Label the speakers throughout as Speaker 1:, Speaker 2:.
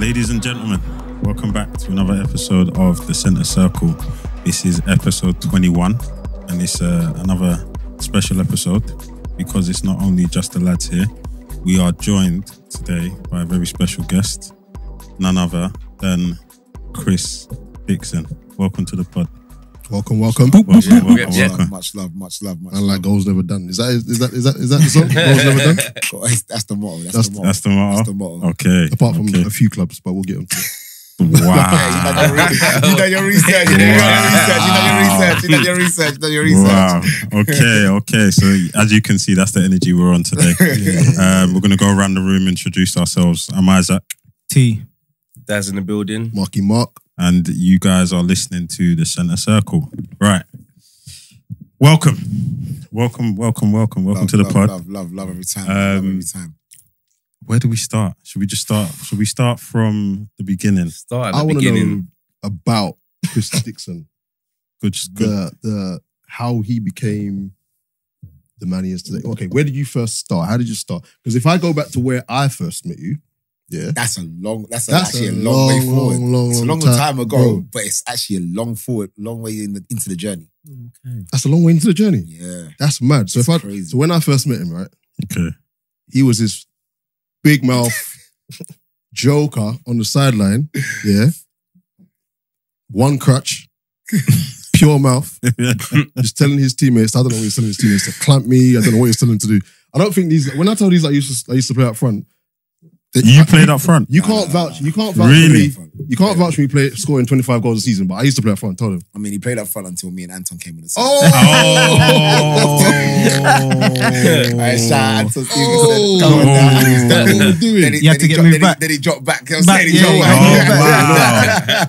Speaker 1: Ladies and gentlemen, welcome back to another episode of the Centre Circle. This is episode 21, and it's uh, another special episode because it's not only just the lads here. We are joined today by a very special guest, none other than Chris Dickson. Welcome to the pod.
Speaker 2: Welcome, welcome.
Speaker 1: Welcome, welcome,
Speaker 3: Yeah, yeah.
Speaker 1: welcome.
Speaker 4: Much love, much love, much
Speaker 2: And like goals never done. Is that is that is that is that the song? goals never done.
Speaker 4: That's, that's the motto. That's,
Speaker 2: That's-
Speaker 4: the motto.
Speaker 1: That's the motto.
Speaker 4: That's the motto.
Speaker 1: Okay.
Speaker 2: Apart from
Speaker 1: okay.
Speaker 2: a few clubs, but we'll get on to it.
Speaker 1: Wow.
Speaker 4: you done your research. You done your research. You done your research. You done your research. You done your research.
Speaker 1: Wow. Okay. Okay. So as you can see, that's the energy we're on today. Um, we're gonna go around the room, introduce ourselves. I'm Isaac,
Speaker 3: T. Dad's in the building.
Speaker 2: Marky Mark.
Speaker 1: And you guys are listening to the Centre Circle. Right. Welcome, welcome, welcome, welcome, welcome
Speaker 4: Love,
Speaker 1: to the
Speaker 4: love,
Speaker 1: pod.
Speaker 4: Love, love, love every time. love
Speaker 1: Um,
Speaker 4: every time.
Speaker 1: Where do we start? Should we just start? Should we start from the beginning?
Speaker 3: Start at
Speaker 2: I wanna know- About Chris Dickson.
Speaker 1: Good. good.
Speaker 2: The the how he became the man he is today. Okay, where did you first start? How did you start? Because if I go back to where I first met you, yeah,
Speaker 4: That's a long. That's, a,
Speaker 2: That's
Speaker 4: actually
Speaker 2: a
Speaker 4: a long, way forward.
Speaker 2: long, long,
Speaker 4: it's a
Speaker 2: long
Speaker 4: long
Speaker 2: time,
Speaker 4: time, ago,
Speaker 2: bro.
Speaker 4: but it's actually a long forward, long way in the, into the journey.
Speaker 3: Okay.
Speaker 2: that's a long way into the journey.
Speaker 4: Yeah,
Speaker 2: That's mad. So
Speaker 4: It's
Speaker 2: if I
Speaker 4: crazy.
Speaker 2: so when I first met him, right,
Speaker 1: Okay.
Speaker 2: he was this big mouth joker on the sideline. Yeah, one crutch, pure mouth. just telling his teammates, I don't know what he's telling his teammates to clamp me. I don't know what he's telling them to do. I don't think these. When I told these, I used to, I used to play up front. They-
Speaker 1: you played up front.
Speaker 2: You can't vouch. You can't vouch
Speaker 1: Really?
Speaker 2: for me. You can't vouch for me play, scoring 25 goals a season, but I used to play up front. Told him.
Speaker 4: I mean, he played up front until me and Anton came in the side. Alright, shout out Anton Stevenson.
Speaker 2: Oh.
Speaker 4: Come on now.
Speaker 2: Is that what we're doing?
Speaker 4: Then he,
Speaker 5: You have to get
Speaker 4: dropped-
Speaker 5: moved
Speaker 4: then he-
Speaker 5: back.
Speaker 4: Then he dropped back. You know what I'm
Speaker 5: Back,
Speaker 4: saying? He
Speaker 5: yeah,
Speaker 4: dropped
Speaker 5: yeah,
Speaker 4: back.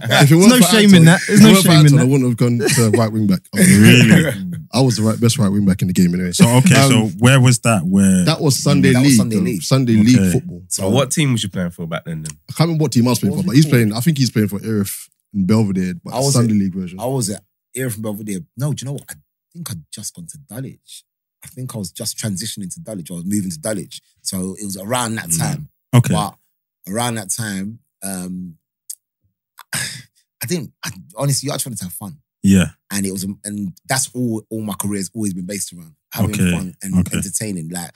Speaker 1: yeah.
Speaker 2: If it weren't
Speaker 5: no
Speaker 2: for
Speaker 5: shame
Speaker 2: Anton-
Speaker 5: in that. There's no
Speaker 2: weren't for
Speaker 5: shame in
Speaker 2: Anton, I wouldn't have gone to right wing back.
Speaker 1: Really?
Speaker 2: I was the right best right wing back in the game anyway.
Speaker 1: So okay.
Speaker 2: Um,
Speaker 1: so where was that? Where?
Speaker 2: that was Sunday
Speaker 4: That was
Speaker 2: League.
Speaker 4: Sunday. League.
Speaker 2: Sunday
Speaker 1: Okay.
Speaker 2: League football.
Speaker 3: So what team was you playing for back then? then?
Speaker 2: I can't remember what team I was playing
Speaker 4: What
Speaker 2: for, but he's playing. I think he's playing for Erith in Belvedere, but
Speaker 4: I was
Speaker 2: Sunday
Speaker 4: at-
Speaker 2: League version.
Speaker 4: I was at Erith and Belvedere. No, do you know what? I think I'd just gone to Dulwich. I think I was just transitioning to Dulwich. I was moving to Dulwich. So it was around that
Speaker 1: Mm.
Speaker 4: time.
Speaker 1: okay.
Speaker 4: But around that time, um, I didn't, I, honestly, I just wanted to have fun.
Speaker 1: Yeah.
Speaker 4: And it was, and that's all, all my career has always been based around having
Speaker 1: Okay,
Speaker 4: fun and
Speaker 1: okay.
Speaker 4: entertaining. Like,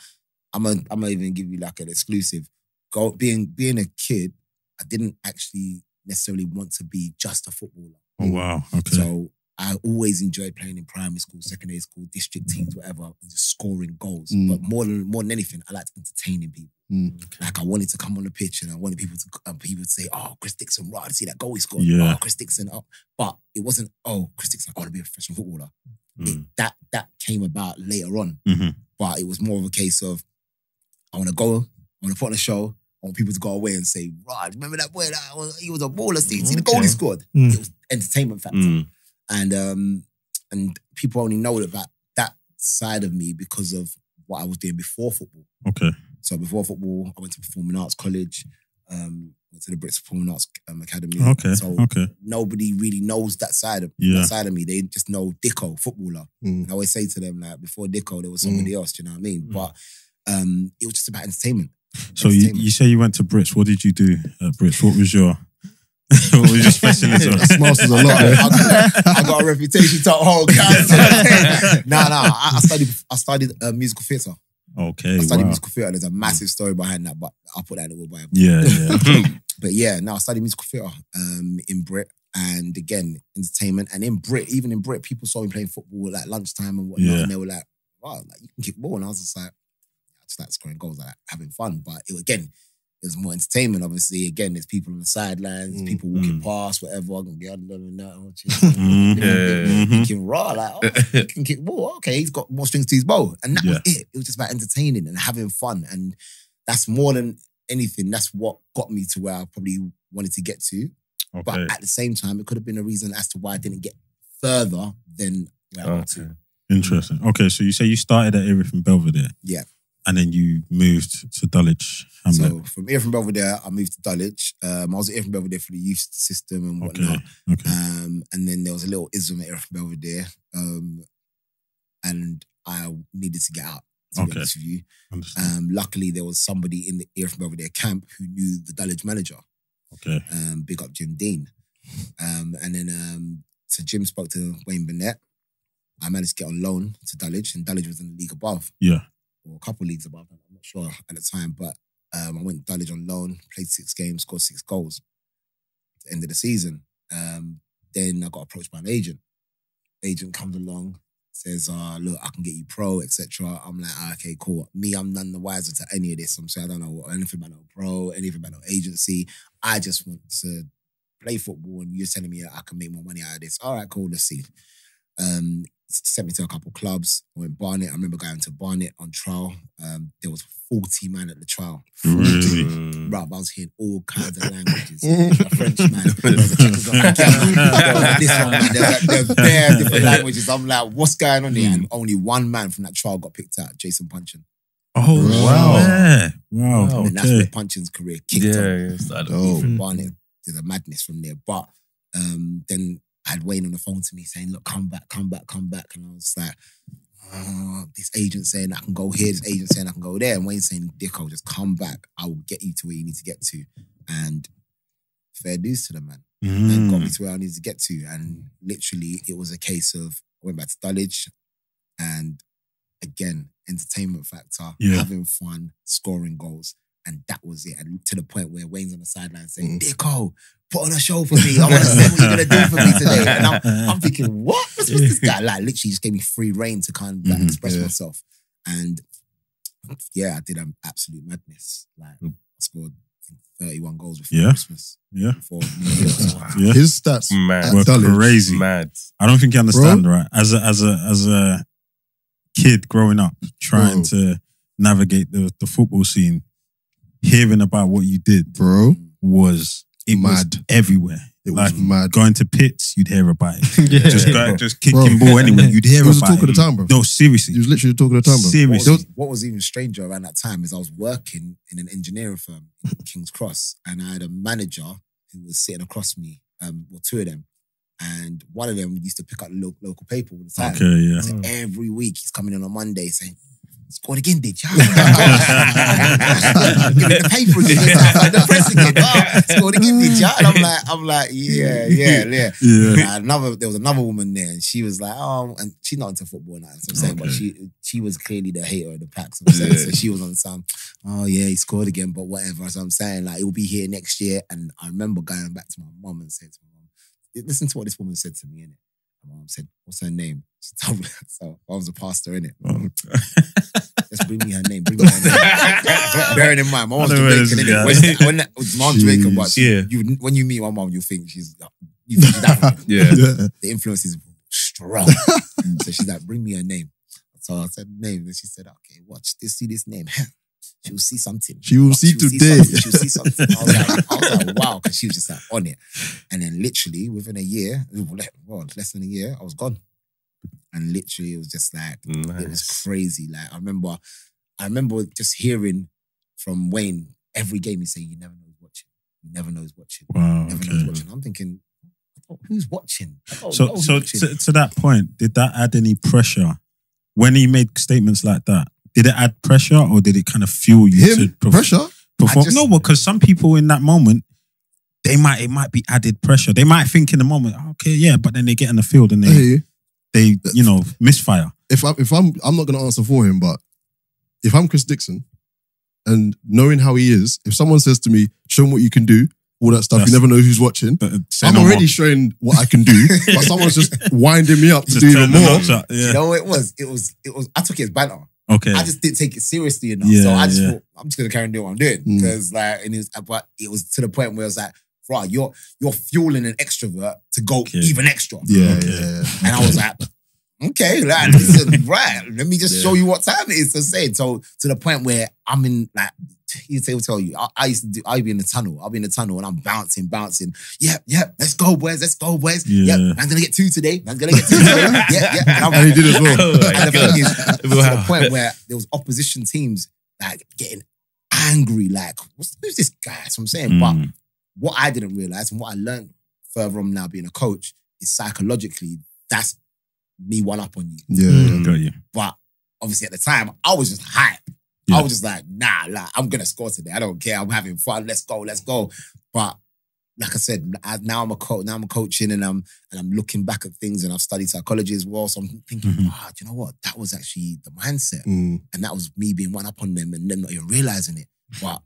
Speaker 4: I'm a, I'm gonna even give you like an exclusive. Go, being, being a kid, I didn't actually necessarily want to be just a footballer.
Speaker 1: Oh wow. Okay.
Speaker 4: So I always enjoyed playing in primary school, secondary school, district teams, whatever, and just scoring goals.
Speaker 2: Mm.
Speaker 4: But more than more than anything, I liked entertaining people.
Speaker 2: Mm.
Speaker 4: Like I wanted to come on the pitch and I wanted people to uh, people to say, "Oh, Chris Dickson, right? See that goal he scored?
Speaker 1: Yeah.
Speaker 4: Oh, Chris Dickson." Oh. But it wasn't, "Oh, Chris Dickson, I want to be a professional footballer." It,
Speaker 1: Mm.
Speaker 4: that that came about later on.
Speaker 1: Mhm.
Speaker 4: But it was more of a case of, I want to go, I want to put on a show. I want people to go away and say, "Right, remember that boy? That was, he was a baller. See, see the goal he scored.
Speaker 5: Mm.
Speaker 4: It was entertainment factor."
Speaker 3: Mm.
Speaker 4: and um and people only know about that side of me because of what I was doing before football.
Speaker 1: Okay.
Speaker 4: So before football, I went to Performing Arts College, um, went to the Brits Performing Arts um, Academy.
Speaker 1: Okay.
Speaker 4: So
Speaker 1: Okay.
Speaker 4: nobody really knows that side of
Speaker 1: Yeah.
Speaker 4: that side of me. They just know Dicko, footballer.
Speaker 2: Mm.
Speaker 4: And I always say to them like, before Dicko, there was somebody else. Do you know what I mean?
Speaker 3: Mm.
Speaker 4: But um, it was just about entertainment.
Speaker 1: So you, you say you went to Brits. What did you do at Brits? What was your what was your specialism?
Speaker 2: Smarters a lot,
Speaker 4: I, got, I got a reputation to hold. no, no. I, I studied. I studied uh, musical theatre.
Speaker 1: Okay.
Speaker 4: I studied
Speaker 1: Wow.
Speaker 4: musical theatre. There's a massive story behind that, but I'll put that in the Bible.
Speaker 1: Yeah. Yeah.
Speaker 4: But yeah, no, I studied musical theatre um, in Brit. And again, entertainment. And in Brit, even in Brit, people saw me playing football at lunchtime and whatnot.
Speaker 1: Yeah.
Speaker 4: And they were like, wow, like, you can kick ball. And I was just like, I like scoring goals, like having fun. But it, again, it was more entertainment, obviously. Again, there's people on the sidelines,
Speaker 2: Mm,
Speaker 4: people walking
Speaker 3: mm.
Speaker 4: past, whatever. I can get under and that. cheers.
Speaker 1: Mhm.
Speaker 3: Yeah.
Speaker 1: Mhm.
Speaker 4: Thinking raw, like, oh, he can kick ball. Okay, he's got more strings to his bow. And that was it. It was just about entertaining and having fun. And that's more than anything. That's what got me to where I probably wanted to get to. But at the same time, it could have been a reason as to why I didn't get further than where I got
Speaker 3: Okay.
Speaker 4: to.
Speaker 1: Interesting. Okay. So you say you started at Erith and Belvedere.
Speaker 4: Yeah.
Speaker 1: And then you moved to Dulwich Hamlet.
Speaker 4: So from Erith and Belvedere, I moved to Dulwich. Um, I was at Erith and Belvedere for the youth system and whatnot.
Speaker 1: Okay.
Speaker 4: Um, and then there was a little ism at Erith and Belvedere. Um, and I needed to get out, to
Speaker 1: Okay.
Speaker 4: be honest with you. Um, luckily, there was somebody in the Erith and Belvedere camp who knew the Dulwich manager.
Speaker 1: Okay.
Speaker 4: Um, big up Jim Dean. Um, and then um, so Jim spoke to Wayne Burnett. I managed to get on loan to Dulwich, and Dulwich was in the league above,
Speaker 1: Yeah.
Speaker 4: Or a couple leagues above. I'm not sure at the time, but um, I went to Dulwich on loan, played six games, scored six goals. At the end of the season, um, then I got approached by an agent. Agent comes along, says, uh, "Look, I can get you pro, etc." I'm like, ah, "Okay, cool." Me, I'm none the wiser to any of this. I'm saying I don't know anything about no pro, anything about no agency. I just want to play football, and you're telling me I can make more money out of this. All right, cool. Let's see. Um, sent me to a couple clubs. I went Barnet. I remember going to Barnet on trial. Um, there was 40 man at the trial.
Speaker 1: Really?
Speaker 4: Bro, I was hearing all kinds of languages. a French man, there was a Czechoslovakian, there this one man, there was, there bare different languages. I'm like, what's going on here? And only one man from that trial got picked out, Jason Puncheon.
Speaker 1: Oh
Speaker 2: Wow.
Speaker 1: Yeah. Wow.
Speaker 3: Wow.
Speaker 4: And that's where Puncheon's career kicked
Speaker 3: Yeah,
Speaker 4: off.
Speaker 3: yeah.
Speaker 2: Oh.
Speaker 4: Barnet. There's a madness from there. But um, then I had Wayne on the phone to me saying, look, come back, come back, come back. And I was like, oh, this agent saying I can go here, this agent saying I can go there. And Wayne saying, Dicko, just come back. I will get you to where you need to get to. And fair news to the man. And got me
Speaker 1: Mm.
Speaker 4: to where I needed to get to. And literally, it was a case of I went back to Dulwich and again, entertainment factor,
Speaker 1: Yeah.
Speaker 4: having fun, scoring goals. And that was it. And to the point where Wayne's on the sideline saying,
Speaker 2: Mm.
Speaker 4: Dicko, put on a show for me. I want to see what you're going to do for me today. And I'm, I'm thinking, what? What's, what's this guy? Like, literally just gave me free reign to kind of like,
Speaker 1: Mhm.
Speaker 4: express
Speaker 2: Yeah.
Speaker 4: myself. And yeah, I did an absolute madness. Like, I scored 31 goals before
Speaker 1: Yeah.
Speaker 4: Christmas.
Speaker 1: Yeah.
Speaker 4: Before New Year. So,
Speaker 1: Yeah.
Speaker 2: His stats
Speaker 3: Mad.
Speaker 2: at
Speaker 1: Were
Speaker 2: Dulwich.
Speaker 1: crazy.
Speaker 3: Mad.
Speaker 1: I don't think you understand, right? As a as a as a kid growing up, trying
Speaker 2: Bro.
Speaker 1: to navigate the, the football scene, hearing about what you did
Speaker 2: bro.
Speaker 1: was it was everywhere.
Speaker 2: It was mad.
Speaker 1: going to pits, you'd hear about it.
Speaker 3: Yeah.
Speaker 1: Just go, just kicking
Speaker 2: Bro.
Speaker 1: ball anywhere, you'd hear
Speaker 2: He was the
Speaker 1: about
Speaker 2: talk of the town, bro.
Speaker 1: No, seriously,
Speaker 2: He was literally the talk of the town, bro.
Speaker 4: What was, what was even stranger around that time is I was working in an engineering firm in King's Cross, and I had a manager who was sitting across me, um, well, two of them, and one of them used to pick up the local, local paper all the time.
Speaker 1: Okay, yeah.
Speaker 4: So every week he's coming in on Monday saying, Scored again, did you? Give me the paper again. the press again. Oh, scored again, did you? And I'm like, I'm like, yeah, yeah, yeah.
Speaker 1: Yeah.
Speaker 4: Another, there was another woman there, and she was like, "Oh," and she's not into football now. So I'm saying, but she she was clearly the hater of the pack. So,
Speaker 3: Yeah.
Speaker 4: so she was on some, "Oh yeah, he scored again," but whatever. So I'm saying, like, he'll be here next year. And I remember going back to my mom and said to my mum, "Listen to what this woman said to me." Innit? My mum said, "What's her name?" She told me. So I was a pastor in it.
Speaker 1: Oh,
Speaker 4: Just bring me her name. Bring me her name. Bearing in mind, my mom's
Speaker 1: I know
Speaker 4: Jamaican.
Speaker 1: is
Speaker 4: innit?
Speaker 1: going.
Speaker 4: When, when my mom's Jamaican, but
Speaker 3: Yeah.
Speaker 4: you, when you meet my mom, uh, you think she's you think she's African
Speaker 3: Yeah.
Speaker 2: Yeah.
Speaker 4: the influence is strong. so she's like, bring me her name. So I said name. And she said, okay, watch this, see this name. She'll see something.
Speaker 2: She will see
Speaker 4: She'll
Speaker 2: today.
Speaker 4: something. She'll see something. I was like, I was like wow, because she was just like on it. And then literally within a year, well, less than a year, I was gone. And literally it was just like, it was crazy. Like I remember, I remember just hearing from Wayne every game he say, you never know who's watching. You never know who's watching.
Speaker 1: Wow.
Speaker 4: Never know who's watching. I'm thinking, who's watching? I don't know
Speaker 1: So,
Speaker 4: who's
Speaker 1: so
Speaker 4: watching.
Speaker 1: to, to that point, did that add any pressure when he made statements like that? Did it add pressure, or did it kind of fuel you to perf-
Speaker 2: pressure.
Speaker 1: perform?
Speaker 4: Just-
Speaker 1: no, because some people in that moment, they might it might be added pressure. They might think in the moment, okay, yeah, but then they get in the field and they
Speaker 2: Hey,
Speaker 1: they you know misfire.
Speaker 2: if I if I'm I'm not gonna answer for him, but if I'm Chris Dickson and knowing how he is, if someone says to me, "Show him what you can do," all that stuff,
Speaker 1: That's-
Speaker 2: you never know who's watching.
Speaker 1: But, uh,
Speaker 2: I'm
Speaker 1: no
Speaker 2: already
Speaker 1: more.
Speaker 2: showing what I can do, but someone's just winding me up to
Speaker 1: Just
Speaker 2: do even more.
Speaker 1: notch up,
Speaker 4: You know what it was? It was, it was, I took it as banter.
Speaker 1: Okay.
Speaker 4: I just didn't take it seriously enough.
Speaker 1: Yeah,
Speaker 4: so I just
Speaker 1: yeah.
Speaker 4: thought, I'm just gonna carry on doing what I'm doing.
Speaker 2: Mm.
Speaker 4: Because like, and it was, but it was to the point where it was like, right, you're you're fueling an extrovert to go
Speaker 1: Okay.
Speaker 4: even extra.
Speaker 2: Yeah,
Speaker 1: Okay.
Speaker 2: yeah.
Speaker 4: And I was like, okay, like, listen, right, let me just show you what time it is to say. So to the point where I'm in like, he'll tell- tell you, I, I used to do, I'd be in the tunnel, I'll be in the tunnel and I'm bouncing, bouncing. Yep, yep, let's go, boys, let's go, boys.
Speaker 1: Yeah.
Speaker 4: Yep, I'm gonna get two today. I'm gonna get two today. yeah, yeah. And, I'm,
Speaker 2: And he did as well.
Speaker 3: Oh my
Speaker 4: and the
Speaker 3: God.
Speaker 4: thing is, to the
Speaker 3: Wow.
Speaker 4: point where there was opposition teams like getting angry, like, what's, who's this guy? That's what I'm saying. But
Speaker 1: Mm.
Speaker 4: what I didn't realize and what I learned further on now being a coach is psychologically that's me one up on you.
Speaker 2: Yeah.
Speaker 1: Got you.
Speaker 4: But obviously at the time, I was just hype.
Speaker 1: Yeah.
Speaker 4: I was just like, nah, like, I'm gonna score today. I don't care. I'm having fun. Let's go, let's go. But like I said, I, now I'm a coach. Now I'm coaching, and I'm and I'm looking back at things, and I've studied psychology as well. So I'm thinking,
Speaker 1: Mhm.
Speaker 4: ah, do you know what? That was actually the mindset,
Speaker 2: Mm.
Speaker 4: and that was me being one up on them, and them not even realizing it. But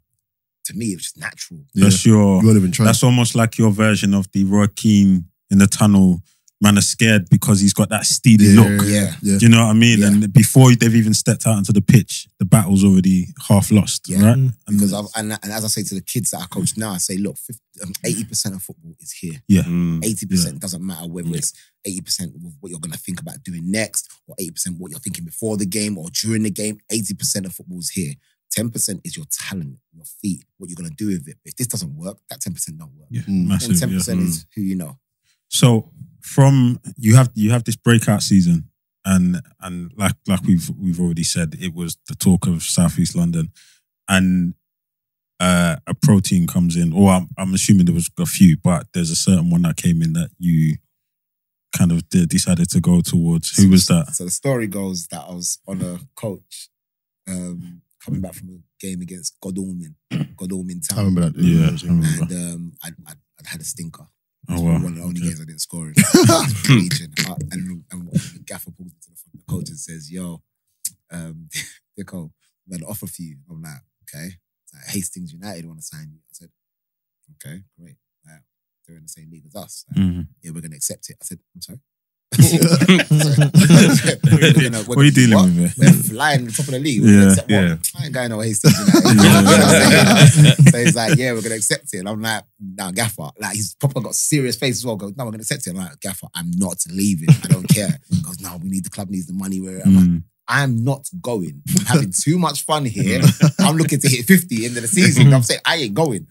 Speaker 4: to me, it was just natural.
Speaker 2: Yeah.
Speaker 1: That's your
Speaker 2: You won't even try.
Speaker 1: That's almost like your version of the Roy Keane in the tunnel. Man is scared because he's got that steely
Speaker 2: yeah,
Speaker 1: look.
Speaker 4: Yeah.
Speaker 2: yeah.
Speaker 1: Do you know what I mean?
Speaker 4: Yeah.
Speaker 1: And before they've even stepped out onto the pitch, the battle's already half lost,
Speaker 4: Yeah.
Speaker 1: right?
Speaker 5: Mm.
Speaker 4: Because
Speaker 1: and,
Speaker 4: I've, and, and as I say to the kids that I coach now, I say, look, um, eighty percent of football is here.
Speaker 3: Mm.
Speaker 4: Eighty percent doesn't matter whether it's eighty percent of what you're going to think about doing next, or eighty percent what you're thinking before the game or during the game. Eighty percent of football is here. Ten percent is your talent, your feet, what you're going to do with it. If this doesn't work, that ten percent don't work.
Speaker 1: yeah,
Speaker 2: Mm.
Speaker 1: massive.
Speaker 4: And ten
Speaker 1: yeah.
Speaker 4: percent is who you know.
Speaker 1: So from you have you have this breakout season, and and like like we've we've already said, it was the talk of Southeast London, and uh, a protein comes in, or I'm, I'm assuming there was a few, but there's a certain one that came in that you kind of did, decided to go towards. Who was that?
Speaker 4: So the story goes that I was on a coach um, coming back from a game against Godalming, Godalming Town.
Speaker 2: I remember that.
Speaker 1: Yeah, I remember.
Speaker 4: and um, I, I, I'd had a stinker.
Speaker 1: Oh wow!
Speaker 4: one of the only games I didn't score in. Uh, and, and the gaffer pulls me to the front of the coach and says, Yo, um, Dicko, we got an offer for you. I'm like, Okay. It's like, Hastings United want to sign you. I said, Okay, great. Like, they're in the same league as us. Like,
Speaker 1: Mhm.
Speaker 4: Yeah, we're going to accept it. I said, I'm sorry.
Speaker 1: What are you dealing
Speaker 4: what?
Speaker 1: with?
Speaker 4: We're flying the top of the league.
Speaker 1: Yeah,
Speaker 4: We're gonna accept what?
Speaker 3: yeah.
Speaker 4: I ain't going no Hastings You know I'm so he's like, yeah, we're gonna accept it. And I'm like, nah, Gaffer. Like he's proper got serious face as well. Goes, no, we're gonna accept it. I'm like, Gaffer, I'm not leaving. I don't care. He goes, no, we need the club needs the money. Where I'm like,
Speaker 1: Mm.
Speaker 4: I'm not going. I'm having too much fun here. I'm looking to hit 50 end of the season. I'm saying I ain't going.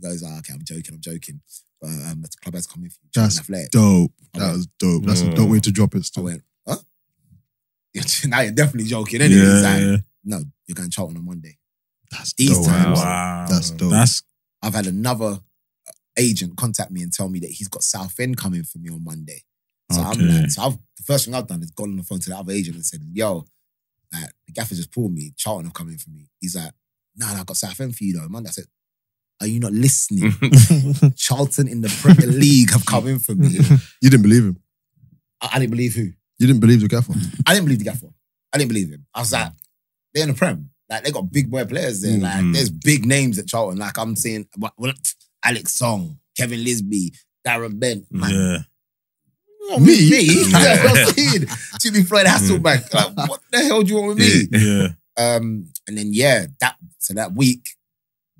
Speaker 4: He goes, oh, okay, I'm joking, I'm joking. But um, the club has come in for you.
Speaker 2: That's
Speaker 4: Athletic.
Speaker 2: dope.
Speaker 4: I
Speaker 2: That
Speaker 4: went-
Speaker 2: was dope. That's a dope way to drop it.
Speaker 4: I
Speaker 2: Still.
Speaker 4: went, huh? now you're definitely joking, anyway.
Speaker 1: Yeah,
Speaker 4: He's like,
Speaker 1: yeah.
Speaker 4: no, you're going to Charlton on Monday.
Speaker 2: That's
Speaker 4: These
Speaker 2: dope.
Speaker 4: times-
Speaker 1: Wow,
Speaker 2: That's dope.
Speaker 1: That's
Speaker 4: I've had another agent contact me and tell me that he's got Southend coming for me on Monday. So I'm
Speaker 1: Okay.
Speaker 4: like, so I've, the first thing I've done is gone on the phone to the other agent and said, "Yo, like the gaffer just pulled me. Charlton have come in for me." He's like, "No, no, I got Southend for you though." Monday, I said, "Are you not listening? Charlton in the Premier League have come in for me."
Speaker 2: You didn't believe him.
Speaker 4: I, I didn't believe who.
Speaker 2: You didn't believe the gaffer.
Speaker 4: I didn't believe the gaffer. I didn't believe him. I was like, they're in the Prem. Like they got big boy players there. Like
Speaker 3: Mhm.
Speaker 4: there's big names at Charlton. Like I'm saying, well, well, Alex Song, Kevin Lisbie, Darren Bent. Man,
Speaker 1: yeah.
Speaker 4: What,
Speaker 2: Me?
Speaker 4: with me? Like, saying? Jimmy Floyd Hasselbaink. Like, what the hell do you want with me?
Speaker 1: Yeah.
Speaker 4: Um, and then yeah, that so that week,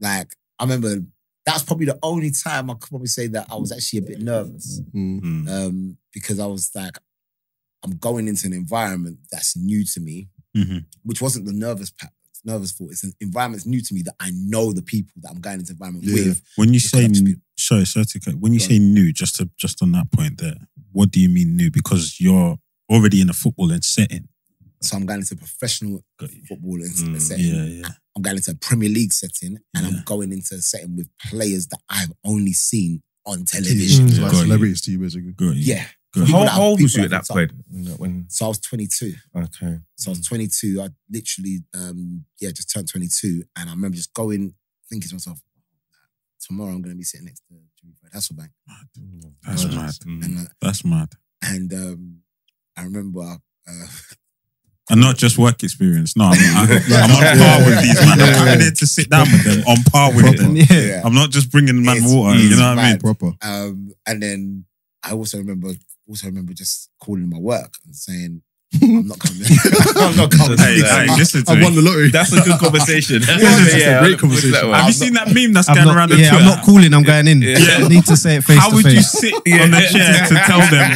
Speaker 4: like I remember that's probably the only time I could probably say that I was actually a bit nervous.
Speaker 2: Mm.
Speaker 3: Mm.
Speaker 4: Um, because I was like, I'm going into an environment that's new to me,
Speaker 1: Mhm.
Speaker 4: which wasn't the nervous pa- nervous for. It's an environment that's new to me that I know the people that I'm going into environment
Speaker 2: Yeah.
Speaker 4: with.
Speaker 1: When you say
Speaker 4: got to be-
Speaker 1: sorry, sorry to when you
Speaker 4: Go
Speaker 1: say new, just to, just on that point there, what do you mean new? Because you're already in a footballing setting.
Speaker 4: So I'm going into a professional football in-
Speaker 3: Mm,
Speaker 4: setting.
Speaker 1: Yeah, yeah.
Speaker 4: I'm going into a Premier League setting, and
Speaker 1: Yeah.
Speaker 4: I'm going into a setting with players that I've only seen on television.
Speaker 5: Mm.
Speaker 2: like celebrities to you, basically.
Speaker 1: Got you.
Speaker 4: Yeah.
Speaker 1: Got you.
Speaker 3: How,
Speaker 4: that-
Speaker 3: old was you at
Speaker 4: that
Speaker 3: that point? When, when-
Speaker 4: So I was 22.
Speaker 3: okay.
Speaker 4: So I was 22. I literally, um, yeah, just turned 22. And I remember just going, thinking to myself, tomorrow I'm going to be sitting next to Jimmy Fred Hasselbaink.
Speaker 1: That's
Speaker 3: Mm.
Speaker 1: mad.
Speaker 3: Mm.
Speaker 4: And, uh,
Speaker 1: That's mad.
Speaker 4: and um, I remember, uh,
Speaker 1: And not just work experience. No, I'm, I, am on par with these man. I'm coming here to sit down with them, on par with them.
Speaker 5: yeah.
Speaker 4: yeah.
Speaker 1: I'm not just bringing man
Speaker 4: It's-
Speaker 1: water. You
Speaker 4: it's
Speaker 1: know what I mean?
Speaker 4: mad.
Speaker 2: Proper.
Speaker 4: Um, and then I also remember, also remember just calling my work and saying, I'm not coming. I'm not coming.
Speaker 1: Hey, hey, listen to
Speaker 2: I
Speaker 1: me.
Speaker 2: won the lottery.
Speaker 3: That's a good conversation.
Speaker 2: that's a great conversation.
Speaker 1: Have
Speaker 3: Have
Speaker 1: you seen that meme that's
Speaker 5: I'm
Speaker 1: going
Speaker 5: not,
Speaker 1: around the
Speaker 5: yeah,
Speaker 1: Twitter?
Speaker 5: I'm not calling. I'm going in.
Speaker 3: Yeah.
Speaker 5: I need to say it face
Speaker 1: How
Speaker 5: to
Speaker 1: would you
Speaker 5: face.
Speaker 1: sit on the chair to tell them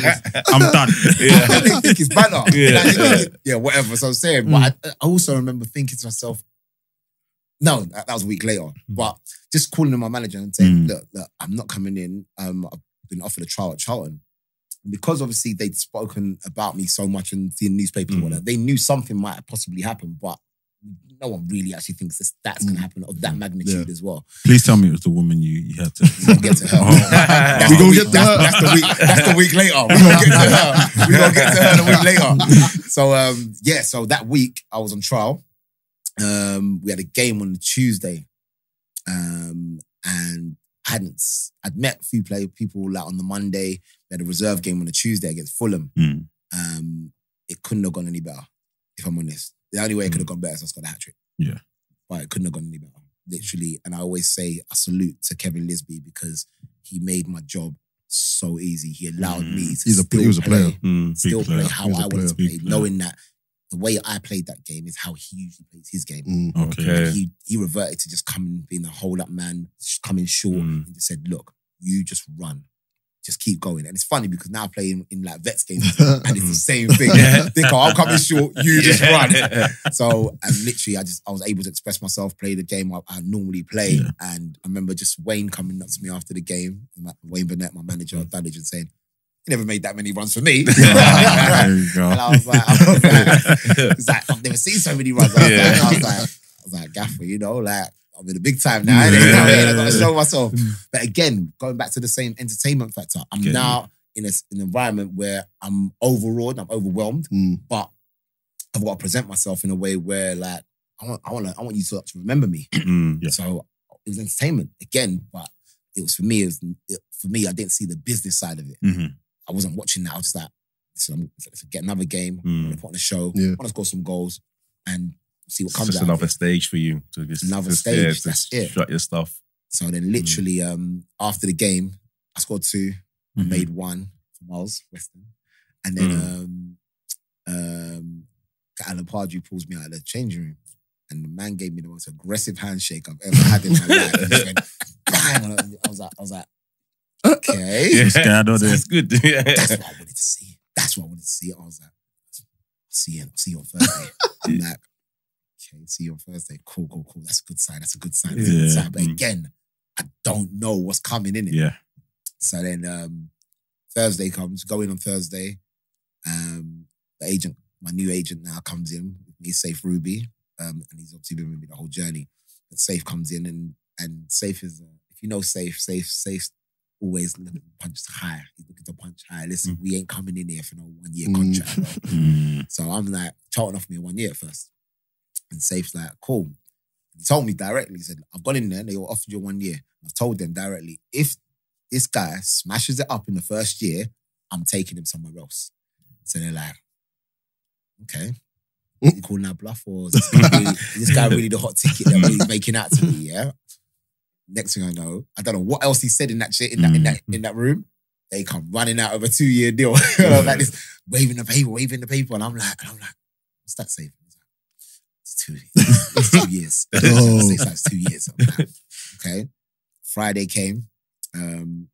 Speaker 1: I'm done?
Speaker 3: Yeah.
Speaker 4: they think it's banner.
Speaker 3: Yeah.
Speaker 4: Like, they think it- yeah, whatever. So I'm saying, but I, I also remember thinking to myself, no, that, that was a week later. But just calling my manager and saying,
Speaker 1: Mm.
Speaker 4: look, look, I'm not coming in. Um, I've been offered a trial at Charlton. Because obviously they'd spoken about me so much in the newspapers and
Speaker 3: Mm.
Speaker 4: whatnot, they knew something might possibly happen, but no one really actually thinks this, that's going to happen of that magnitude as well.
Speaker 1: Please tell me it was the woman you, you had to.
Speaker 4: We'll get to her.
Speaker 1: Oh.
Speaker 4: That's
Speaker 2: We
Speaker 4: the week-
Speaker 2: get to
Speaker 4: that's,
Speaker 2: her.
Speaker 4: That's the week. That's the week later. We're gonna get to her. We're gonna get to her the week later. So um, yeah. So that week I was on trial. Um, we had a game on the Tuesday, um, and I hadn't. I'd met a few play people like on the Monday. We had a reserve game on a Tuesday against Fulham.
Speaker 1: Mm.
Speaker 4: Um, it couldn't have gone any better, if I'm honest. The only way it could have gone better is I scored a hat trick.
Speaker 1: Yeah.
Speaker 4: But it couldn't have gone any better. Literally. And I always say a salute to Kevin Lisbie because he made my job so easy. He allowed
Speaker 1: Mm.
Speaker 4: me to
Speaker 2: He's a-
Speaker 4: still
Speaker 2: he was a
Speaker 4: play,
Speaker 2: player.
Speaker 3: Mm.
Speaker 4: still
Speaker 1: Big
Speaker 4: play how
Speaker 2: I a
Speaker 4: wanted to play,
Speaker 1: player.
Speaker 4: knowing that the way I played that game is how he usually plays his game.
Speaker 2: Mm.
Speaker 1: Okay.
Speaker 3: Okay.
Speaker 4: He he reverted to just coming, being a hold up man, coming short,
Speaker 3: Mm.
Speaker 4: and just said, "Look, you just run, just keep going." And it's funny because now I play in, in like vets games, and it's the same thing.
Speaker 3: Yeah.
Speaker 4: Think, oh, I'm coming short, you just
Speaker 3: Yeah.
Speaker 4: run. So and literally, I just I was able to express myself, play the game I, I normally play,
Speaker 1: Yeah.
Speaker 4: and I remember just Wayne coming up to me after the game, my- Wayne Burnett, my manager
Speaker 1: Mm.
Speaker 4: at Dulwich, and saying, "You never made that many runs for me."
Speaker 1: there you go.
Speaker 4: And I was like, I was like, like, I've never seen so many runs. I was,
Speaker 3: Yeah.
Speaker 4: like, I was like, I was like, Gaffer, you know, like I'm in the big time now. innit? You know what I mean? I gotta show myself. But again, going back to the same entertainment factor, I'm
Speaker 1: Get
Speaker 4: now in a, an environment where I'm overawed, I'm overwhelmed,
Speaker 2: Mm.
Speaker 4: but I've got to present myself in a way where like I want, I want, to, I want you to, to remember me.
Speaker 3: Mm.
Speaker 1: Yeah.
Speaker 4: So it was entertainment again, but it was for me. It was it, for me. I didn't see the business side of it.
Speaker 1: Mhm.
Speaker 4: I wasn't watching that. I was just like, listen, I'm, let's get another game.
Speaker 1: Mm.
Speaker 4: I'm gonna put on a show.
Speaker 2: Yeah.
Speaker 4: I want to score some goals and see what
Speaker 3: It's just another
Speaker 4: it.
Speaker 3: stage for you to just
Speaker 4: Another stage,
Speaker 3: to
Speaker 4: that's it.
Speaker 3: Shut your stuff.
Speaker 4: So then, literally, um, after the game, I scored two, I
Speaker 1: Mhm.
Speaker 4: made one for Miles Weston, and then
Speaker 1: Mm.
Speaker 4: um, um, Alan Pardew pulls me out of the changing room, and the man gave me the most aggressive handshake I've ever had in my life. Went, bang! I was like, I was like, okay.
Speaker 1: You're
Speaker 3: That's good.
Speaker 4: That's what I wanted to see. That's what I wanted to see. I was like, I'll see you, I'll see you on Thursday. I'm like, okay, see you on Thursday. Cool, cool, cool. That's a good sign. That's a good sign. That's a good sign. But again, I don't know what's coming in it.
Speaker 1: Yeah.
Speaker 4: So then um, Thursday comes, go in on Thursday. Um, the agent, my new agent now comes in with me, Safe Ruby. Um, and he's obviously been with me the whole journey. But Safe comes in and and Safe is, uh, if you know Safe, Safe, Safe always looking to punch high. He's looking to punch high. Listen, we ain't coming in here for no one year
Speaker 2: Mm.
Speaker 4: contract.
Speaker 1: Mm.
Speaker 4: So I'm like, Charlton off me one year first. And Safe's like, cool. He told me directly, he said, I've gone in there, they offered you one year. I've told them directly, if this guy smashes it up in the first year, I'm taking him somewhere else. So they're like, okay. Is he calling that bluff or is this guy really, is this guy really the hot ticket that he's making out to be? Yeah. Next thing I know, I don't know what else he said in that shit in that in that in that room. They come running out of a two year deal. Like this, waving the paper, waving the paper, and I'm like, and I'm like, what's that say? He's like, It's two, it's two years.
Speaker 2: Oh.
Speaker 4: It's like, it's two years. Okay. Friday came. Um,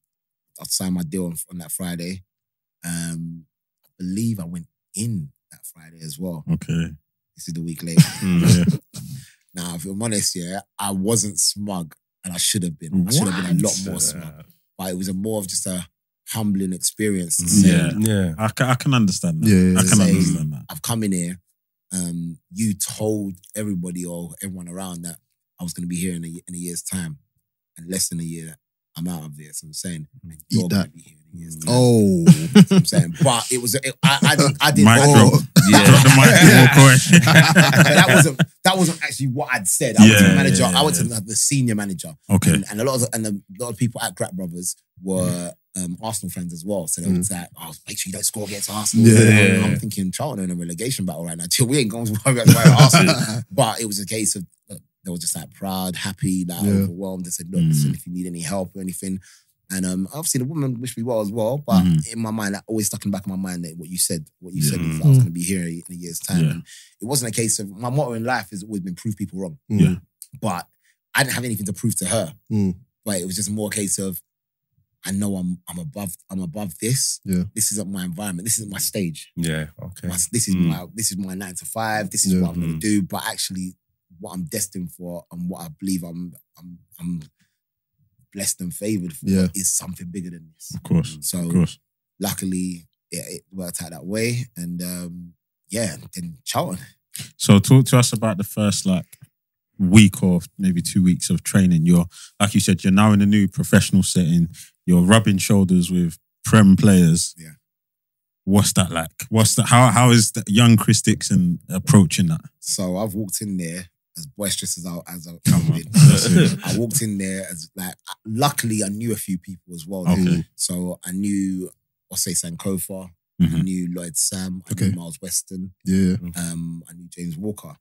Speaker 4: I signed my deal on, on that Friday. Um, I believe I went in that Friday as well.
Speaker 1: Okay.
Speaker 4: This is the week later.
Speaker 3: Mm.
Speaker 1: Yeah.
Speaker 4: Now, if I'm honest, yeah, I wasn't smug, and I should have been. I should have been a lot more smug. But it was a more of just a humbling experience to say,
Speaker 1: Yeah.
Speaker 3: Yeah.
Speaker 1: I can, I can understand that.
Speaker 2: Yeah, yeah,
Speaker 1: I can
Speaker 4: Say-
Speaker 1: understand that.
Speaker 4: I've come in here. Um, you told everybody or everyone around that I was going to be here in a, in a year's time, and less than a year, I'm out of this. I'm saying and you're going to be here in a year's time.
Speaker 2: Oh.
Speaker 4: That's what I'm saying, but it was. It, I, I didn't. I didn't.
Speaker 1: Mic
Speaker 4: I
Speaker 3: Yeah.
Speaker 1: Drop the mic and walk away.
Speaker 4: but that wasn't. That wasn't actually what I'd said. I went to
Speaker 1: Yeah,
Speaker 4: the manager.
Speaker 1: yeah,
Speaker 4: I went to the, the senior manager.
Speaker 1: Okay.
Speaker 4: And, and a lot of and a lot of people at Grat Brothers were um, Arsenal fans as well. So they were
Speaker 2: Mm.
Speaker 4: like, "Oh, make sure you don't score against Arsenal."
Speaker 2: Yeah,
Speaker 3: yeah, yeah.
Speaker 4: I'm thinking Charlton are in a relegation battle right now. Till we ain't going to worry about Arsenal. but it was a case of uh, they were just like proud, happy, like
Speaker 2: Yeah.
Speaker 4: overwhelmed. They said, "Look,
Speaker 1: Mm.
Speaker 4: listen, if you need any help or anything." And um, obviously the woman wished me well as well. But
Speaker 1: Mhm.
Speaker 4: in my mind, that always stuck in the back of my mind that what you said, what you said
Speaker 1: Yeah.
Speaker 4: is I was
Speaker 2: Mm.
Speaker 4: going to be here in a year's time.
Speaker 1: Yeah.
Speaker 4: And it wasn't a case of my motto in life has always been prove people wrong
Speaker 2: Mm.
Speaker 4: but I didn't have anything to prove to her.
Speaker 2: Mm.
Speaker 4: But it was just more a case of I know I'm I'm above I'm above this.
Speaker 2: Yeah.
Speaker 4: This isn't my environment. This isn't my stage.
Speaker 3: Yeah. Okay.
Speaker 4: My- this is
Speaker 3: Mm.
Speaker 4: my this is my nine to five. This is
Speaker 2: Yeah.
Speaker 4: what I'm gonna
Speaker 1: Mm.
Speaker 4: do. But actually, what I'm destined for and what I believe I'm I'm I'm blessed and favored for
Speaker 2: Yeah.
Speaker 4: is something bigger than this.
Speaker 1: Of course.
Speaker 4: So
Speaker 1: Of course.
Speaker 4: luckily, yeah, it worked out that way. And um, yeah, then Charlton.
Speaker 1: So talk to us about the first like week or maybe two weeks of training. You're like you said, you're now in a new professional setting. You're rubbing shoulders with prem players.
Speaker 4: Yeah.
Speaker 1: What's that like? What's that? How how is the young Chris Dickson approaching that?
Speaker 4: So I've walked in there as boisterous as I as I
Speaker 1: Come on.
Speaker 4: been. I walked in there as like luckily I knew a few people as well.
Speaker 1: Okay.
Speaker 4: So I knew Osei Sankofa, I
Speaker 1: Mhm.
Speaker 4: knew Lloyd Sam, I
Speaker 2: Okay.
Speaker 4: knew Miles Weston,
Speaker 2: Yeah.
Speaker 4: um, I knew James Walker.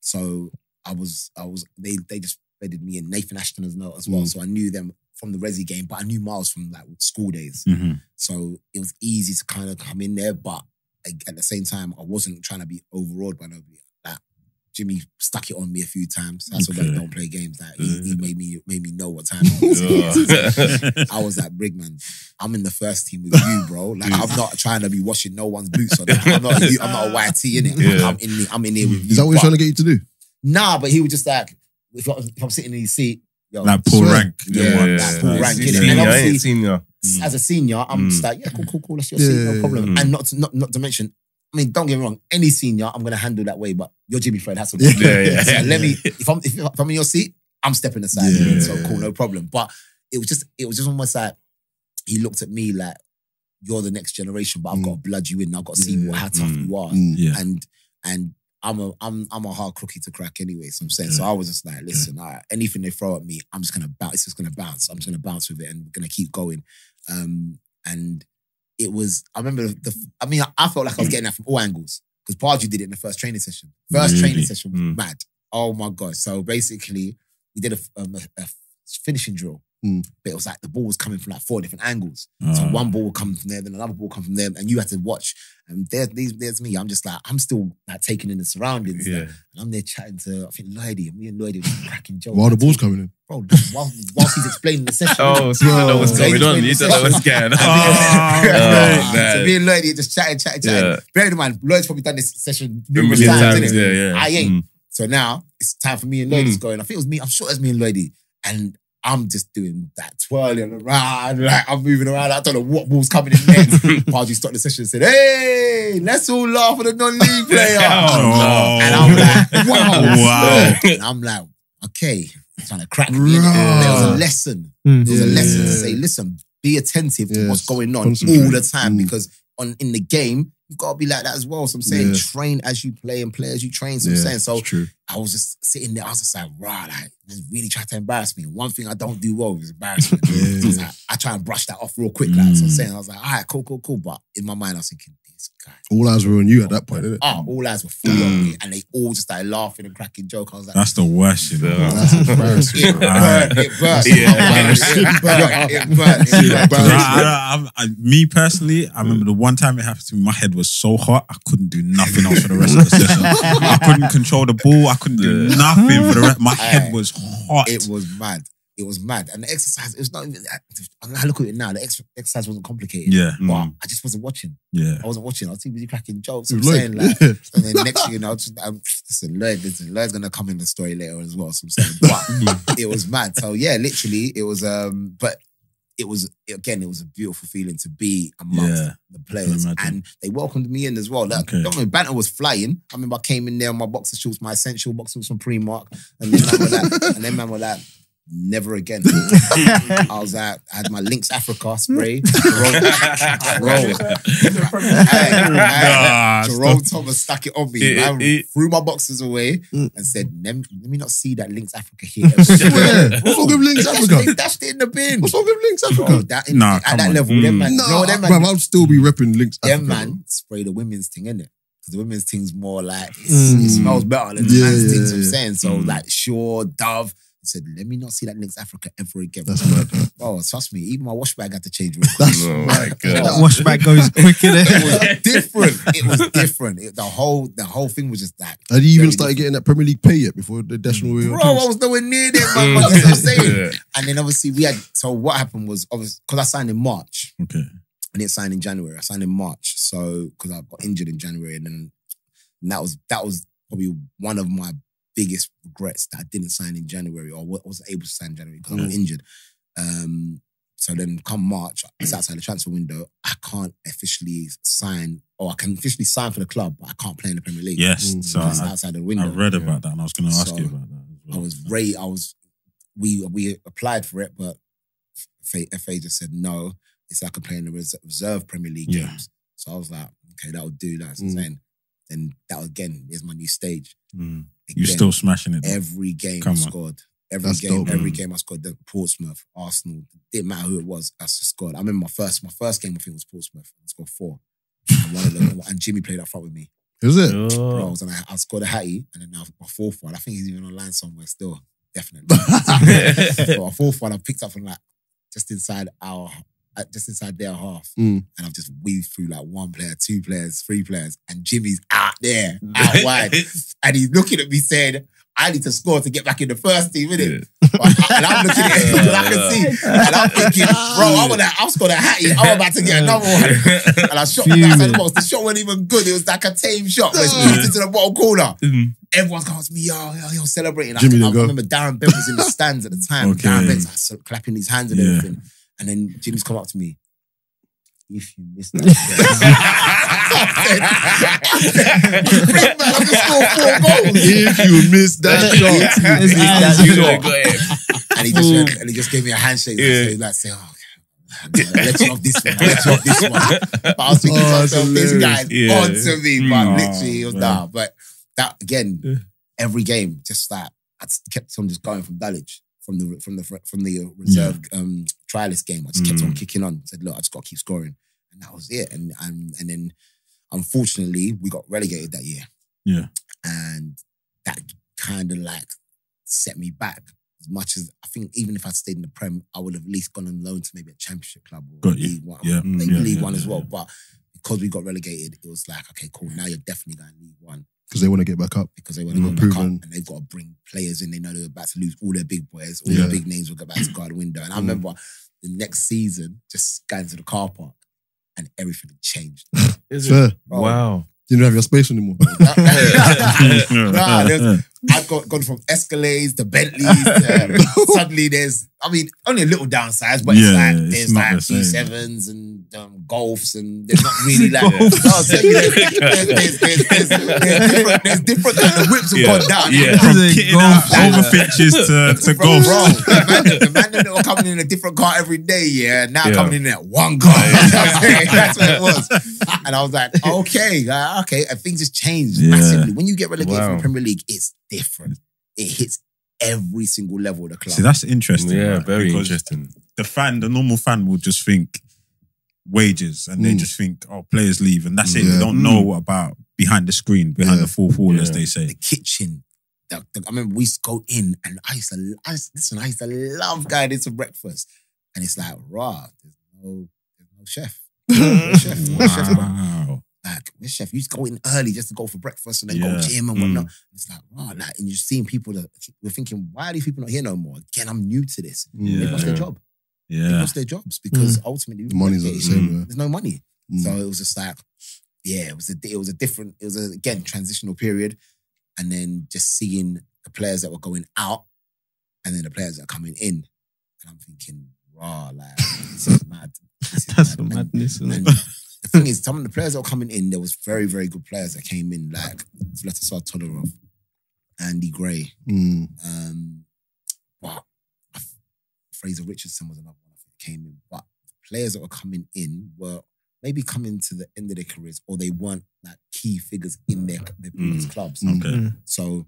Speaker 4: So I was I was they they just bedded me in Nathan Ashton as well as well.
Speaker 2: Mm.
Speaker 4: So I knew them from the Resi game, but I knew Miles from like school days.
Speaker 1: Mhm.
Speaker 4: So it was easy to kind of come in there, but at the same time, I wasn't trying to be overawed by nobody. Like Jimmy stuck it on me a few times. That's why
Speaker 1: Okay.
Speaker 4: I don't play games. Like he, he made me made me know what time it was. I was like, Brig man, I'm in the first team with you, bro. Like I'm not trying to be washing no one's boots on. I'm not I'm not a YT in it.
Speaker 3: Yeah.
Speaker 4: I'm in I'm in here with you.
Speaker 2: Is that what he's trying to get you to do?
Speaker 4: Nah, but he was just like, if, I, if I'm sitting in his seat, yo,
Speaker 1: Like Paul
Speaker 2: Swear.
Speaker 1: Rank. them
Speaker 4: Yeah,
Speaker 1: ones.
Speaker 4: like Paul Rank,
Speaker 3: Senior,
Speaker 4: And obviously-
Speaker 3: senior.
Speaker 4: as a senior, I'm
Speaker 3: Mm.
Speaker 4: just like, yeah, cool, cool, cool. That's your seat,
Speaker 2: Yeah,
Speaker 4: no problem.
Speaker 3: mm.
Speaker 4: And not to, not not to mention, I mean, don't get me wrong, any senior, I'm gonna handle that way. But you're Jimmy Fred Hasselhoff.
Speaker 2: Yeah,
Speaker 3: yeah.
Speaker 4: So let me if I'm if, if I'm in your seat, I'm stepping aside.
Speaker 1: Yeah.
Speaker 4: So cool, no problem. But it was just it was just almost like he looked at me like you're the next generation, but I've
Speaker 2: Mm.
Speaker 4: got to blood you in. I've got to see
Speaker 2: Yeah.
Speaker 4: what, how tough
Speaker 3: Mm.
Speaker 4: you are.
Speaker 2: Mm.
Speaker 1: Yeah.
Speaker 4: And and I'm a I'm I'm a hard cookie to crack anyway. So I'm saying so I was just like, listen, all right, anything they throw at me, I'm just gonna bounce. It's just gonna bounce. I'm just gonna bounce with it and gonna keep going. Um, and it was I remember the I mean I, I felt like I was getting that from all angles because Pardew did it in the first training session. First
Speaker 1: Really?
Speaker 4: training session was
Speaker 3: Mm.
Speaker 4: mad. Oh my god! So basically, we did a, um, a, a finishing drill,
Speaker 2: Mm.
Speaker 4: but it was like the ball was coming from like four different angles. So
Speaker 1: Uh,
Speaker 4: one ball would come from there, then another ball would come from there, and you had to watch. And there's these, there's me. I'm just like I'm still like taking in the surroundings.
Speaker 3: Yeah.
Speaker 4: like, and I'm there chatting to I think Lloydie, and me and Lloydie were cracking jokes.
Speaker 2: While the ball's coming in.
Speaker 4: bro, whilst, whilst he's explaining the session.
Speaker 3: Oh, so you don't know what's going on. You don't know what's going on.
Speaker 1: Oh,
Speaker 3: man.
Speaker 4: so me and Lloydie just chatting, chatting, chatting.
Speaker 3: Yeah.
Speaker 4: Bear in mind, Lloyd's probably done this session numerous times,
Speaker 3: times, yeah, yeah.
Speaker 4: I ain't.
Speaker 3: Mm.
Speaker 4: So now it's time for me and Lloydie
Speaker 3: Mm.
Speaker 4: to go in. I think it was me. I'm sure it was me and Lloydie, and I'm just doing that twirling around, like I'm moving around. I don't know what ball's coming in next. Pardew stopped the session and said, "Hey, let's all laugh at the non-league player."
Speaker 3: Oh,
Speaker 4: And I'm like, wow,
Speaker 1: Wow.
Speaker 4: And I'm like, okay, trying to crack me. innit? There was a lesson.
Speaker 5: Mm.
Speaker 4: There was a
Speaker 2: Yeah.
Speaker 4: lesson to say, listen, be attentive to what's going on all the time
Speaker 2: Mm.
Speaker 4: because on in the game, you've got to be like that as well. So I'm saying
Speaker 2: Yeah.
Speaker 4: train as you play and play as you train. So I'm saying, so
Speaker 2: true.
Speaker 4: I was just sitting there, I was just like, right, like, they really try to embarrass me. One thing I don't do well is embarrassment.
Speaker 2: Yeah.
Speaker 4: I, like, I try and brush that off real quick. Like, so I'm
Speaker 1: Mm.
Speaker 4: saying, I was like, all right, cool, cool, cool. But in my mind, I was thinking, this guy.
Speaker 2: All eyes were on you at that point, innit?
Speaker 4: Oh, all eyes were full on me, and they all just started laughing and cracking jokes. I was like,
Speaker 1: That's the worst, you know.
Speaker 3: Yeah.
Speaker 2: That's embarrassing.
Speaker 4: it
Speaker 2: bro.
Speaker 4: burned, it burned.
Speaker 3: Yeah.
Speaker 4: it burned, it burned, it burned.
Speaker 1: I, I, I, I, me personally, I remember the one time it happened to me, my head was so hot, I couldn't do nothing else for the rest of the session. I couldn't control the ball, I couldn't do nothing for the rest. My head was hot.
Speaker 4: It was mad. It was mad. And the exercise, it was not even, I look at it now, the ex- exercise wasn't complicated.
Speaker 1: yeah,
Speaker 4: But
Speaker 3: Mm.
Speaker 4: I just wasn't watching.
Speaker 1: yeah.
Speaker 4: I wasn't watching. I was too busy cracking jokes. I'm saying like, and then next thing you know, just, um, listen, Lloyd, listen, Lloyd's gonna come in the story later as well. So I'm saying, but it was mad. So yeah, literally, it was. um But it was again, it was a beautiful feeling to be amongst
Speaker 1: Yeah.
Speaker 4: the players, and they welcomed me in as well. Like,
Speaker 1: Okay.
Speaker 4: don't banter was flying. I remember I came in there on my boxer shorts, my essential boxer shorts from Primark, and then man were like, and then man were like. Never again. I was like, I had my Lynx Africa spray. Jerome, Jerome, Hey, hey,
Speaker 1: Nah,
Speaker 4: Jerome Thomas stuck it on me.
Speaker 3: It-
Speaker 4: man,
Speaker 3: it-
Speaker 4: threw my boxes away and said, let me, let me not see that Lynx Africa here.
Speaker 2: What's wrong with Links
Speaker 4: They
Speaker 2: Africa?
Speaker 4: dashed it in the bin.
Speaker 2: What's wrong with Links
Speaker 4: Bro,
Speaker 2: Africa?
Speaker 4: that in,
Speaker 1: Nah,
Speaker 4: at that
Speaker 1: on.
Speaker 4: level, them
Speaker 3: Mm.
Speaker 4: man,
Speaker 2: No,
Speaker 4: you them
Speaker 2: bruv,
Speaker 4: man,
Speaker 2: I'll still be repping Lynx Africa.
Speaker 4: them man spray the women's thing, innit? Because the women's thing's more like, it's,
Speaker 2: Mm.
Speaker 4: it smells better than the
Speaker 2: Yeah,
Speaker 4: man's
Speaker 2: yeah,
Speaker 4: thing, so I'm saying. So,
Speaker 3: Mm.
Speaker 4: like, sure, Dove. He said, let me not see that next Africa ever again.
Speaker 2: That's mad.
Speaker 4: Oh, trust me, even my wash bag had to change real quick.
Speaker 2: That's
Speaker 3: Oh my
Speaker 2: mad.
Speaker 3: God.
Speaker 5: That washback goes quick in
Speaker 4: it
Speaker 5: it.
Speaker 4: was different. It was different. It- the whole the whole thing was just that.
Speaker 2: Had you even
Speaker 4: Very
Speaker 2: started getting that Premier League pay yet before the National Way?
Speaker 4: bro, I was nowhere near that, man. Mm. That's what I'm saying.
Speaker 3: Yeah.
Speaker 4: And then obviously we had. So what happened was obviously because I signed in March.
Speaker 1: Okay.
Speaker 4: I didn't sign in January. I signed in March. So because I got injured in January, and then and that was that was probably one of my biggest regrets that I didn't sign in January or wasn't able to sign in January because I got injured. Um, so then come March, it's outside the transfer window. I can't officially sign, or I can officially sign for the club, but I can't play in the Premier League.
Speaker 1: Yes.
Speaker 2: Mm.
Speaker 1: So I,
Speaker 4: outside the window.
Speaker 1: I read about that and I was going to ask
Speaker 4: So,
Speaker 1: you about that. Well.
Speaker 4: I was ready. I was. We we applied for it, but FA, FA just said no. It's like I can play in the res- reserve Premier League
Speaker 1: Yeah.
Speaker 4: games. So I was like, okay, that'll do. That's
Speaker 2: Mm.
Speaker 4: insane. Then that again is my new stage.
Speaker 1: Mm. You
Speaker 4: Again,
Speaker 1: still smashing it. though.
Speaker 4: every game
Speaker 1: Come
Speaker 4: I
Speaker 1: on.
Speaker 4: scored. Every
Speaker 2: That's
Speaker 4: game,
Speaker 2: dope,
Speaker 4: every
Speaker 1: man.
Speaker 4: game I scored. The Portsmouth, Arsenal, didn't matter who it was. I just scored. I remember my first, my first game I think was Portsmouth. I scored four. And, one of them, and Jimmy played up front with me.
Speaker 2: Is it?
Speaker 4: Bro, I, was on a, I scored a hattie, and then now my fourth one. I think he's even online somewhere still. Definitely. so a fourth one I picked up from like just inside our, uh, just inside their half,
Speaker 2: Mm.
Speaker 4: and I've just weaved through like one player, two players, three players, and Jimmy's out there, out wide, and he's looking at me saying. I need to score to get back in the first team, innit? and I'm looking at him, and I can see, and I'm thinking, bro, I'm gonna, I've scored a hattie, I'm about to get another one. And I shot the of the box. The shot wasn't even good. It was like a tame shot. It's moved into the bottom corner.
Speaker 3: Mm.
Speaker 4: Everyone's coming to me, yo, yo, yo, celebrating. I, I, remember Darren Bent was in the stands at the time.
Speaker 1: Okay.
Speaker 4: Darren Bent's like, so- clapping his hands and
Speaker 1: Yeah.
Speaker 4: everything. And then Jimmy's come up to me. If you miss that, Big man, I just scored four goals.
Speaker 2: If you miss that shot,
Speaker 4: you miss that
Speaker 3: You
Speaker 4: shot.
Speaker 3: got it.
Speaker 4: And he just went, and he just gave me a handshake.
Speaker 3: Yeah.
Speaker 4: Yeah. Like, say, oh, let you off this one. Let you off this one. But I was thinking
Speaker 2: Oh,
Speaker 4: to myself, this guy's
Speaker 3: Yeah.
Speaker 4: on to me. But
Speaker 1: Mm.
Speaker 4: literally, it was
Speaker 1: Oh,
Speaker 4: nah. But that again,
Speaker 3: Yeah.
Speaker 4: every game, just that I kept on just going from Dulwich, from the from the from the uh, reserve um trialist game. I just kept on
Speaker 1: Mm.
Speaker 4: kicking on. Said, look, I just got to keep scoring, and that was it. And and and then, unfortunately, we got relegated that year
Speaker 1: Yeah.
Speaker 4: and that kind of like set me back as much as I think even if I'd stayed in the Prem, I would have at least gone on loan to maybe a championship club or
Speaker 1: Got you.
Speaker 4: One,
Speaker 1: Yeah.
Speaker 4: maybe
Speaker 1: Yeah,
Speaker 4: League
Speaker 1: yeah,
Speaker 4: One as well.
Speaker 1: yeah.
Speaker 4: But because we got relegated, it was like, okay, cool. Now you're definitely going League One
Speaker 2: because they want to get back up.
Speaker 4: because they want to
Speaker 2: Mm,
Speaker 4: go back up and they've got to bring players in. They know they're about to lose all their big boys, all
Speaker 2: Yeah.
Speaker 4: their big names will go back to guard window. And I
Speaker 2: Mm.
Speaker 4: remember the next season just going to the car park and everything had changed.
Speaker 3: Is
Speaker 2: Fair.
Speaker 3: it? Wow.
Speaker 2: You don't have your space anymore.
Speaker 4: Nah, there's- I've got gone from Escalades to Bentleys. To, suddenly, there's, I mean, only a little downsides, but
Speaker 1: Yeah,
Speaker 4: it's like
Speaker 1: it's
Speaker 4: there's like
Speaker 1: the.
Speaker 4: G7s and um, Golfs, and they're not really like. No, you, there's, there's, there's, there's, different, there's different kind of whips have
Speaker 3: Yeah.
Speaker 4: gone down.
Speaker 3: Yeah.
Speaker 1: From kitting out to, to
Speaker 4: Bro,
Speaker 1: golf.
Speaker 4: bro, the man, the man that were coming in a different car every day, yeah, now
Speaker 3: Yeah.
Speaker 4: coming in at one car. You know what I'm saying? That's what it was. And I was like, okay, uh, okay, and things just changed massively. When you get relegated
Speaker 3: Wow.
Speaker 4: from the Premier League, it's different. It hits every single level of the club.
Speaker 1: See, that's interesting.
Speaker 3: Yeah,
Speaker 1: right?
Speaker 3: very
Speaker 1: Because
Speaker 3: interesting.
Speaker 1: The fan, the normal fan will just think wages and they
Speaker 2: Mm.
Speaker 1: just think, oh, players leave and that's it.
Speaker 2: Yeah.
Speaker 1: They don't know about behind the screen, behind
Speaker 2: Yeah.
Speaker 1: the fourth wall, as they say.
Speaker 4: the kitchen. The, the- I remember we used to go in and I used to, I used, listen, I used to love going into breakfast. And it's like, raw, there's no, there's no chef. No chef, no chef.
Speaker 1: Wow.
Speaker 4: Like this chef you used to go in early just to go for breakfast and then
Speaker 1: Yeah.
Speaker 4: go gym and
Speaker 1: Mm.
Speaker 4: whatnot. It's like, wow, like, and you're seeing people that we're thinking, why are these people not here no more? Again, I'm new to this.
Speaker 2: Mm.
Speaker 4: They've lost their job.
Speaker 1: Yeah.
Speaker 4: They've lost their jobs because ultimately
Speaker 2: The money's not the same. yeah.
Speaker 4: there's no money.
Speaker 2: Mm.
Speaker 4: So it was just like, yeah, it was a it was a different, it was a, again transitional period, and then just seeing the players that were going out, and then the players that are coming in, and I'm thinking, raw, like this is mad. This is
Speaker 5: That's
Speaker 4: mad.
Speaker 5: a
Speaker 4: And-
Speaker 5: madness, isn't
Speaker 4: and
Speaker 5: it?
Speaker 4: the thing is, some of the players that were coming in, there was very, very good players that came in, like Vladislav Todorov, Andy Gray,
Speaker 2: Mm.
Speaker 4: um, but Fraser Richardson was another one I think came in. But the players that were coming in were maybe coming to the end of their careers, or they weren't like key figures in their, their previous clubs.
Speaker 2: Mm.
Speaker 1: Okay.
Speaker 5: Mm.
Speaker 4: So,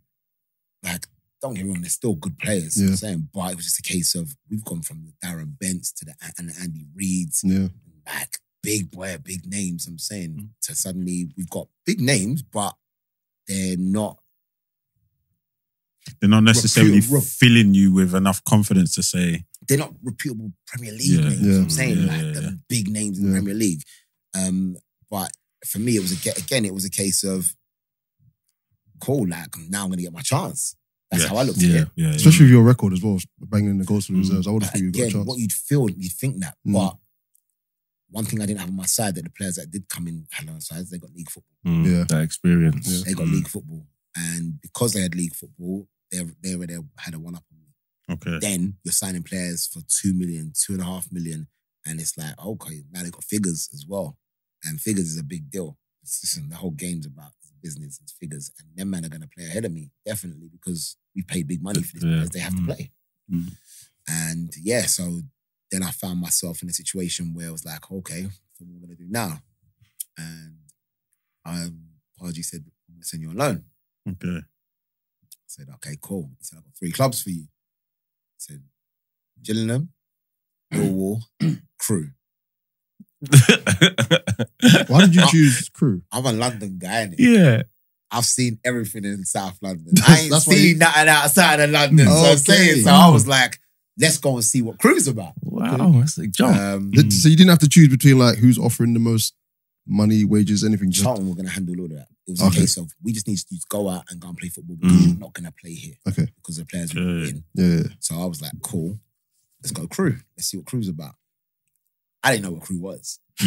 Speaker 4: like, don't get me wrong, they're still good players. You know what I'm saying, but it was just a case of we've gone from the Darren Bents to the and the Andy Reids,
Speaker 2: Yeah.
Speaker 4: like big boy, big names. I'm saying
Speaker 1: Mm.
Speaker 4: to suddenly we've got big names, but they're not.
Speaker 1: They're not necessarily
Speaker 4: Repute-
Speaker 1: filling you with enough confidence to say,
Speaker 4: They're not reputable Premier League
Speaker 1: Yeah.
Speaker 4: names.
Speaker 2: Yeah.
Speaker 4: I'm saying
Speaker 1: Yeah,
Speaker 4: like
Speaker 1: yeah,
Speaker 4: the
Speaker 1: yeah.
Speaker 4: big names in the Premier League. Um, but for me, it was a, again, it was a case of cool. Like now I'm gonna get my chance. That's
Speaker 1: Yeah.
Speaker 4: how I looked
Speaker 1: yeah,
Speaker 4: at it.
Speaker 1: yeah.
Speaker 2: Especially with your record as well, banging the goals for the
Speaker 1: Mm.
Speaker 2: reserves. I would have thought you got a
Speaker 4: again,
Speaker 2: chance.
Speaker 4: what you'd feel, you'd think that.
Speaker 2: Mm.
Speaker 4: But one thing I didn't have on my side that the players that did come in had on sides, they got league football.
Speaker 3: Mm,
Speaker 2: Yeah.
Speaker 3: That experience.
Speaker 2: Yeah.
Speaker 4: They got
Speaker 3: Mm.
Speaker 4: league football, and because they had league football, they they already had a one up on me.
Speaker 1: Okay.
Speaker 4: Then you're signing players for two million, two and a half million, and it's like okay, now they got figures as well, and figures is a big deal. It's, listen, the whole game's about business and figures, and them men are gonna play ahead of me definitely because we paid big money for these
Speaker 3: Yeah.
Speaker 4: players. They have
Speaker 1: Mm.
Speaker 4: to play,
Speaker 1: Mm.
Speaker 4: and yeah, so then I found myself in a situation where I was like, okay, what am I gonna do now? And um, Pardew said, I'm gonna send you on loan.
Speaker 1: Okay.
Speaker 4: said, okay, cool. He said, I've got three clubs for you. He said, Gillingham, Millwall, Crewe.
Speaker 2: Why did you choose Crewe?
Speaker 4: I'm a London guy,
Speaker 3: yeah.
Speaker 4: I've seen everything in South London. I ain't
Speaker 2: that's
Speaker 4: seen
Speaker 2: you-
Speaker 4: nothing outside of London. So I'm saying, so I was like, let's go and see what Crewe's about.
Speaker 3: Wow, that's a jump.
Speaker 4: Um,
Speaker 2: Did- So you didn't have to choose between like who's offering the most money, wages, anything. Just,
Speaker 4: Charlton were going to handle all of that. It was
Speaker 2: Okay.
Speaker 4: a case of we just need you to go out and go and play football because
Speaker 3: Mm.
Speaker 4: you're not going to play here.
Speaker 2: Okay.
Speaker 4: Because the players
Speaker 1: Okay.
Speaker 4: were in.
Speaker 2: yeah, yeah.
Speaker 4: So I was like, cool, let's go Crewe. Let's see what Crewe's about. I didn't know what Crewe was.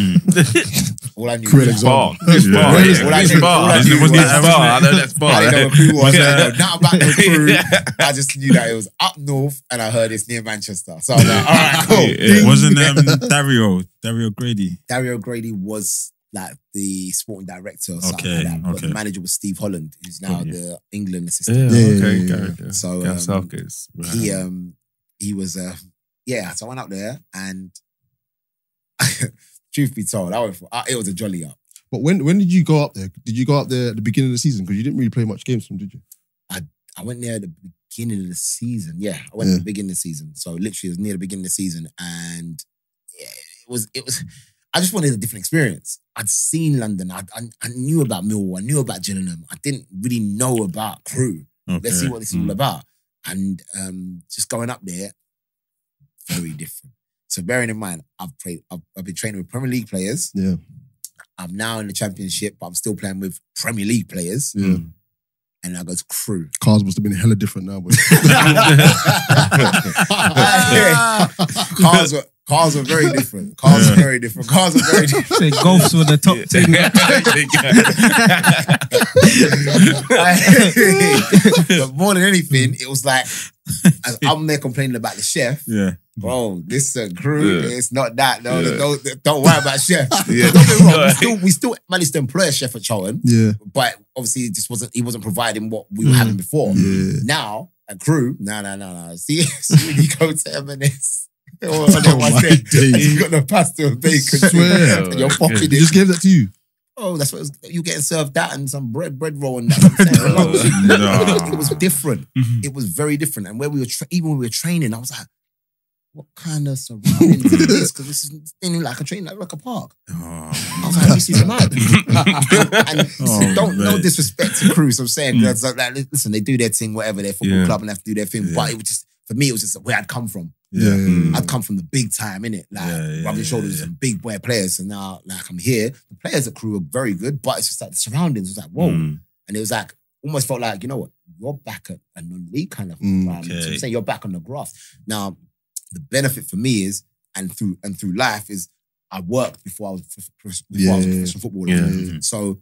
Speaker 4: All I knew
Speaker 2: Crewe
Speaker 4: was
Speaker 2: Alexandra.
Speaker 3: Bar.
Speaker 2: Yeah.
Speaker 3: Bar. Yeah.
Speaker 2: is-
Speaker 4: all I knew-
Speaker 3: bar.
Speaker 4: all I knew
Speaker 3: bar.
Speaker 4: was-
Speaker 3: It's bar. I know that's bar.
Speaker 4: I didn't know what Crewe was. I didn't know nothing about the Crewe. I just knew that it was up north and I heard it's near Manchester. So I was like, all right, cool.
Speaker 3: Yeah.
Speaker 1: Wasn't um, Dario Dario Gradi?
Speaker 4: Dario Gradi was like the sporting director or something
Speaker 1: Okay,
Speaker 4: like that. But
Speaker 1: okay.
Speaker 4: the manager was Steve Holland, who's now
Speaker 3: yeah.
Speaker 4: the England assistant.
Speaker 3: Yeah,
Speaker 2: Yeah,
Speaker 3: okay.
Speaker 2: yeah, yeah,
Speaker 3: Gareth, yeah.
Speaker 4: So, um,
Speaker 3: Southgate's. Right.
Speaker 4: he um he was uh yeah so i went up there and truth be told i went for uh, it was a jolly up
Speaker 2: But when when did you go up there? Did you go up there at the beginning of the season? Because you didn't really play much games from, did you?
Speaker 4: i went there at the beginning of the season yeah i went
Speaker 2: Yeah.
Speaker 4: at the beginning of the season so literally it was near the beginning of the season and yeah, it was it was I just wanted a different experience. I'd seen London. I, I, I knew about Millwall. I knew about Gillingham. I didn't really know about Crewe.
Speaker 1: Okay.
Speaker 4: Let's see what this is
Speaker 3: Mm.
Speaker 4: all about. And um, just going up there, very different. So bearing in mind, I've played, I've, I've been training with Premier League players.
Speaker 2: Yeah.
Speaker 4: I'm now in the Championship, but I'm still playing with Premier League players.
Speaker 2: Yeah.
Speaker 4: And I go to Crewe.
Speaker 2: Cars must have been a hella different now, but
Speaker 4: cars were cars are very different. Cars are very different. Cars are very different.
Speaker 5: Say golfs were the top thing.
Speaker 4: but more than anything, it was like as I'm there complaining about the chef.
Speaker 1: Yeah.
Speaker 4: Bro, this is a Crewe.
Speaker 3: Yeah.
Speaker 4: It's not that. No,
Speaker 3: Yeah.
Speaker 4: don't, don't worry about chef.
Speaker 3: Yeah.
Speaker 4: Don't get me wrong, we still we still managed to employ a chef at Charlton,
Speaker 2: yeah,
Speaker 4: but obviously it just wasn't he wasn't providing what we were
Speaker 2: Mm.
Speaker 4: having before.
Speaker 2: yeah.
Speaker 4: Now a Crewe, no, no, no, no. See, see when you go to M&S. Or on
Speaker 2: Oh
Speaker 4: one
Speaker 2: my
Speaker 4: day,
Speaker 2: days.
Speaker 4: and you got the pasta and bacon.
Speaker 2: Swear.
Speaker 4: and you're popping
Speaker 2: They
Speaker 4: it.
Speaker 2: just gave that to you.
Speaker 4: Oh, that's what it was, you getting served that and some bread, bread roll and that. I'm saying,
Speaker 3: Oh,
Speaker 1: no.
Speaker 4: it was different.
Speaker 3: Mhm.
Speaker 4: It was very different. And where we were, tra- even when we were training, I was like, what kind of surroundings is this? Because this is feeling like a train, like, like a park.
Speaker 1: Oh,
Speaker 4: I was like, this is mad. and
Speaker 1: Oh,
Speaker 4: don't no disrespect to Cruz. I'm saying,
Speaker 3: Mm.
Speaker 4: like, like, listen, they do their thing, whatever their football
Speaker 3: Yeah.
Speaker 4: club, and they have to do their thing.
Speaker 1: Yeah.
Speaker 4: But it was just for me, it was just where I'd come from.
Speaker 2: Yeah,
Speaker 3: Mm.
Speaker 4: I'd come from the big time, innit? Like
Speaker 1: Yeah, yeah,
Speaker 4: rubbing
Speaker 1: yeah,
Speaker 4: shoulders with
Speaker 1: yeah.
Speaker 4: some big boy players. And now, like, I'm here. The players at Crewe are very good, but it's just like the surroundings was like, whoa.
Speaker 3: Mm.
Speaker 4: And it was like, almost felt like, you know what, you're back at a non-league kind of
Speaker 2: Mm,
Speaker 4: environment. So
Speaker 1: okay.
Speaker 4: I'm saying you're back on the graft. Now, the benefit for me is, and through and through life is, I worked before I was prof- prof- before I was a
Speaker 2: Yeah.
Speaker 4: professional footballer.
Speaker 3: Yeah.
Speaker 1: Mhm.
Speaker 4: So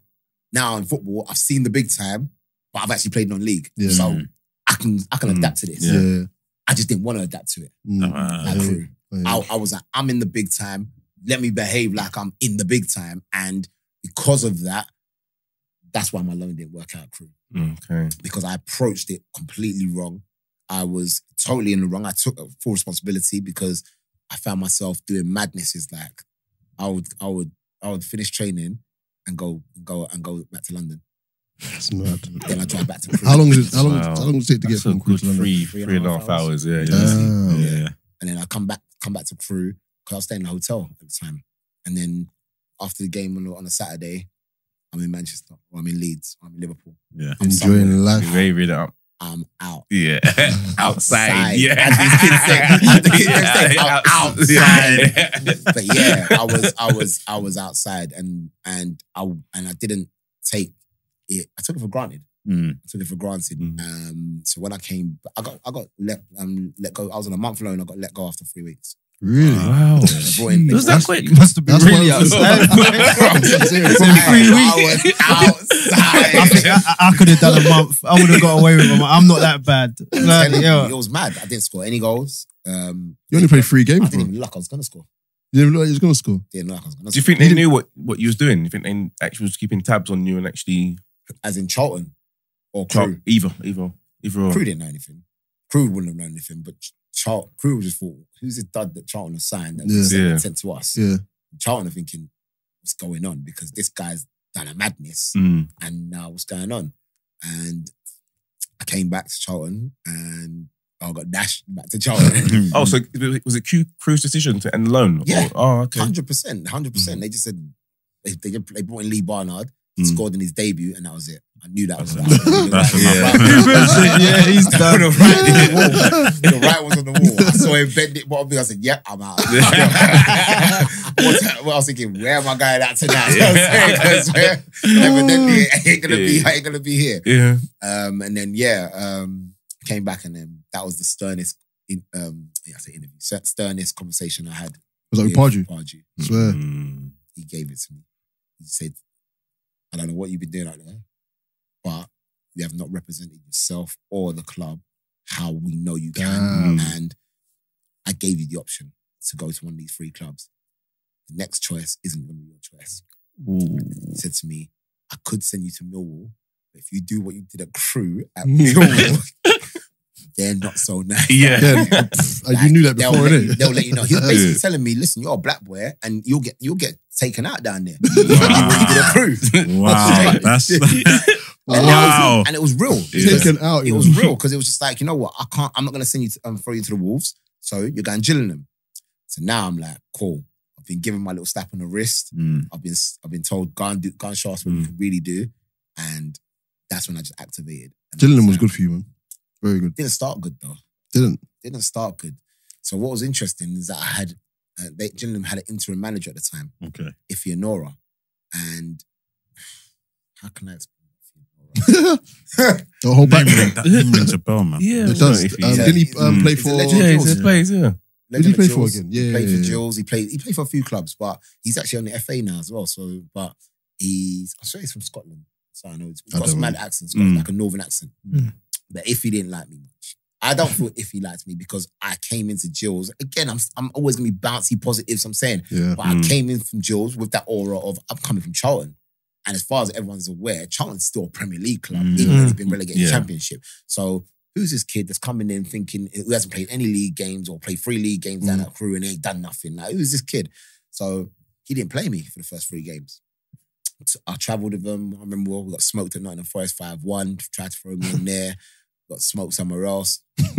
Speaker 4: now in football, I've seen the big time, but I've actually played non-league.
Speaker 2: Yeah.
Speaker 4: So I can I can
Speaker 3: Mm.
Speaker 4: adapt to this.
Speaker 2: yeah.
Speaker 3: Yeah.
Speaker 4: I just didn't want to adapt to it.
Speaker 2: Mm.
Speaker 4: Like Crewe.
Speaker 2: Yeah.
Speaker 4: I, I was like, I'm in the big time. Let me behave like I'm in the big time. And because of that, that's why my loan didn't work out, Crewe.
Speaker 3: Okay.
Speaker 4: Because I approached it completely wrong. I was totally in the wrong. I took full responsibility because I found myself doing madnesses. Like I would, I would, I would finish training and go, go and go back to London.
Speaker 2: That's mad.
Speaker 4: Then I drive back to.
Speaker 2: How long is it? How long?
Speaker 3: Wow.
Speaker 2: How long does it take to get
Speaker 3: That's a
Speaker 2: from Crewe
Speaker 3: good
Speaker 2: to London?
Speaker 3: three,
Speaker 4: Three
Speaker 3: three
Speaker 4: and
Speaker 3: and a half hours. Yeah.
Speaker 1: yeah.
Speaker 3: yeah.
Speaker 2: Ah.
Speaker 1: yeah, yeah.
Speaker 4: And then I come back, come back to Crewe because I was staying in a hotel at the time. And then after the game on, a- on a Saturday, I'm in Manchester or I'm in Leeds or I'm in Liverpool.
Speaker 1: Yeah.
Speaker 4: I'm
Speaker 2: Enjoying
Speaker 4: somewhere.
Speaker 2: life.
Speaker 3: You may it up.
Speaker 4: I'm out.
Speaker 3: Yeah. outside.
Speaker 4: Outside.
Speaker 3: Yeah.
Speaker 4: As these kids say. As the kids say, I'm outside. But yeah, I was, I was, I was outside, and and I and I didn't take it. I took it for granted.
Speaker 1: Mm.
Speaker 4: I took it for granted.
Speaker 3: Mm.
Speaker 4: Um, so when I came, I got, I got let, um, let go. I was on a month loan. I got let go after three weeks.
Speaker 2: Really?
Speaker 3: Wow.
Speaker 4: They in-
Speaker 3: Was that quick?
Speaker 5: You must have been
Speaker 2: That's
Speaker 5: really outside.
Speaker 2: I'm serious.
Speaker 5: In three weeks.
Speaker 4: was
Speaker 5: I think I, I could have done a month. I would have got away with it. I'm not that bad. Like, yeah.
Speaker 4: it was mad. I didn't score any goals. Um,
Speaker 2: You only played three
Speaker 4: I
Speaker 2: games,
Speaker 4: didn't even look. I was gonna score.
Speaker 2: You didn't look like you was gonna score.
Speaker 4: Didn't look. I was gonna
Speaker 3: Do you
Speaker 4: score.
Speaker 3: think they knew what, what you was doing? You think they actually was keeping tabs on you and actually
Speaker 4: As in Charlton or Crewe.
Speaker 3: either, either, either or?
Speaker 4: Crewe didn't know anything. Crewe wouldn't have known anything, but Char- Crewe just thought, "Who's this dud that Charlton has signed that
Speaker 2: Yeah.
Speaker 4: was sent,
Speaker 3: Yeah.
Speaker 4: sent to us?"
Speaker 2: Yeah.
Speaker 4: Charlton are thinking, "What's going on?" Because this guy's done a madness,
Speaker 3: Mm.
Speaker 4: and now what's going on? And I came back to Charlton and I got dashed back to Charlton.
Speaker 3: Oh, so it was it Q Crewe's decision to end the loan?
Speaker 4: Yeah.
Speaker 3: Or- oh, okay.
Speaker 4: Hundred percent, hundred percent. They just said they, they they brought in Lee Barnard. He
Speaker 1: Mm.
Speaker 4: scored in his debut, and that was it. I knew that was
Speaker 1: That's
Speaker 4: that.
Speaker 1: enough. That's
Speaker 4: The right-
Speaker 5: yeah, he's
Speaker 4: the
Speaker 5: done.
Speaker 4: right was on the wall. The right was on the wall. I saw him bend it bottom. I said, "Yep, I'm out." what, what I was thinking, where am I going at tonight? You know what I'm saying? 'Cause where- Evidently, I ain't gonna be. I ain't gonna be here.
Speaker 3: Yeah.
Speaker 4: Um, and then yeah, um, came back, and then that was the sternest. In, um, yeah, I say interview, sternest conversation I had.
Speaker 2: Was that with Pardew?
Speaker 4: Pardew.
Speaker 2: Swear.
Speaker 1: Mm.
Speaker 4: He gave it to me. He said, "I don't know what you've been doing out there, but you have not represented yourself or the club how we know you can."
Speaker 2: Damn.
Speaker 4: And I gave you the option to go to one of these three clubs. The next choice isn't going to be your choice. He said to me, I could send you to Millwall, but if you do what you did at Crewe at Millwall, they're not so nice.
Speaker 3: Yeah.
Speaker 2: Yeah, pff, uh, you knew that
Speaker 4: They'll
Speaker 2: before,
Speaker 4: let, you, they'll let you know. He was basically
Speaker 3: Yeah.
Speaker 4: telling me, listen, you're a black boy and you'll get you'll get taken out down there. You you did at
Speaker 1: Wow, that's
Speaker 4: And that was-
Speaker 1: wow.
Speaker 4: and it was real.
Speaker 3: Yeah.
Speaker 2: Taken out.
Speaker 4: It was real because it was just like, you know what? I can't, I'm not gonna send you to um, throw you to the wolves. So you're going Gillingham. So now I'm like, cool. I've been given my little slap on the wrist.
Speaker 1: Mm.
Speaker 4: I've been I've been told go and do go and show us what you
Speaker 1: Mm.
Speaker 4: can really do. And that's when I just activated. And
Speaker 2: Gillingham
Speaker 4: I
Speaker 2: was good for you, man. Very good.
Speaker 4: Didn't start good though.
Speaker 2: Didn't.
Speaker 4: Didn't start good. So what was interesting is that I had uh, they, Gillingham had an interim manager at the time,
Speaker 1: Okay.
Speaker 4: Iffy Onuora. And how can I explain Ify
Speaker 2: The whole back.
Speaker 1: Ring- that name rings a bell, man.
Speaker 3: Yeah.
Speaker 2: It does.
Speaker 3: If
Speaker 2: Um,
Speaker 3: he's-
Speaker 2: didn't he um,
Speaker 4: Mm.
Speaker 2: play
Speaker 4: He's a
Speaker 2: for?
Speaker 4: legend.
Speaker 3: yeah, he's
Speaker 4: Gills.
Speaker 3: a plays, yeah.
Speaker 2: Who did he
Speaker 4: Legend
Speaker 2: play for
Speaker 4: Gills.
Speaker 2: again?
Speaker 4: he
Speaker 2: Yeah,
Speaker 4: played
Speaker 2: yeah,
Speaker 4: for
Speaker 2: yeah.
Speaker 4: Gills. He played. He played for a few clubs, but he's actually on the FA now as well. So, but he's I'm sure he's from Scotland. So I know he's got some mad accent, Scotland,
Speaker 1: Mm.
Speaker 4: like a northern accent.
Speaker 5: Mm.
Speaker 4: But if he didn't like me much, I don't feel if he liked me because I came into Gills again. I'm I'm always gonna be bouncy, positive. So I'm saying,
Speaker 2: Yeah.
Speaker 4: but
Speaker 1: Mm.
Speaker 4: I came in from Gills with that aura of I'm coming from Charlton. And as far as everyone's aware, Charlton's still a Premier League club,
Speaker 1: Mm.
Speaker 4: even though they've been relegated
Speaker 3: Yeah.
Speaker 4: Championship. So who's this kid that's coming in thinking who hasn't played any league games or played three league games down
Speaker 2: Mm.
Speaker 4: at Crewe and he ain't done nothing? Like, who's this kid? So he didn't play me for the first three games. So I travelled with him. I remember we got smoked at night in Nottingham Forest 5 1, tried to throw me in there, got smoked somewhere else.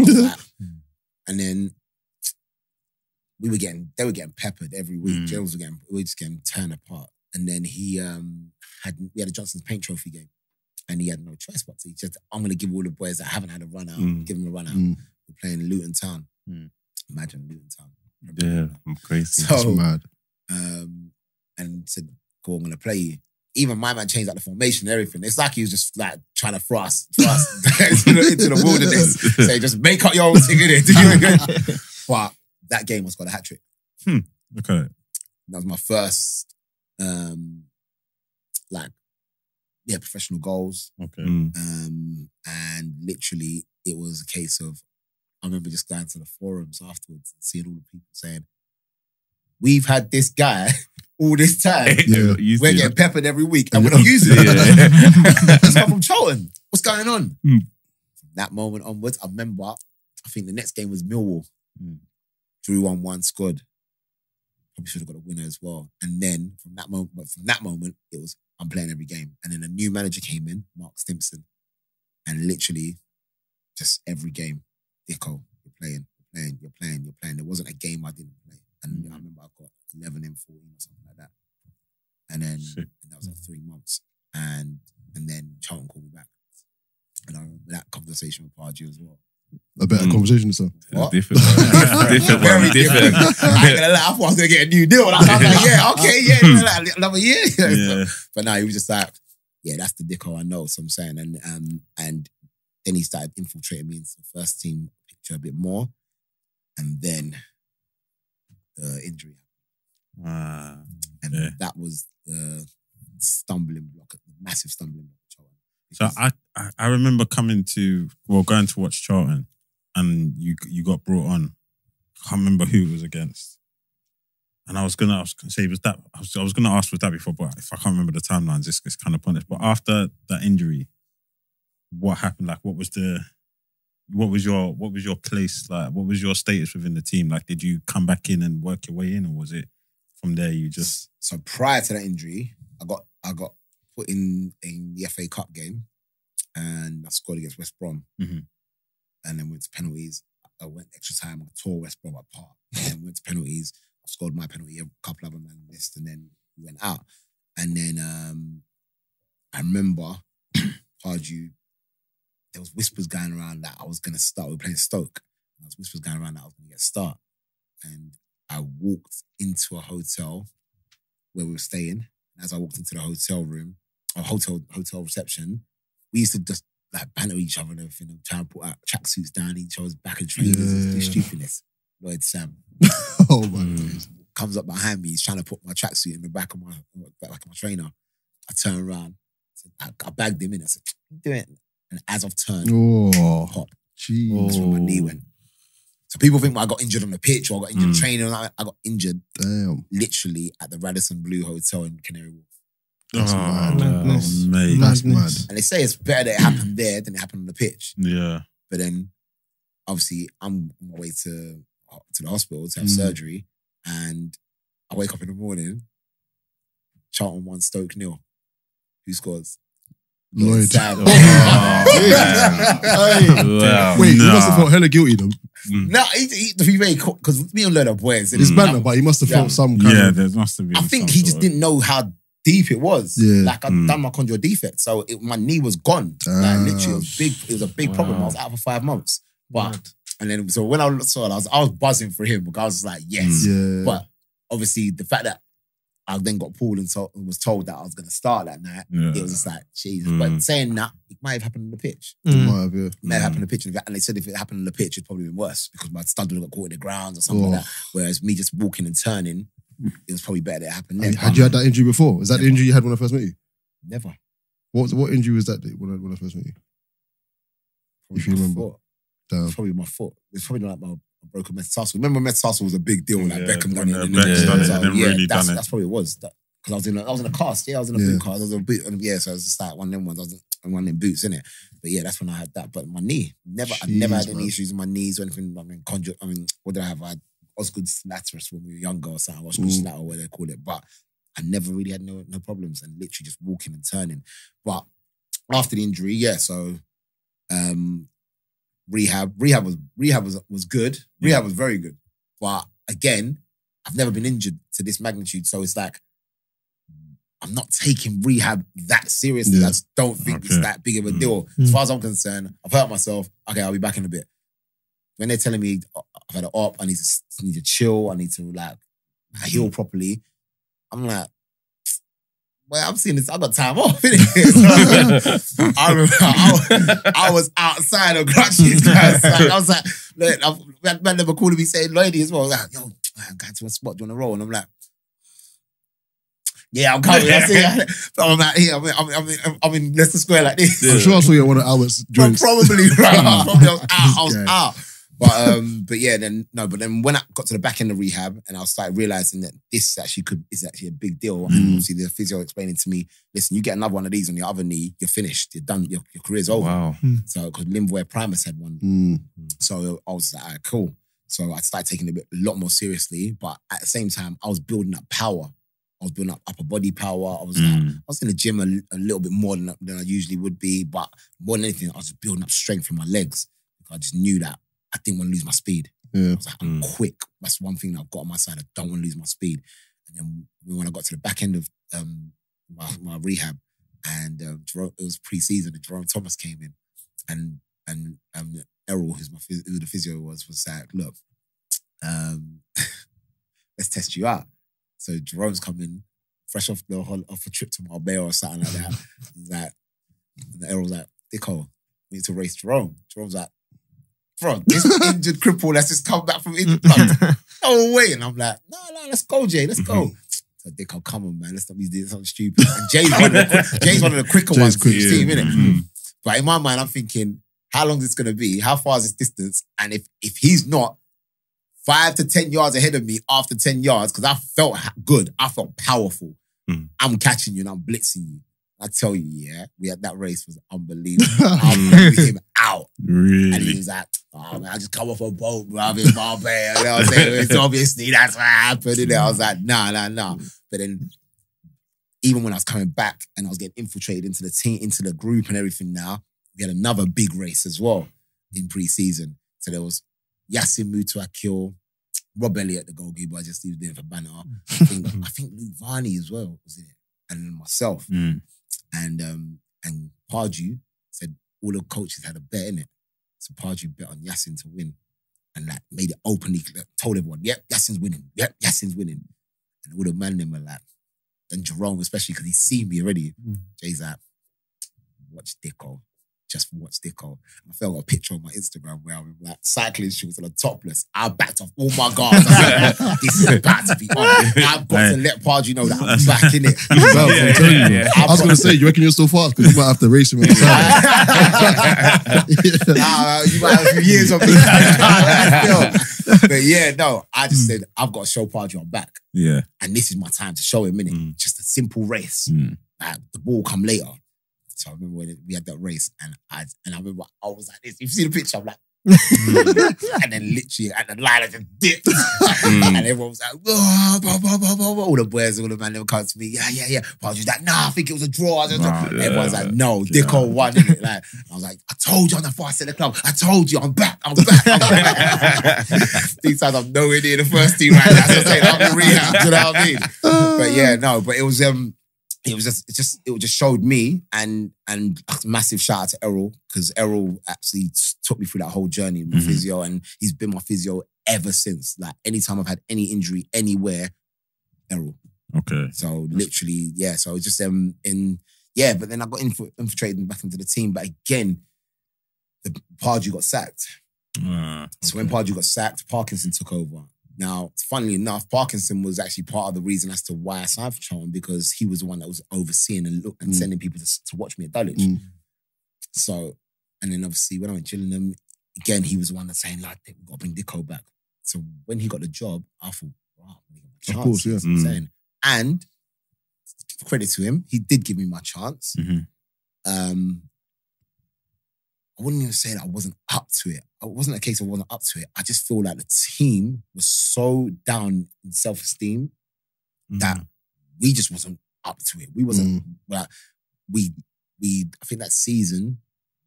Speaker 4: And then we were getting, they were getting peppered every week.
Speaker 1: Mm.
Speaker 4: Gills were getting, we were just getting torn apart. And then he um had, we had a Johnstone's Paint Trophy game. And he had no choice but to. He said, I'm going to give all the boys that haven't had a run out,
Speaker 1: Mm.
Speaker 4: give them a run out.
Speaker 2: Mm.
Speaker 4: We're playing Luton Town.
Speaker 1: Mm.
Speaker 4: Imagine Luton Town.
Speaker 3: Yeah, I'm crazy.
Speaker 4: So-
Speaker 2: That's mad.
Speaker 4: Um, and said, "Go, I'm gonna play you." Even my man changed like the formation and everything. It's like he was just like trying to throw us, throw us into, the, into the wilderness. Say, just make up your own thing in it. but that game was got a hat trick.
Speaker 1: Okay.
Speaker 4: That was my first, um, like, yeah, professional goals.
Speaker 1: Okay.
Speaker 3: Mm.
Speaker 4: Um, and literally, it was a case of, I remember just going to the forums afterwards and seeing all the people saying, We've had this guy all this time.
Speaker 2: Yeah.
Speaker 4: We're getting peppered every week and we're not using it.
Speaker 3: Yeah.
Speaker 4: He's come from Charlton. What's going on?
Speaker 3: Hmm.
Speaker 4: From that moment onwards, I remember, I think the next game was Millwall. Drew 1 1, scored. Probably should have got a winner as well. And then from that moment, but from that moment, it was I'm playing every game. And then a new manager came in, Mark Stimson. And literally, just every game, Dicko, you're playing, you're playing, you're playing, you're playing. There wasn't a game I didn't play. And I remember I got 11 in 14 or something like that. And then and that was like three months. And and then Charlton called me back. And I remember that conversation with Pardew as well.
Speaker 2: A better
Speaker 3: Mm.
Speaker 2: conversation, sir.
Speaker 4: What?
Speaker 3: Different. man. different.
Speaker 4: Very
Speaker 3: man. Different.
Speaker 4: I ain't gonna lie, I thought I was gonna get a new deal. And I was like, yeah, okay, yeah, like, another year.
Speaker 1: Yeah.
Speaker 4: But now he was just like, yeah, that's the Dicko I know. So I'm saying, and um, and then he started infiltrating me into the first team picture a bit more, and then the injury,
Speaker 1: Ah,
Speaker 4: and
Speaker 1: Yeah.
Speaker 4: that was the stumbling block, the massive stumbling block. Charlton.
Speaker 1: So I, I I remember coming to well going to watch Charlton, and you you got brought on. I can't remember who it was against. And I was gonna, I was gonna say, was that I was, I was gonna ask was that before, but if I can't remember the timelines, it's, it's kind of pointless. But after that injury, what happened? Like, what was the, what was your, what was your place? Like, what was your status within the team? Like, did you come back in and work your way in, or was it from there you just?
Speaker 4: so prior to that injury, I got I got put in in the FA Cup game, and I scored against West Brom.
Speaker 1: Mhm.
Speaker 4: And then went to penalties. I went extra time. I tore West Brom apart. And went to penalties. I scored my penalty. A couple of them man missed, and then went out. And then um, I remember, Pardew, there was whispers going around that I was gonna start. We were playing Stoke. And there was whispers going around that I was gonna get start. And I walked into a hotel where we were staying. As I walked into the hotel room, or hotel hotel reception, we used to just like banter each other and everything, and try and put our tracksuits down each other's back and trainers and do stupidness. Lloyd Sam
Speaker 2: oh my
Speaker 1: Mm.
Speaker 2: days.
Speaker 4: comes up behind me. He's trying to put my tracksuit in the back of my back of my trainer. I turn around. I, I bagged him in. I said, "What are you doing?" And as I've turned,
Speaker 2: Oh,
Speaker 4: pop.
Speaker 2: jeez.
Speaker 4: That's where my knee went. So people think I got injured on the pitch or I got injured
Speaker 1: Mm.
Speaker 4: training. I, I got injured
Speaker 2: Damn.
Speaker 4: literally at the Radisson Blu Hotel in Canary Wharf.
Speaker 2: That's
Speaker 1: Oh,
Speaker 2: mad.
Speaker 5: Madness.
Speaker 1: mate.
Speaker 2: That's
Speaker 5: Madness.
Speaker 2: mad.
Speaker 4: And they say it's better that it happened there than it happened on the pitch.
Speaker 1: Yeah.
Speaker 4: But then, obviously, I'm on my way to to the hospital to have
Speaker 2: Mm.
Speaker 4: surgery, and I wake up in the morning. Charlton one, Stoke nil. Who scores?
Speaker 2: Lloyd.
Speaker 4: Sam.
Speaker 1: Wow. Oh.
Speaker 2: Oh, Wait, you must have felt hella guilty though. Mm.
Speaker 4: no, he, he, to be very because me and Lloyd are boys.
Speaker 2: It's mm.
Speaker 4: innit?
Speaker 2: banter, but he must have
Speaker 4: Yeah.
Speaker 2: felt some kind
Speaker 1: Yeah,
Speaker 2: of.
Speaker 1: there must have been.
Speaker 4: I think
Speaker 1: some
Speaker 4: he just
Speaker 1: sort of-
Speaker 4: didn't know how deep it was.
Speaker 2: Yeah.
Speaker 4: Like I'd
Speaker 1: Mm.
Speaker 4: done my conjugal defect, so it, my knee was gone. Like
Speaker 2: ah.
Speaker 4: literally, it was big. It was a big problem. I was out for five months. But and then so when I saw it, I was I was buzzing for him because I was like, yes.
Speaker 2: Yeah.
Speaker 4: But obviously, the fact that I then got pulled and so, was told that I was going to start that night,
Speaker 1: Yeah.
Speaker 4: it was just like Jesus.
Speaker 1: Mm.
Speaker 4: But saying that, it might have happened on the pitch.
Speaker 2: It
Speaker 5: Mm.
Speaker 2: might have, yeah.
Speaker 4: It may have
Speaker 1: Mm.
Speaker 4: happened on the pitch, and they said if it happened on the pitch, it'd probably been worse because my stud would have got caught in the grounds or something
Speaker 2: Oh.
Speaker 4: like that. Whereas me just walking and turning, it was probably better that it happened then.
Speaker 2: Had you had that injury before? Is that the injury you had when I first met you?
Speaker 4: Never.
Speaker 2: What what injury was that when I, when I first met you?
Speaker 4: Probably
Speaker 2: If you
Speaker 4: my
Speaker 2: remember.
Speaker 4: foot.
Speaker 2: Damn.
Speaker 4: It's probably my foot. It's probably like my broken metatarsal. Remember metatarsal was a big deal. Like
Speaker 1: Yeah,
Speaker 4: Beckham
Speaker 1: when,
Speaker 4: done it.
Speaker 1: uh,
Speaker 4: and
Speaker 1: Beck's
Speaker 2: done it
Speaker 4: so,
Speaker 1: and then
Speaker 4: yeah,
Speaker 1: Rooney
Speaker 4: that's,
Speaker 1: done it.
Speaker 4: That's probably what it was. Because I was in a, I was in a cast. Yeah, I was in a
Speaker 2: Yeah.
Speaker 4: boot cast. I was in a boot. Yeah, so it was just like one of them ones. I was in one of them boots, innit? But yeah, that's when I had that. But my knee, never, I never had any
Speaker 2: man.
Speaker 4: issues with my knees or anything. I mean, conjure, I mean, what did I have? I had Osgood laterus when we were younger or something. Osgood Schlatter, or what they call it. But I never really had no no problems and literally just walking and turning. But after the injury, yeah, so um rehab, rehab was rehab was was good. Rehab was very good. But again, I've never been injured to this magnitude. So it's like I'm not taking rehab that seriously.
Speaker 2: Yeah.
Speaker 4: I just don't think it's that big of a
Speaker 1: Mm.
Speaker 4: deal. As
Speaker 5: Mm.
Speaker 4: far as I'm concerned, I've hurt myself. Okay, I'll be back in a bit. When they're telling me "Oh, I've had an op, I need to I need to chill, I need to like heal properly. I'm like, well, I'm seeing this. I got time off. innit? I remember I, I was outside on crutches. guys. Like, I was like, look, I've, man never calling me saying Lloydie as well. Like, yo, I'm going to a spot. Do you want to roll? And I'm like, yeah, I'm coming. I see. I'm out here. I'm in, I'm, in- I'm, in, I'm in Leicester Square like this.
Speaker 2: I'm sure I saw you at one of Albert's
Speaker 4: Pro-
Speaker 2: joints.
Speaker 4: Probably, right. probably I was out. I was
Speaker 2: Yeah.
Speaker 4: out. But um, but yeah, then no, but then when I got to the back end of rehab and I started realizing that this actually could is actually a big deal. And
Speaker 2: Mm.
Speaker 4: obviously the physio explaining to me, listen, you get another one of these on your other knee, you're finished. You're done. Your, your career's over.
Speaker 3: Wow.
Speaker 4: So because Linvoy Primus had one.
Speaker 2: Mm.
Speaker 4: So I was like, all right, cool. So I started taking it a, bit, lot more seriously. But at the same time, I was building up power. I was building up upper body power. I was like,
Speaker 1: Mm.
Speaker 4: I was in the gym a, a little bit more than, than I usually would be, but more than anything, I was building up strength in my legs. I just knew that I didn't want to lose my speed.
Speaker 2: Yeah.
Speaker 4: I was like, I'm
Speaker 1: Mm.
Speaker 4: quick. That's one thing that I've got on my side. I don't want to lose my speed. And then when I got to the back end of um, my, my rehab, and um, Jerome, it was pre-season, and Jerome Thomas came in, and and um, Errol, who's my phys- who the physio was, was like, look, um, let's test you out. So Jerome's coming fresh off the hol- off a trip to Marbella or something like that. He's like, and Errol's like, Dicko, we need to race Jerome. Jerome's like, bro, this injured cripple that's just come back from injured. Like, no way. And I'm like, no, no, let's go, Jay, let's go. So Dicko, come on, man, let's not be doing something stupid. And Jay's one of the, Jay's one of the quicker
Speaker 2: Jay's
Speaker 4: ones
Speaker 2: quick,
Speaker 4: in
Speaker 2: yeah.
Speaker 4: team, innit?
Speaker 1: Mm.
Speaker 4: But in my mind, I'm thinking, how long is this gonna be? How far is this distance? And if if he's not five to ten yards ahead of me after ten yards, because I felt good, I felt powerful.
Speaker 1: Mm.
Speaker 4: I'm catching you and I'm blitzing you. I tell you, yeah, we had that race was unbelievable. I blew him out, and he was like, "Oh man, I just come off a boat, bro, in Marbella." You know what I'm saying? It's obviously that's what happened. And I was like, "Nah, nah, nah." But then, even when I was coming back and I was getting infiltrated into the team, into the group and everything, now we had another big race as well in pre-season. So there was Yassin Moutaouakil, Rob Elliott, the goalkeeper. I just he was there for banner. I think, I think Luke Varney as well was in it, and then myself
Speaker 1: Mm.
Speaker 4: And um and Pardew said all the coaches had a bet in it. So Pardew bet on Yassin to win. And like made it openly like, told everyone, yep, Yassin's winning. Yep, Yassin's winning. And all the men them were like, and Jerome, especially because he's seen me already. Jay's like, watch Dicko. Just watch Dicko. I felt a picture on my Instagram where I'm like cycling shoes and I'm topless. I backed off all my guards. I was like, this is about to be on. I've got to let Pardew know that I'm back in it.
Speaker 2: Well, I'm telling you.
Speaker 3: yeah.
Speaker 2: I was gonna say, you reckon you're so fast because you might have to race him outside.
Speaker 4: nah, you might have a few years of me. Still. but yeah, no, I just said, I've got to show Pardew I'm back.
Speaker 1: Yeah.
Speaker 4: And this is my time to show him, innit?
Speaker 1: Mm.
Speaker 4: Just a simple race.
Speaker 1: Mm.
Speaker 4: Like, the ball come later. So I remember when we had that race and I and I remember I was like this. If you see the picture, I'm like, and then literally at the line I just dipped. and everyone was like, oh, blah, blah, blah, blah, blah. all the boys, all the man, they would come to me, yeah, yeah, yeah. But I was like, nah, I think it was a draw. Was
Speaker 1: Nah,
Speaker 4: like,
Speaker 1: yeah,
Speaker 4: Everyone's like, no,
Speaker 1: Yeah.
Speaker 4: Dicko won. Like, I was like, I told you on the first at the club. I told you, I'm back, I'm back. I'm back. These times I'm nowhere near the first team right now. So I'm saying, I'm in rehab, do you know what I mean? But yeah, no, but it was um it was just it just it just showed me and and a massive shout out to Errol because Errol actually took me through that whole journey with
Speaker 1: Mhm.
Speaker 4: physio and he's been my physio ever since. Like anytime I've had any injury anywhere, Errol.
Speaker 1: Okay.
Speaker 4: So literally, yeah. So it's just um in yeah, but then I got inf- infiltrated back into the team. But again, the Pardew got sacked.
Speaker 1: Ah,
Speaker 4: So when
Speaker 1: okay.
Speaker 4: Pardew got sacked, Parkinson took over. Now, funnily enough, Parkinson was actually part of the reason as to why I signed for Charlton because he was the one that was overseeing and look and
Speaker 2: Mm.
Speaker 4: sending people to, to watch me at Dulwich.
Speaker 2: Mm.
Speaker 4: So, and then obviously when I went Gillingham, again, he was the one that's saying, like, we've got to bring Dicko back. So when he got the job, I thought, wow, I'm gonna get my
Speaker 2: Of course, yeah.
Speaker 4: I'm
Speaker 1: Mm.
Speaker 4: saying? And credit to him, he did give me my chance.
Speaker 1: Mhm.
Speaker 4: Um, I wouldn't even say that I wasn't up to it. It wasn't a case of I wasn't up to it. I just feel like the team was so down in self-esteem that we just wasn't up to it. We wasn't like we we I think that season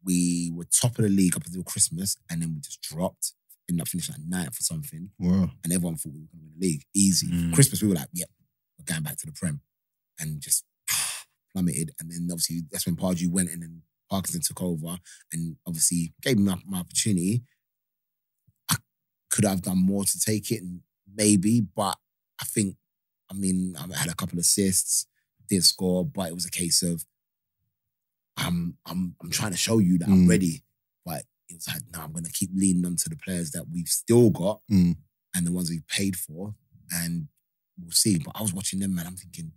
Speaker 4: we were top of the league up until Christmas and then we just dropped. Ended up finishing like ninth or something.
Speaker 2: Wow.
Speaker 4: And everyone thought we were gonna win the league. Easy.
Speaker 1: Mm.
Speaker 4: Christmas we were like, yep, we're going back to the Prem. And just plummeted. And then obviously that's when Pardew went in and then Parkinson took over and obviously gave me my, my opportunity. I could have done more to take it, maybe, but I think, I mean, I had a couple of assists, did score, but it was a case of I'm I'm I'm trying to show you that I'm
Speaker 2: Mm.
Speaker 4: ready. But it was like, no, I'm gonna keep leaning onto the players that we've still got
Speaker 2: Mm.
Speaker 4: and the ones we've paid for, and we'll see. But I was watching them, man. I'm thinking,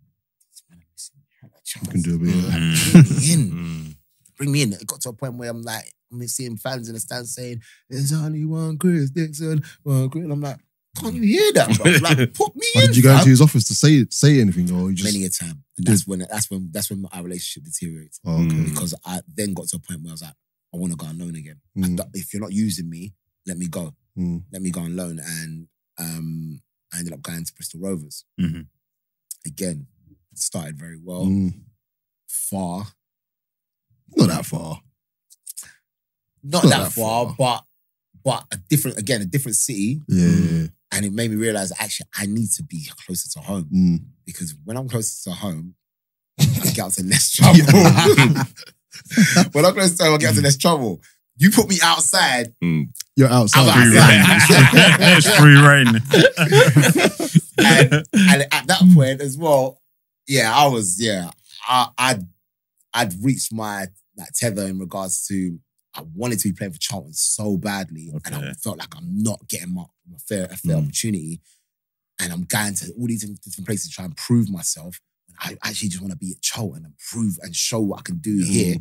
Speaker 4: this man, I'm missing a chance.
Speaker 2: You can do a bit. Yeah.
Speaker 4: Bring me in
Speaker 1: Mm.
Speaker 4: Bring me in. It got to a point where I'm like, I'm seeing fans in the stands saying, "There's only one Chris Dickson, one Chris." And I'm like, can't you hear that, bro? Like, put me in.
Speaker 2: did you go
Speaker 4: fam.
Speaker 2: into his office to say say anything, or you just?
Speaker 4: Many a time, that's when that's when that's when our relationship deteriorates
Speaker 2: Oh, okay.
Speaker 4: Because I then got to a point where I was like, I want to go on loan again.
Speaker 2: Mm.
Speaker 4: if you're not using me, let me go.
Speaker 2: Mm.
Speaker 4: Let me go on loan, and um, I ended up going to Bristol Rovers
Speaker 1: Mhm.
Speaker 4: again. Started very well,
Speaker 2: Mm.
Speaker 4: far,
Speaker 2: Not that far.
Speaker 4: not
Speaker 2: Not
Speaker 4: that,
Speaker 2: that
Speaker 4: far,
Speaker 2: far.
Speaker 4: but but a different again, a different city.
Speaker 2: Yeah. yeah,
Speaker 4: And it made me realize actually I need to be closer to home.
Speaker 2: Mm.
Speaker 4: because when I'm closer to home, I get into less trouble. when I'm closer to home, I get into less trouble. You put me outside,
Speaker 2: You're outside.
Speaker 4: I'm
Speaker 1: Free
Speaker 4: outside.
Speaker 1: it's free reign.
Speaker 4: and, and at that point as well, yeah, I was, yeah, I, I'd, I'd reached my like tether in regards to I wanted to be playing for Charlton so badly, and I felt like I'm not getting my, my fair, a fair
Speaker 1: Mm.
Speaker 4: opportunity, and I'm going to all these different places to try and prove myself. I actually just want to be at Charlton and prove and show what I can do here,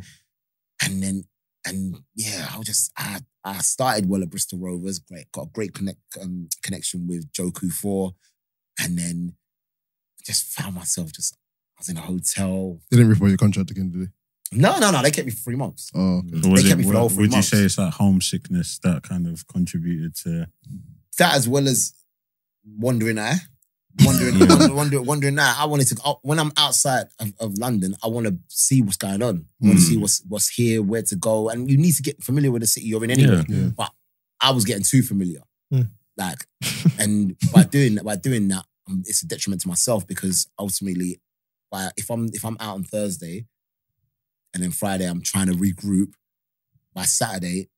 Speaker 4: and then and yeah, I was just I I started well at Bristol Rovers, great, got a great connect um, connection with Jo Kuffour, and then just found myself just I was in a hotel.
Speaker 2: They didn't report your contract again, did they?
Speaker 4: No, no, no, they kept me for three months.
Speaker 2: Oh, okay.
Speaker 1: So was
Speaker 4: They
Speaker 1: it,
Speaker 4: kept me for the whole
Speaker 1: would
Speaker 4: three
Speaker 1: you
Speaker 4: months.
Speaker 1: say it's that homesickness that kind of contributed to?
Speaker 4: That as well as wandering eye. wondering,
Speaker 3: Yeah.
Speaker 4: wondering, wondering, wondering now. I wanted to when I'm outside of, of London, I want to see what's going on. I want to
Speaker 1: Mm.
Speaker 4: see what's what's here, where to go, and you need to get familiar with the city you're in anyway.
Speaker 3: Yeah.
Speaker 2: Yeah.
Speaker 4: But I was getting too familiar,
Speaker 5: Mm.
Speaker 4: like, and by doing by doing that, um, it's a detriment to myself because ultimately, if I'm if I'm out on Thursday, and then Friday I'm trying to regroup, by Saturday,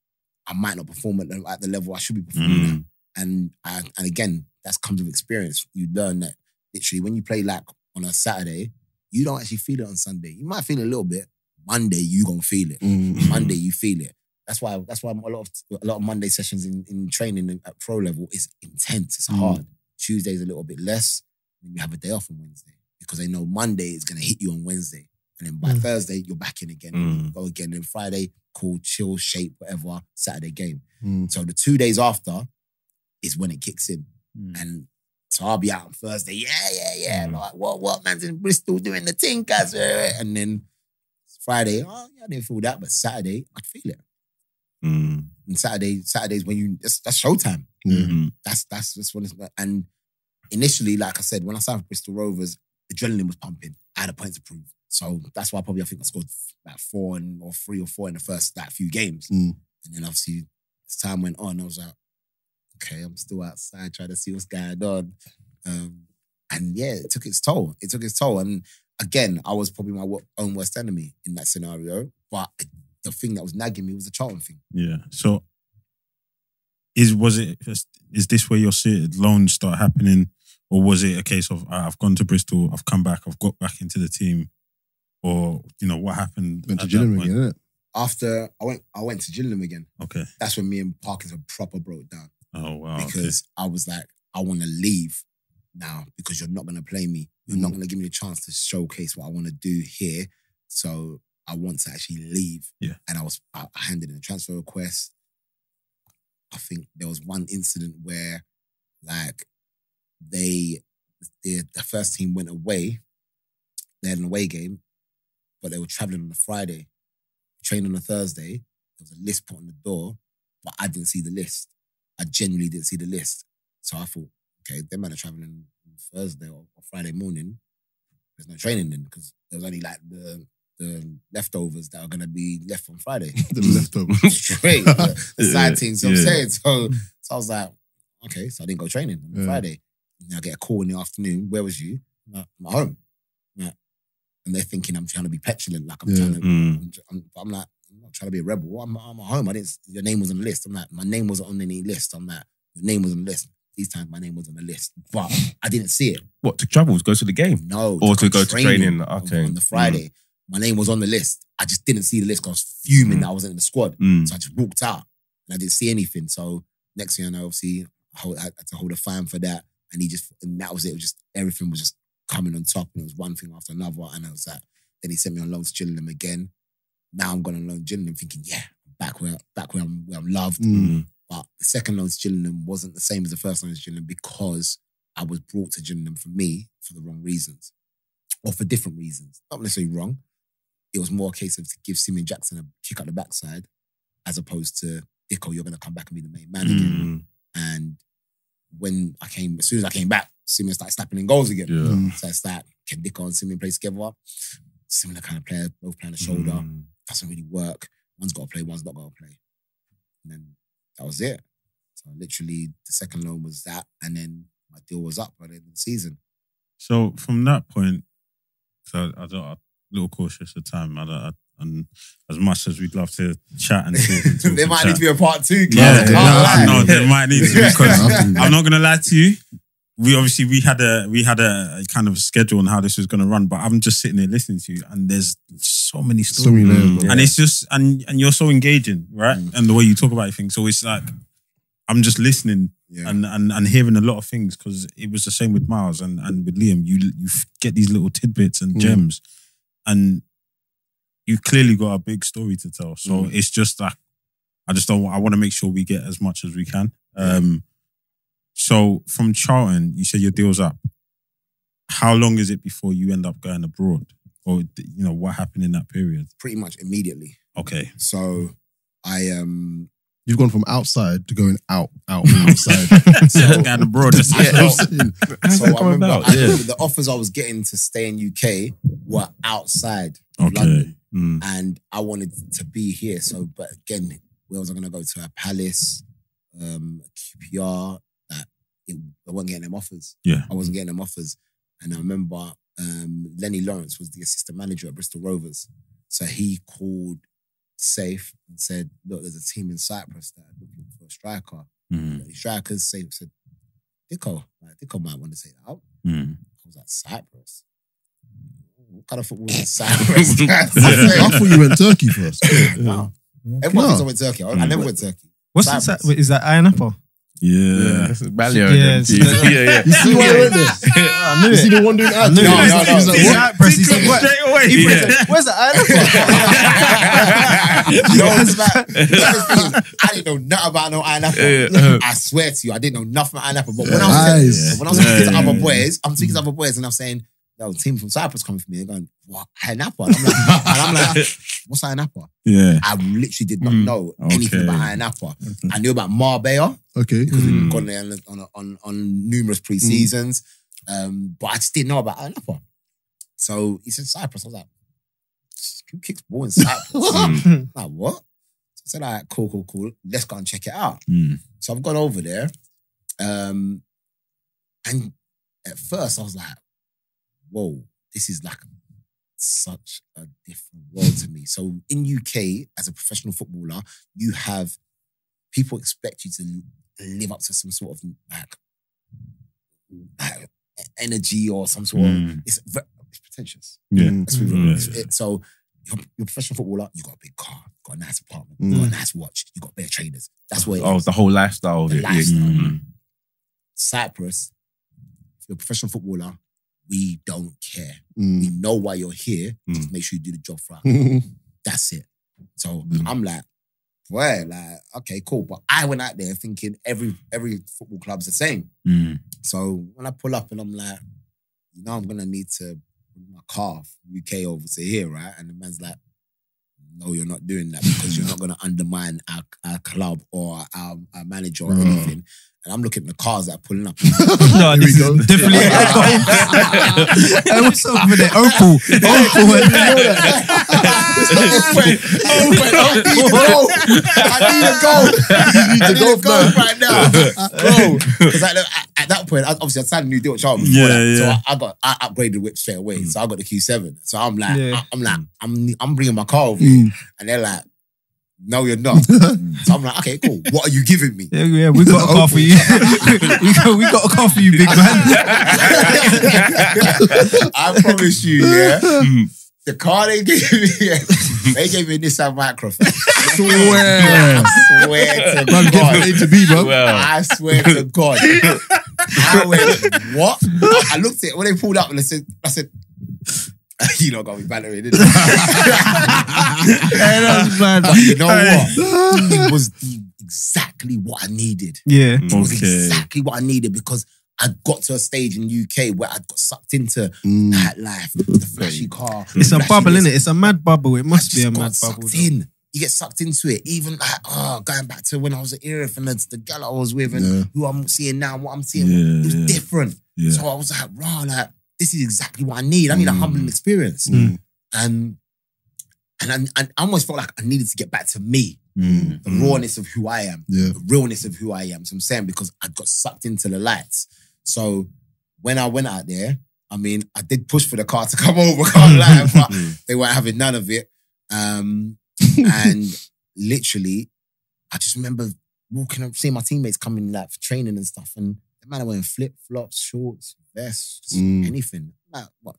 Speaker 4: I might not perform at the, at the level I should be performing at
Speaker 1: Mm.
Speaker 4: and I, and again, that comes with experience. You learn that literally when you play like on a Saturday, you don't actually feel it on Sunday. You might feel it a little bit. Monday, you gonna feel it.
Speaker 2: Mm.
Speaker 4: Monday, you feel it. That's why. That's why a lot of a lot of Monday sessions in, in training at pro level is intense. It's
Speaker 2: Mm.
Speaker 4: hard. Tuesday's a little bit less. Then you have a day off on Wednesday because they know Monday is gonna hit you on Wednesday, and then by
Speaker 5: Mm.
Speaker 4: Thursday you're back in again.
Speaker 3: Mm.
Speaker 4: Go again. Then Friday, cool, chill, shape, whatever. Saturday game.
Speaker 2: Mm.
Speaker 4: So the two days after is when it kicks in.
Speaker 5: Mm.
Speaker 4: And so I'll be out on Thursday. Yeah, yeah, yeah.
Speaker 1: Mm.
Speaker 4: Like, what, what, man's in Bristol doing the thing, guys. And then Friday, oh, yeah, I didn't feel that. But Saturday, I'd feel it.
Speaker 1: Mm.
Speaker 4: And Saturday, Saturdays when you, that's, that's showtime.
Speaker 2: Yeah.
Speaker 1: Mm.
Speaker 4: That's, that's, that's when it's, and initially, like I said, when I signed for Bristol Rovers, adrenaline was pumping. I had a point to prove. So that's why probably I think I scored like four and, or three or four in the first like few games.
Speaker 2: Mm.
Speaker 4: And then obviously, as time went on, I was like, okay, I'm still outside trying to see what's going on. Um, and yeah, it took its toll. It took its toll. And again, I was probably my own worst enemy in that scenario. But the thing that was nagging me was the Charlton thing.
Speaker 1: Yeah. So is was it is this where your loans start happening, or was it a case of "Ah, I've gone to Bristol, I've come back, I've got back into the team, or you know what happened?
Speaker 2: Went to Gillingham again, innit?
Speaker 4: After I went, I went to Gillingham again.
Speaker 1: Okay.
Speaker 4: That's when me and Parkinson proper broke down
Speaker 1: Oh wow.
Speaker 4: because I was like, I want to leave now because you're not going to play me. You're not
Speaker 2: Mm.
Speaker 4: going to give me a chance to showcase what I want to do here. So I want to actually leave.
Speaker 1: Yeah.
Speaker 4: And I was, I I handed in a transfer request. I think there was one incident where, like, they, the, the first team went away. They had an away game, but they were traveling on a Friday, trained on a Thursday. There was a list put on the door, but I didn't see the list. I genuinely didn't see the list. So I thought, okay, them men are traveling on Thursday or, or Friday morning. There's no training then because there was only like the the leftovers that are gonna be left on Friday.
Speaker 2: The leftovers.
Speaker 4: Straight. the, the side
Speaker 1: Yeah,
Speaker 4: things. You
Speaker 1: yeah.
Speaker 4: I'm saying? So, so I was like, okay, so I didn't go training on
Speaker 2: Yeah.
Speaker 4: Friday. And I get a call in the afternoon. Where was you? I'm, at home. Yeah. And they're thinking I'm trying to be petulant, like I'm
Speaker 2: Yeah.
Speaker 4: trying to.
Speaker 1: Mm.
Speaker 4: I'm, I'm, I'm like, I'm not trying to be a rebel. I'm, I'm at home. I didn't. Your name was on the list. I'm like, my name wasn't on any list. I'm like, your name was on the list. These times my name was on the list, but I didn't see it.
Speaker 3: What to travel? To go to the game?
Speaker 4: No,
Speaker 3: Or to
Speaker 4: go
Speaker 3: go to training,
Speaker 4: on-
Speaker 3: okay.
Speaker 4: on, the Friday. My name was on the list. I just didn't see the list because I was fuming
Speaker 3: Mm.
Speaker 4: that I wasn't in the squad.
Speaker 1: Mm.
Speaker 4: So I just walked out and I didn't see anything. So next thing I know, obviously, I hold- I had to hold a fine for that. And he just, and that was it. It was just, everything was just coming on top. And it was one thing after another. And I was like, then he sent me on loan to Gillingham again. Now I'm going on loan to Gillingham thinking, yeah, I'm back where, back where I'm, where I'm loved.
Speaker 2: Mm.
Speaker 4: But the second loan to Gillingham wasn't the same as the first loan to Gillingham because I was brought to Gillingham for me for the wrong reasons or for different reasons. Not necessarily wrong. It was more a case of to give Simon Jackson a kick out the backside as opposed to, Dicko, you're going to come back and be the main man again.
Speaker 1: Mm.
Speaker 4: And when I came, as soon as I came back, Simon started snapping in goals again.
Speaker 1: Yeah.
Speaker 2: Mm.
Speaker 4: So it's like, can Dicko and Simon play together? Similar kind of player, both playing the shoulder
Speaker 1: Mm.
Speaker 4: doesn't really work. One's got to play, one's not got to play. And then that was it. So literally, the second loan was that, and then my deal was up by the end of the season.
Speaker 1: So from that point, so I don't, I'm a little cautious of time. I don't, I, and as much as we'd love to chat and talk, and talk
Speaker 4: there
Speaker 1: and
Speaker 4: might
Speaker 1: chat,
Speaker 4: need to be a part two.
Speaker 1: Yeah,
Speaker 4: Can't
Speaker 2: yeah,
Speaker 1: no, there might need to be because I'm not gonna lie to you. We obviously we had a we had a, kind of schedule on how this was gonna run, but I'm just sitting there listening to you, and there's so many stories,
Speaker 2: So many layers,
Speaker 3: Mm.
Speaker 2: bro.
Speaker 1: and it's just and and you're so engaging, right?
Speaker 4: Mm.
Speaker 1: And the way you talk about things, so it's like I'm just listening
Speaker 4: Yeah.
Speaker 1: and and and hearing a lot of things because it was the same with Miles and and with Liam. You you get these little tidbits and
Speaker 2: Mm.
Speaker 1: gems, and you clearly got a big story to tell. So
Speaker 4: Mm.
Speaker 1: it's just like I just don't. want- I want to make sure we get as much as we can. Um, so from Charlton, you said your deal's up. How long is it before you end up going abroad, or you know what happened in that period?
Speaker 4: Pretty much immediately.
Speaker 1: Okay.
Speaker 4: So I um
Speaker 2: You've gone from outside to going out, out, outside.
Speaker 1: So, guy abroad. That's
Speaker 2: That's what I'm saying.
Speaker 3: How's
Speaker 4: So I remember? I
Speaker 3: Yeah.
Speaker 4: the offers I was getting to stay in UK were outside of
Speaker 1: Okay.
Speaker 4: London,
Speaker 1: Mm.
Speaker 4: and I wanted to be here. So, but again, where was I going to go to? A Palace, um, QPR. That it, I wasn't getting them offers.
Speaker 1: Yeah.
Speaker 4: I wasn't getting them offers, and I remember um, Lennie Lawrence was the assistant manager at Bristol Rovers, so he called Safe and said, "Look, there's a team in Cyprus that are looking for a striker."
Speaker 1: Mm.
Speaker 4: The strikers Safe said, "Dicko, like, Dicko might want to take that out."
Speaker 1: Mm.
Speaker 4: I was like, Cyprus? What kind of football is Cyprus?
Speaker 2: I thought you went Turkey first.
Speaker 4: wow. Everyone
Speaker 2: No.
Speaker 4: thinks I went Turkey. I, I never went Turkey.
Speaker 5: What's
Speaker 4: Cyprus.
Speaker 5: that? Wait, is that Ayia Napa?
Speaker 1: Yeah.
Speaker 3: That's a Balliol.
Speaker 5: Yeah,
Speaker 3: Yeah, yeah, yeah.
Speaker 2: You see why I went there?
Speaker 5: I knew
Speaker 2: You see the one doing
Speaker 5: I knew
Speaker 2: acting?
Speaker 4: No, no, no.
Speaker 2: He's like, what?
Speaker 5: Cyprus. He said, what?
Speaker 1: Straight away.
Speaker 5: He
Speaker 1: Yeah.
Speaker 5: said, Where's the Ayia Napa?
Speaker 4: you know, it's like, the thing is, I didn't know nothing about no Ayia Napa.
Speaker 3: Yeah.
Speaker 4: I swear to you, I didn't know nothing about Ayia Napa. But when I
Speaker 2: Nice.
Speaker 4: was, when I was speaking to other boys, I'm speaking to other boys and I'm saying, yo, team from Cyprus coming for me. They're going, what, Ayia Napa? And I'm like, and I'm like what's Ayia Napa?
Speaker 1: Yeah.
Speaker 4: I literally did not
Speaker 3: Mm.
Speaker 4: know anything
Speaker 1: Okay.
Speaker 4: about Ayia Napa. I knew about Marbella.
Speaker 2: Okay.
Speaker 4: because
Speaker 3: Mm.
Speaker 4: we've gone there on, on, on, on numerous pre-seasons. Um, but I just didn't know about Ayia Napa. So he said Cyprus. I was like, who kicks ball in Cyprus?
Speaker 3: Mm.
Speaker 4: like, what? So I said, all right, cool, cool, cool. Let's go and check it out.
Speaker 1: Mm.
Speaker 4: So I've gone over there. Um, and at first I was like, whoa, this is like such a different world to me. So in UK, as a professional footballer, you have people expect you to live up to some sort of like, like energy or some sort of
Speaker 1: Mm.
Speaker 4: it's, ve- it's pretentious.
Speaker 1: Yeah.
Speaker 4: Let's.
Speaker 1: Mm.
Speaker 4: It's- it- so you're, you're a professional footballer, you got a big car, you got a nice apartment, you got a nice watch, you got better trainers. That's what it is.
Speaker 3: Oh, the whole lifestyle of
Speaker 4: The
Speaker 3: it. yeah.
Speaker 4: lifestyle.
Speaker 3: Mm.
Speaker 4: Cyprus, if you're a professional footballer, we don't care. We
Speaker 2: Mm.
Speaker 4: know why you're here.
Speaker 3: Mm.
Speaker 4: Just make sure you do the job for us.
Speaker 2: Mm.
Speaker 4: That's it. So
Speaker 1: Mm.
Speaker 4: I'm like, well, like, okay, cool. But I went out there thinking every every football club's the same.
Speaker 1: Mm.
Speaker 4: So when I pull up and I'm like, you know, I'm gonna need to bring my car from UK over to here, right? And the man's like, no, you're not doing that because you're not gonna undermine our, our club or our, our manager or
Speaker 2: Bro.
Speaker 4: anything. And I'm looking at the cars that are pulling up.
Speaker 5: No,
Speaker 2: Here
Speaker 5: this
Speaker 2: we
Speaker 5: is
Speaker 2: go.
Speaker 5: definitely Echo. hey, what's up with it? Opal. Opal.
Speaker 4: I need a goal. I need a goal right now, bro. Because at, at- at that point, I- obviously, I signed a new deal with Charlton before
Speaker 1: Yeah,
Speaker 4: that, so
Speaker 1: yeah.
Speaker 4: I, I got I upgraded the whip straight away. So I got the Q7. So I'm like,
Speaker 5: Yeah.
Speaker 4: I, am like, I'm I'm bringing my car over, here.
Speaker 2: Mm.
Speaker 4: and they're like, no, you're not. so I'm like, okay, cool. What are you giving me?
Speaker 5: Yeah, yeah, we got a car for you. we, got, we got a car for you, big man.
Speaker 4: I promise you, yeah.
Speaker 3: Mm.
Speaker 4: The car they gave me, yeah, they gave me a Nissan Micra.
Speaker 2: Swear.
Speaker 4: I swear to
Speaker 2: Man,
Speaker 4: God.
Speaker 2: from A to B, bro.
Speaker 3: Well,
Speaker 4: I swear to God. I went, what? I, I looked at it when they pulled up and I said, I said, you know, got me bantering, didn't
Speaker 5: Hey, that's mad.
Speaker 4: But you know what? It was the, exactly what I needed.
Speaker 5: Yeah.
Speaker 4: It was
Speaker 1: Okay.
Speaker 4: exactly what I needed because I got to a stage in UK where I got sucked into
Speaker 2: Mm.
Speaker 4: nightlife, the flashy car.
Speaker 5: It's a
Speaker 4: flashy
Speaker 5: bubble,
Speaker 4: this.
Speaker 5: it? It's a mad bubble. It must
Speaker 4: I
Speaker 5: be a
Speaker 4: just
Speaker 5: mad bubble.
Speaker 4: sucked in. You get sucked into it. Even like, oh, going back to when I was at Erith and the, the girl I was with and
Speaker 2: Yeah.
Speaker 4: who I'm seeing now, what I'm seeing,
Speaker 1: Yeah,
Speaker 4: it was
Speaker 1: yeah.
Speaker 4: different.
Speaker 1: Yeah.
Speaker 4: So I was like, raw, like, this is exactly what I need. I need a
Speaker 1: Mm.
Speaker 4: humbling experience.
Speaker 2: Mm.
Speaker 4: And and I, and I almost felt like I needed to get back to me,
Speaker 1: Mm.
Speaker 4: the rawness of who I am,
Speaker 2: Yeah.
Speaker 4: the realness of who I am. So I'm saying because I got sucked into the lights. So when I went out there, I mean, I did push for the car to come over, can't lie, but they weren't having none of it. Um, and literally, I just remember walking up, seeing my teammates coming like for training and stuff, and the man wearing flip flops, shorts, vests,
Speaker 2: Mm.
Speaker 4: anything. I'm like, what?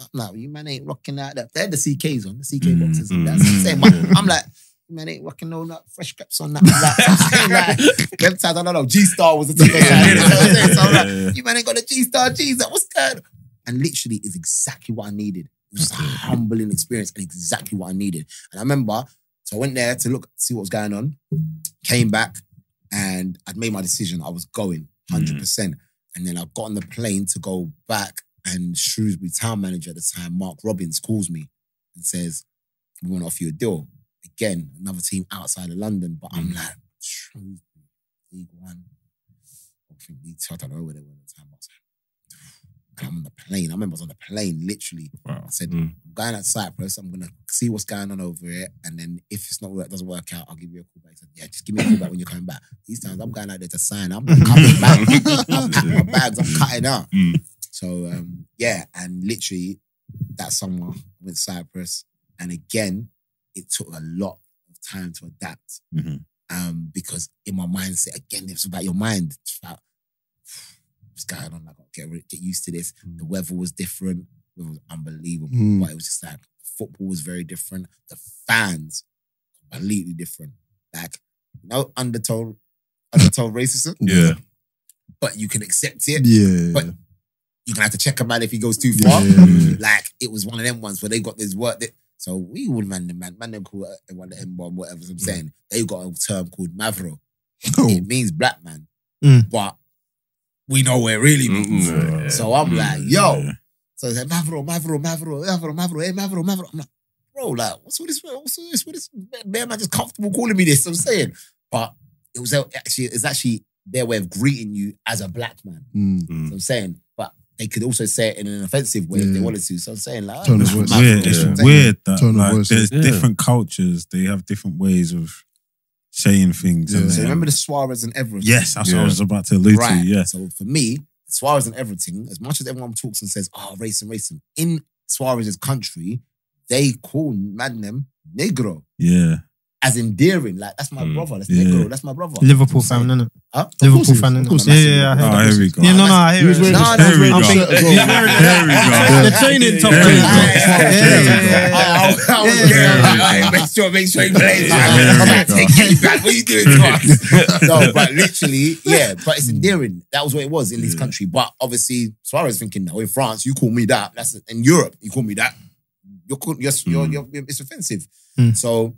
Speaker 4: I'm like, you man ain't rocking out that. They had the CKs on, the CK
Speaker 1: Mm,
Speaker 4: boxes.
Speaker 3: mm,
Speaker 4: That's what I'm
Speaker 3: mm.
Speaker 4: I'm like, man ain't rocking no like, fresh creps on that. Like, like, them times, I don't know, G Star was the thing. You know what I'm saying? So I'm like,
Speaker 1: Yeah.
Speaker 4: you man ain't got the G Star G's. Like, what's good? And literally is exactly what I needed. It was a humbling experience and exactly what I needed. And I remember, so I went there to look, see what was going on, came back, and I'd made my decision. I was going 100%. And then I got on the plane to go back, and Shrewsbury town manager at the time, Mark Robbins, calls me and says, We want to offer you a deal. again, another team outside of London, but I'm
Speaker 1: Mm.
Speaker 4: like, Shrewsbury, League One. I think League Two, I don't know where they were at the time. I was and I'm on the plane. I remember I was on the plane, literally.
Speaker 1: Wow.
Speaker 4: I said,
Speaker 3: Mm.
Speaker 4: I'm going out to Cyprus. I'm gonna see what's going on over here, and then if it's not work, doesn't work out, I'll give you a call back. He said, yeah, just give me a call back when you're coming back. These times I'm going out there to sign. I'm coming back. I'm packing my bags. I'm cutting out.
Speaker 1: Mm.
Speaker 4: So um, yeah, and literally that summer I went to Cyprus, and again, it took a lot of time to adapt.
Speaker 1: Mhm.
Speaker 4: Um, because in my mindset, again, it's about your mind. It's about what's going on. To get get used to this. The weather was different. It was unbelievable,
Speaker 2: Mm.
Speaker 4: but it was just like football was very different. The fans completely different. Like no undertone, undertone racism,
Speaker 1: Yeah.
Speaker 4: but you can accept it.
Speaker 2: Yeah.
Speaker 4: But you can have to check a man if he goes too far.
Speaker 2: Yeah.
Speaker 4: Like it was one of them ones where they got this work that. So we would man them man man them call everyone the M1, whatever I'm saying. They got a term called Mavro.
Speaker 2: Cool.
Speaker 4: It means black man.
Speaker 5: Mm.
Speaker 4: But we know what it really means.
Speaker 3: Mm, yeah.
Speaker 4: So I'm like, yo.
Speaker 1: Yeah.
Speaker 4: So they said, Mavro, Mavro, Mavro, Mavro, Mavro, hey, Mavro, Mavro. I'm like, bro, like, what's all this? What's all this? What is bear man just comfortable calling me this? I'm saying. But it was actually, it's actually their way of greeting you as a black man.
Speaker 2: Mm.
Speaker 4: So I'm saying, but they could also say it in an offensive way if they wanted to. So I'm saying, like,
Speaker 2: Tone of
Speaker 4: oh,
Speaker 2: voice.
Speaker 1: Weird.
Speaker 4: you
Speaker 1: It's
Speaker 4: know what I'm saying?
Speaker 1: weird that like, there's
Speaker 3: yeah.
Speaker 1: different cultures. They have different ways of saying things.
Speaker 2: Yeah.
Speaker 1: and
Speaker 4: So remember the Suarez and everything.
Speaker 1: Yes, that's what I was about to allude
Speaker 4: right.
Speaker 1: to. Yeah.
Speaker 4: So for me, Suarez and everything, as much as everyone talks and says, ah, oh, racism, racism, in Suarez's country, they call Madnem Negro
Speaker 1: Yeah.
Speaker 4: As endearing. Like, that's my
Speaker 3: Mm.
Speaker 4: brother. That's
Speaker 1: Yeah.
Speaker 4: Negro. That's my brother.
Speaker 5: Liverpool
Speaker 4: I'm saying.
Speaker 5: fan, innit?
Speaker 4: Huh? Of
Speaker 5: Liverpool fan,
Speaker 4: is. Of
Speaker 5: innit?
Speaker 4: course,
Speaker 5: Yeah, yeah, yeah,
Speaker 1: Oh, here we go.
Speaker 5: Yeah, no, no, I
Speaker 2: He
Speaker 5: hear
Speaker 2: was
Speaker 5: it.
Speaker 2: wearing
Speaker 4: No,
Speaker 2: the-
Speaker 4: no,
Speaker 2: he was wearing
Speaker 1: I'm
Speaker 2: the
Speaker 1: sure-
Speaker 2: shirt as well.
Speaker 5: He's wearing it.
Speaker 1: There we go.
Speaker 5: The training top.
Speaker 1: There we go.
Speaker 4: There, Make sure, make sure he plays. I'm like,
Speaker 1: Yeah.
Speaker 4: take it back. What are you doing to us? no, but literally, yeah. But it's endearing. That was what it was in this country. But obviously, Suarez thinking, no, in France, you call me that. That's in Europe, you call me that. You're, call- you're, you're,
Speaker 1: Mm.
Speaker 4: you're, it's offensive.
Speaker 5: Mm.
Speaker 4: So,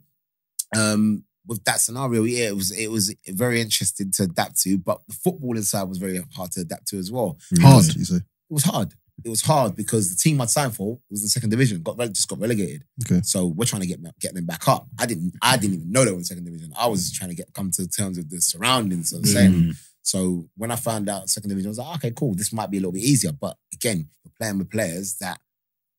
Speaker 4: um, with that scenario, yeah, it was it was very interesting to adapt to. But the footballing side was very hard to adapt to as well.
Speaker 2: Hard, you say.
Speaker 4: It was hard. It was hard because the team I'd signed for was in second division, got just got relegated.
Speaker 2: Okay.
Speaker 4: So we're trying to get get them back up. I didn't I didn't even know they were in second division. I was trying to get come to terms with the surroundings of the same.
Speaker 1: Mm.
Speaker 4: So when I found out second division, I was like, okay, cool. This might be a little bit easier. But again, you're playing with players that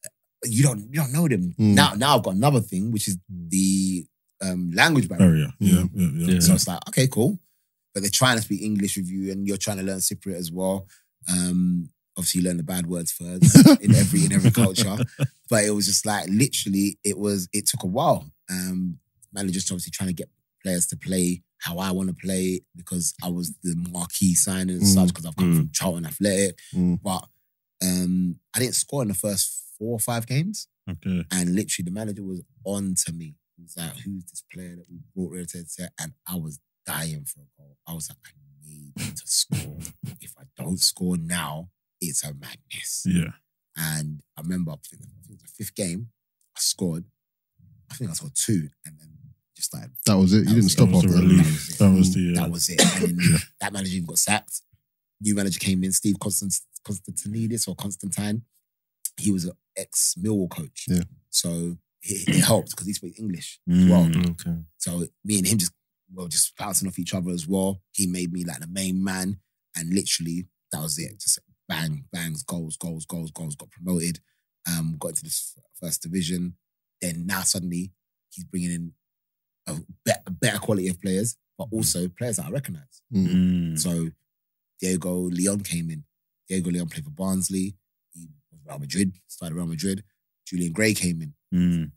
Speaker 4: uh, you don't you don't know them.
Speaker 2: Mm.
Speaker 4: Now now I've got another thing, which is the um, language barrier.
Speaker 1: Barrier. Yeah. Yeah. Yeah.
Speaker 3: Yeah.
Speaker 4: So it's like, okay, cool. But they're trying to speak English with you and you're trying to learn Cypriot as well. Um, obviously you learn the bad words first in every in every culture. But it was just like literally it was it took a while. Um managers obviously trying to get players to play how I want to play because I was the marquee signing and
Speaker 2: Mm.
Speaker 4: such because I've come
Speaker 3: Mm.
Speaker 4: from Charlton Athletic.
Speaker 2: Mm.
Speaker 4: But um I didn't score in the first four or five games.
Speaker 1: Okay.
Speaker 4: And literally, the manager was on to me. He was like, "Who's this player that we brought here to set?" And I was dying for a goal. I was like, "I need to score. if I don't score now, it's a madness."
Speaker 1: Yeah.
Speaker 4: And I remember, I think, I think it was the fifth game, I scored. I think I scored two, and then just like
Speaker 2: That was it.
Speaker 4: that
Speaker 2: You didn't
Speaker 4: was
Speaker 2: stop
Speaker 4: it.
Speaker 1: That was
Speaker 2: after
Speaker 1: the
Speaker 2: that.
Speaker 1: relief. That was the. Uh,
Speaker 4: that was it. And then that manager even got sacked. New manager came in, Steve Constant, Constantinidis or Constantine. He was an ex Millwall coach.
Speaker 2: Yeah.
Speaker 4: So it, it helped because he spoke English as well.
Speaker 1: Mm.
Speaker 3: Okay.
Speaker 4: So me and him just well just bouncing off each other as well. He made me like the main man, and literally that was it. Just bang, bangs, goals, goals, goals, goals. Got promoted. Um, got into this first division. Then now suddenly he's bringing in a, be- a better quality of players, but also players that I recognise.
Speaker 1: Mm.
Speaker 4: So Diego Leon came in. Diego Leon played for Barnsley. He was Real Madrid, started Real Madrid. Julian Gray came in.
Speaker 1: Mm.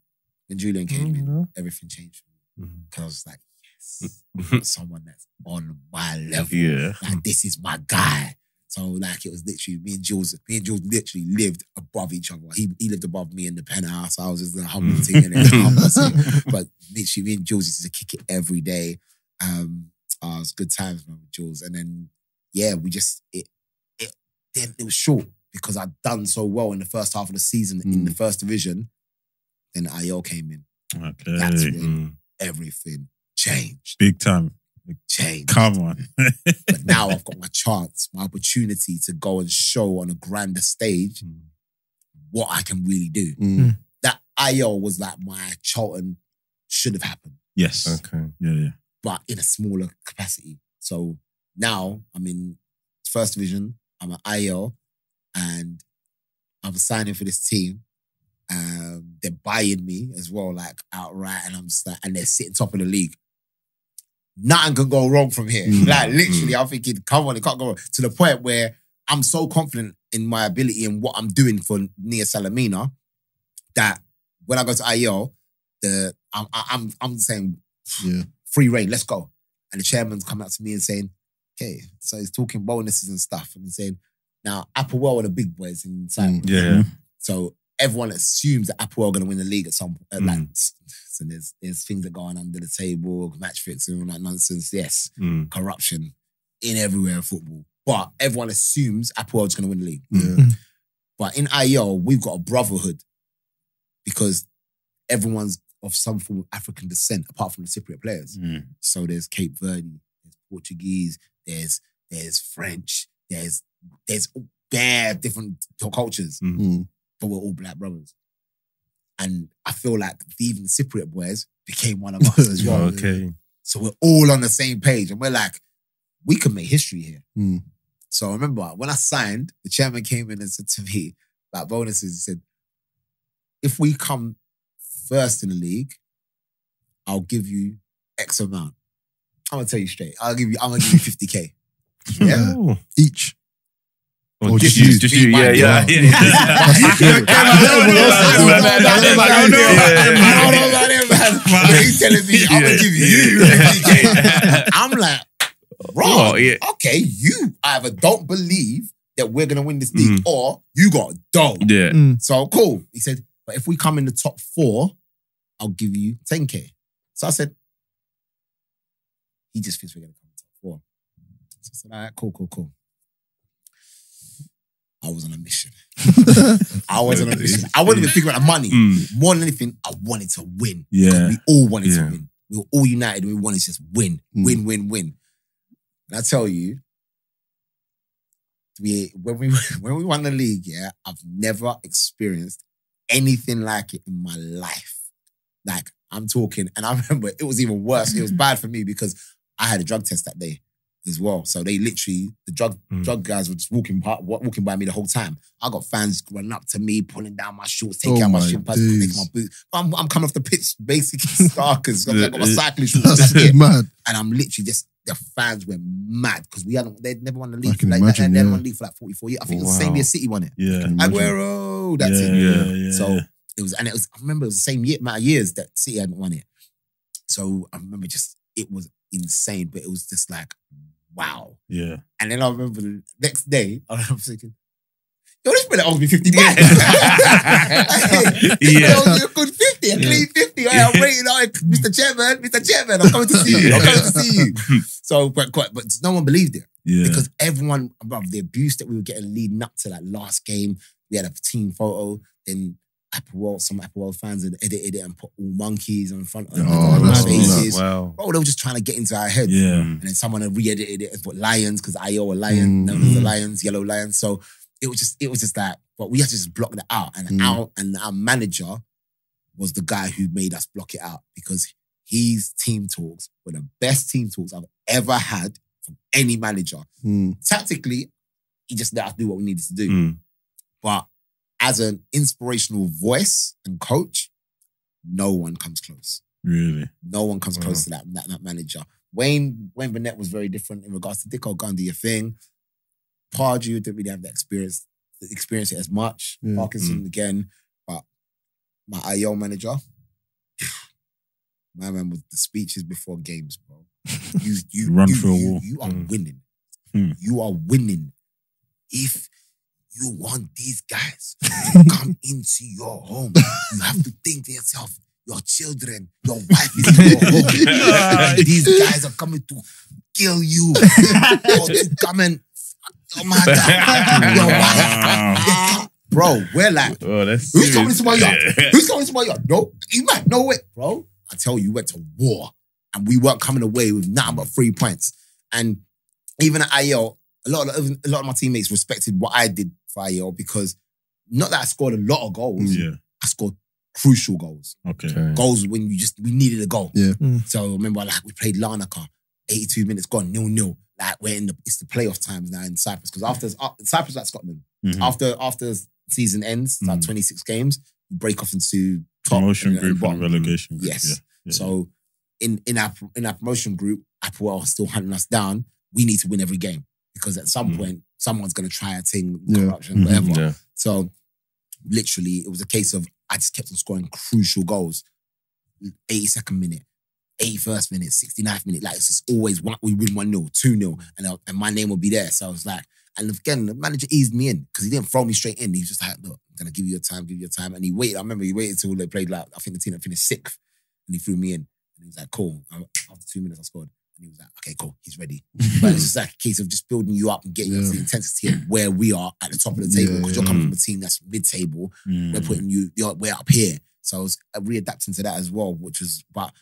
Speaker 4: When Julian came in,
Speaker 3: Mhm.
Speaker 4: everything changed for me. Because I was like, yes, someone that's on my level.
Speaker 3: Yeah.
Speaker 4: Like, this is my guy. So, like, it was literally me and Jules, me and Jules literally lived above each other. He, he lived above me in the penthouse. I was just the humble
Speaker 3: Mm.
Speaker 4: thing in the house. But literally, me and Jules used to kick it every day. Um, uh, it was good times, man, with Jules. And then, yeah, we just, it, it, then it was short because I'd done so well in the first half of the season in the first division. Then AEL came in.
Speaker 1: Okay.
Speaker 4: That's when
Speaker 3: Mm.
Speaker 4: everything changed.
Speaker 1: Big time.
Speaker 4: Change.
Speaker 1: Come on.
Speaker 4: But now I've got my chance, my opportunity to go and show on a grander stage
Speaker 3: Mm.
Speaker 4: what I can really do.
Speaker 2: Mm.
Speaker 4: That Ayo was like my Charlton should have happened,
Speaker 1: Yes.
Speaker 3: Okay.
Speaker 1: Yeah, yeah.
Speaker 4: but in a smaller capacity. So now I'm in first division. I'm at IL, and I'm signing for this team. Um, they're buying me as well, like outright, and I'm just like, and they're sitting top of the league. Nothing can go wrong from here.
Speaker 2: Mm.
Speaker 4: Like literally, I'm thinking, come on, it can't go wrong. To the point where I'm so confident in my ability and what I'm doing for Nea Salamina that when I go to IL, the I'm I'm I'm saying
Speaker 2: Yeah.
Speaker 4: free reign, let's go. And the chairman's coming up to me and saying, okay, so he's talking bonuses and stuff. And he's saying, now Apple APOEL are the big boys inside.
Speaker 2: Mm.
Speaker 3: Yeah.
Speaker 4: So everyone assumes that APOEL are going to win the league at some point.
Speaker 1: Mm.
Speaker 4: Like, so there's there's things that go on under the table, match fixing, all that nonsense. Yes,
Speaker 3: Mm.
Speaker 4: corruption in everywhere in football. But everyone assumes APOEL's going to win the league.
Speaker 2: Yeah.
Speaker 4: But in AEL, we've got a brotherhood because everyone's of some form of African descent, apart from the Cypriot players.
Speaker 1: Mm.
Speaker 4: So there's Cape Verde, there's Portuguese, there's there's French, there's there's bare different cultures,
Speaker 2: Mm.
Speaker 4: but we're all black brothers. And I feel like even Cypriot boys became one of us as well.
Speaker 3: Okay.
Speaker 4: So we're all on the same page, and we're like, we can make history here.
Speaker 2: Mm.
Speaker 4: So I remember when I signed, the chairman came in and said to me, about bonuses, he said, if we come first in the league, I'll give you X amount. I'm gonna tell you straight. I'll give you, I'm gonna give you 50k. Yeah.
Speaker 3: Oh.
Speaker 2: Each.
Speaker 3: Oh,
Speaker 2: Or
Speaker 3: just
Speaker 2: just
Speaker 3: you,
Speaker 2: you.
Speaker 3: just you. Yeah,
Speaker 4: Mine,
Speaker 3: yeah,
Speaker 4: yeah. He's telling me I'm gonna give you 50k. I'm like, bro,
Speaker 3: Oh, yeah.
Speaker 4: okay, you either don't believe that we're gonna win this league or you got dough.
Speaker 3: Yeah. Mm.
Speaker 4: So cool. He said, but if we come in the top four, I'll give you 10k. So I said, he just thinks we're gonna come in the top four. So I said, all right, cool, cool, cool. I was on a mission. I was on a mission. I wasn't even thinking about the money.
Speaker 3: Mm.
Speaker 4: More than anything, I wanted to win.
Speaker 1: Yeah.
Speaker 4: We all wanted
Speaker 3: Yeah.
Speaker 4: to win. We were all united we wanted to just win,
Speaker 2: Mm.
Speaker 4: win, win, win. And I tell you, we when we when we won the league, yeah, I've never experienced anything like it in my life. Like I'm talking, and I remember it was even worse. It was bad for me because I had a drug test that day as well. So they literally the drug
Speaker 3: Mm.
Speaker 4: drug guys were just walking by, walking by me the whole time. I got fans running up to me, pulling down my shorts, taking
Speaker 2: Oh
Speaker 4: out my,
Speaker 2: my
Speaker 4: shin pads, taking my boots. I'm, I'm coming off the pitch basically starkers. I've got my cycling shorts.
Speaker 2: That's mad.
Speaker 4: And I'm literally just the fans were mad because we hadn't they'd never won the
Speaker 2: I
Speaker 4: league. like,
Speaker 2: imagine,
Speaker 4: they,
Speaker 2: yeah.
Speaker 4: won the league for like 44 years. I think it was the same year City won it.
Speaker 1: Yeah.
Speaker 4: Aguero, that's
Speaker 1: yeah,
Speaker 4: it.
Speaker 1: Yeah, yeah,
Speaker 4: So it was, and it was. I remember it was the same year, amount of years that City hadn't won it. So I remember just it was insane, but it was just like wow.
Speaker 1: yeah.
Speaker 4: And then I remember the next day, I was thinking, yo, this better owes me 50 bucks.
Speaker 3: Yeah.
Speaker 4: yeah. owes me a good 50, a clean 50. Hey, I'm waiting. Oh, Mr. Chairman, Mr. Chairman, I'm coming to see you. I'm coming to see you. So, but, but, but no one believed it
Speaker 1: Yeah.
Speaker 4: because everyone, bruv, the abuse that we were getting leading up to that last game, we had a team photo, then APOEL, some APOEL fans had edited it and put all monkeys in front of
Speaker 2: Oh,
Speaker 4: their
Speaker 2: that's
Speaker 4: faces.
Speaker 3: Wow.
Speaker 4: Bro, they were just trying to get into our heads.
Speaker 1: yeah.
Speaker 4: And then someone had re-edited it as what lions, because IO a lion,
Speaker 2: Mm.
Speaker 4: known as the lions, yellow lions. So it was just, it was just that, but we had to just block that out. And
Speaker 2: Mm.
Speaker 4: our and our manager was the guy who made us block it out because his team talks were the best team talks I've ever had from any manager.
Speaker 2: Mm.
Speaker 4: Tactically, he just let us do what we needed to do.
Speaker 3: Mm.
Speaker 4: But as an inspirational voice and coach, no one comes close.
Speaker 1: Really.
Speaker 4: No one comes
Speaker 3: Wow.
Speaker 4: close to that, that that manager. Wayne Wayne Burnett was very different in regards to and do your thing. Pardew didn't really have the experience, experience it as much.
Speaker 2: Yeah.
Speaker 4: Parkinson again, but my IO manager, my man with the speeches before games, bro. You you
Speaker 1: Run
Speaker 4: you,
Speaker 1: through a
Speaker 4: you,
Speaker 1: wall.
Speaker 4: You are
Speaker 3: Mm.
Speaker 4: winning.
Speaker 1: Hmm.
Speaker 4: You are winning. If you want these guys to come into your home, you have to think to yourself, your children, your wife is in your home. these guys are coming to kill you or to come and fuck your mother. Your wife. Bro, we're like,
Speaker 3: Oh, that's
Speaker 4: Who's coming to my yard? Who's coming to my yard? No, you might know it, bro. I tell you, we went to war and we weren't coming away with nothing but three points. And even at AEL, a lot of a lot of my teammates respected what I did for AEL because not that I scored a lot of goals,
Speaker 1: Yeah.
Speaker 4: I scored crucial goals.
Speaker 1: Okay.
Speaker 3: Okay.
Speaker 4: Goals when you just we needed a goal.
Speaker 2: Yeah.
Speaker 5: Mm.
Speaker 4: So remember, like we played Larnaca, 82 minutes gone, nil nil. Like we're in the it's the playoff times now in Cyprus because after uh, Cyprus like Scotland.
Speaker 1: Mhm.
Speaker 4: After after season ends, it's like
Speaker 1: Mm.
Speaker 4: 26 games, you break off into top
Speaker 1: Promotion
Speaker 4: and- and
Speaker 1: group and
Speaker 4: bottom.
Speaker 1: relegation group.
Speaker 4: Yes.
Speaker 1: Yeah. yeah.
Speaker 4: So in in our in our promotion group, Apple are still hunting us down. We need to win every game because at some
Speaker 1: Mm.
Speaker 4: point someone's gonna try a thing,
Speaker 2: Yeah.
Speaker 4: corruption,
Speaker 1: Mhm.
Speaker 4: whatever.
Speaker 3: Yeah.
Speaker 4: So literally, it was a case of I just kept on scoring crucial goals. 82nd minute, 81st minute, 69th minute. Like it's just always one, we win 1 0, 2 0, and, I- and my name will be there. So I was like, and again, the manager eased me in because he didn't throw me straight in. He was just like, look, I'm going to give you your time, give you your time. And he waited. I remember he waited till they played like, I think the team that finished sixth, and he threw me in. And he was like, cool. After two minutes, I scored. And he was like, okay, cool, he's ready. but it's just like a case of just building you up and getting you to the intensity of where we are at the top of the table because you're coming from a team that's mid table
Speaker 1: Mm.
Speaker 4: we're putting you, you're, we're up here. So I was readapting to that as well, which was, but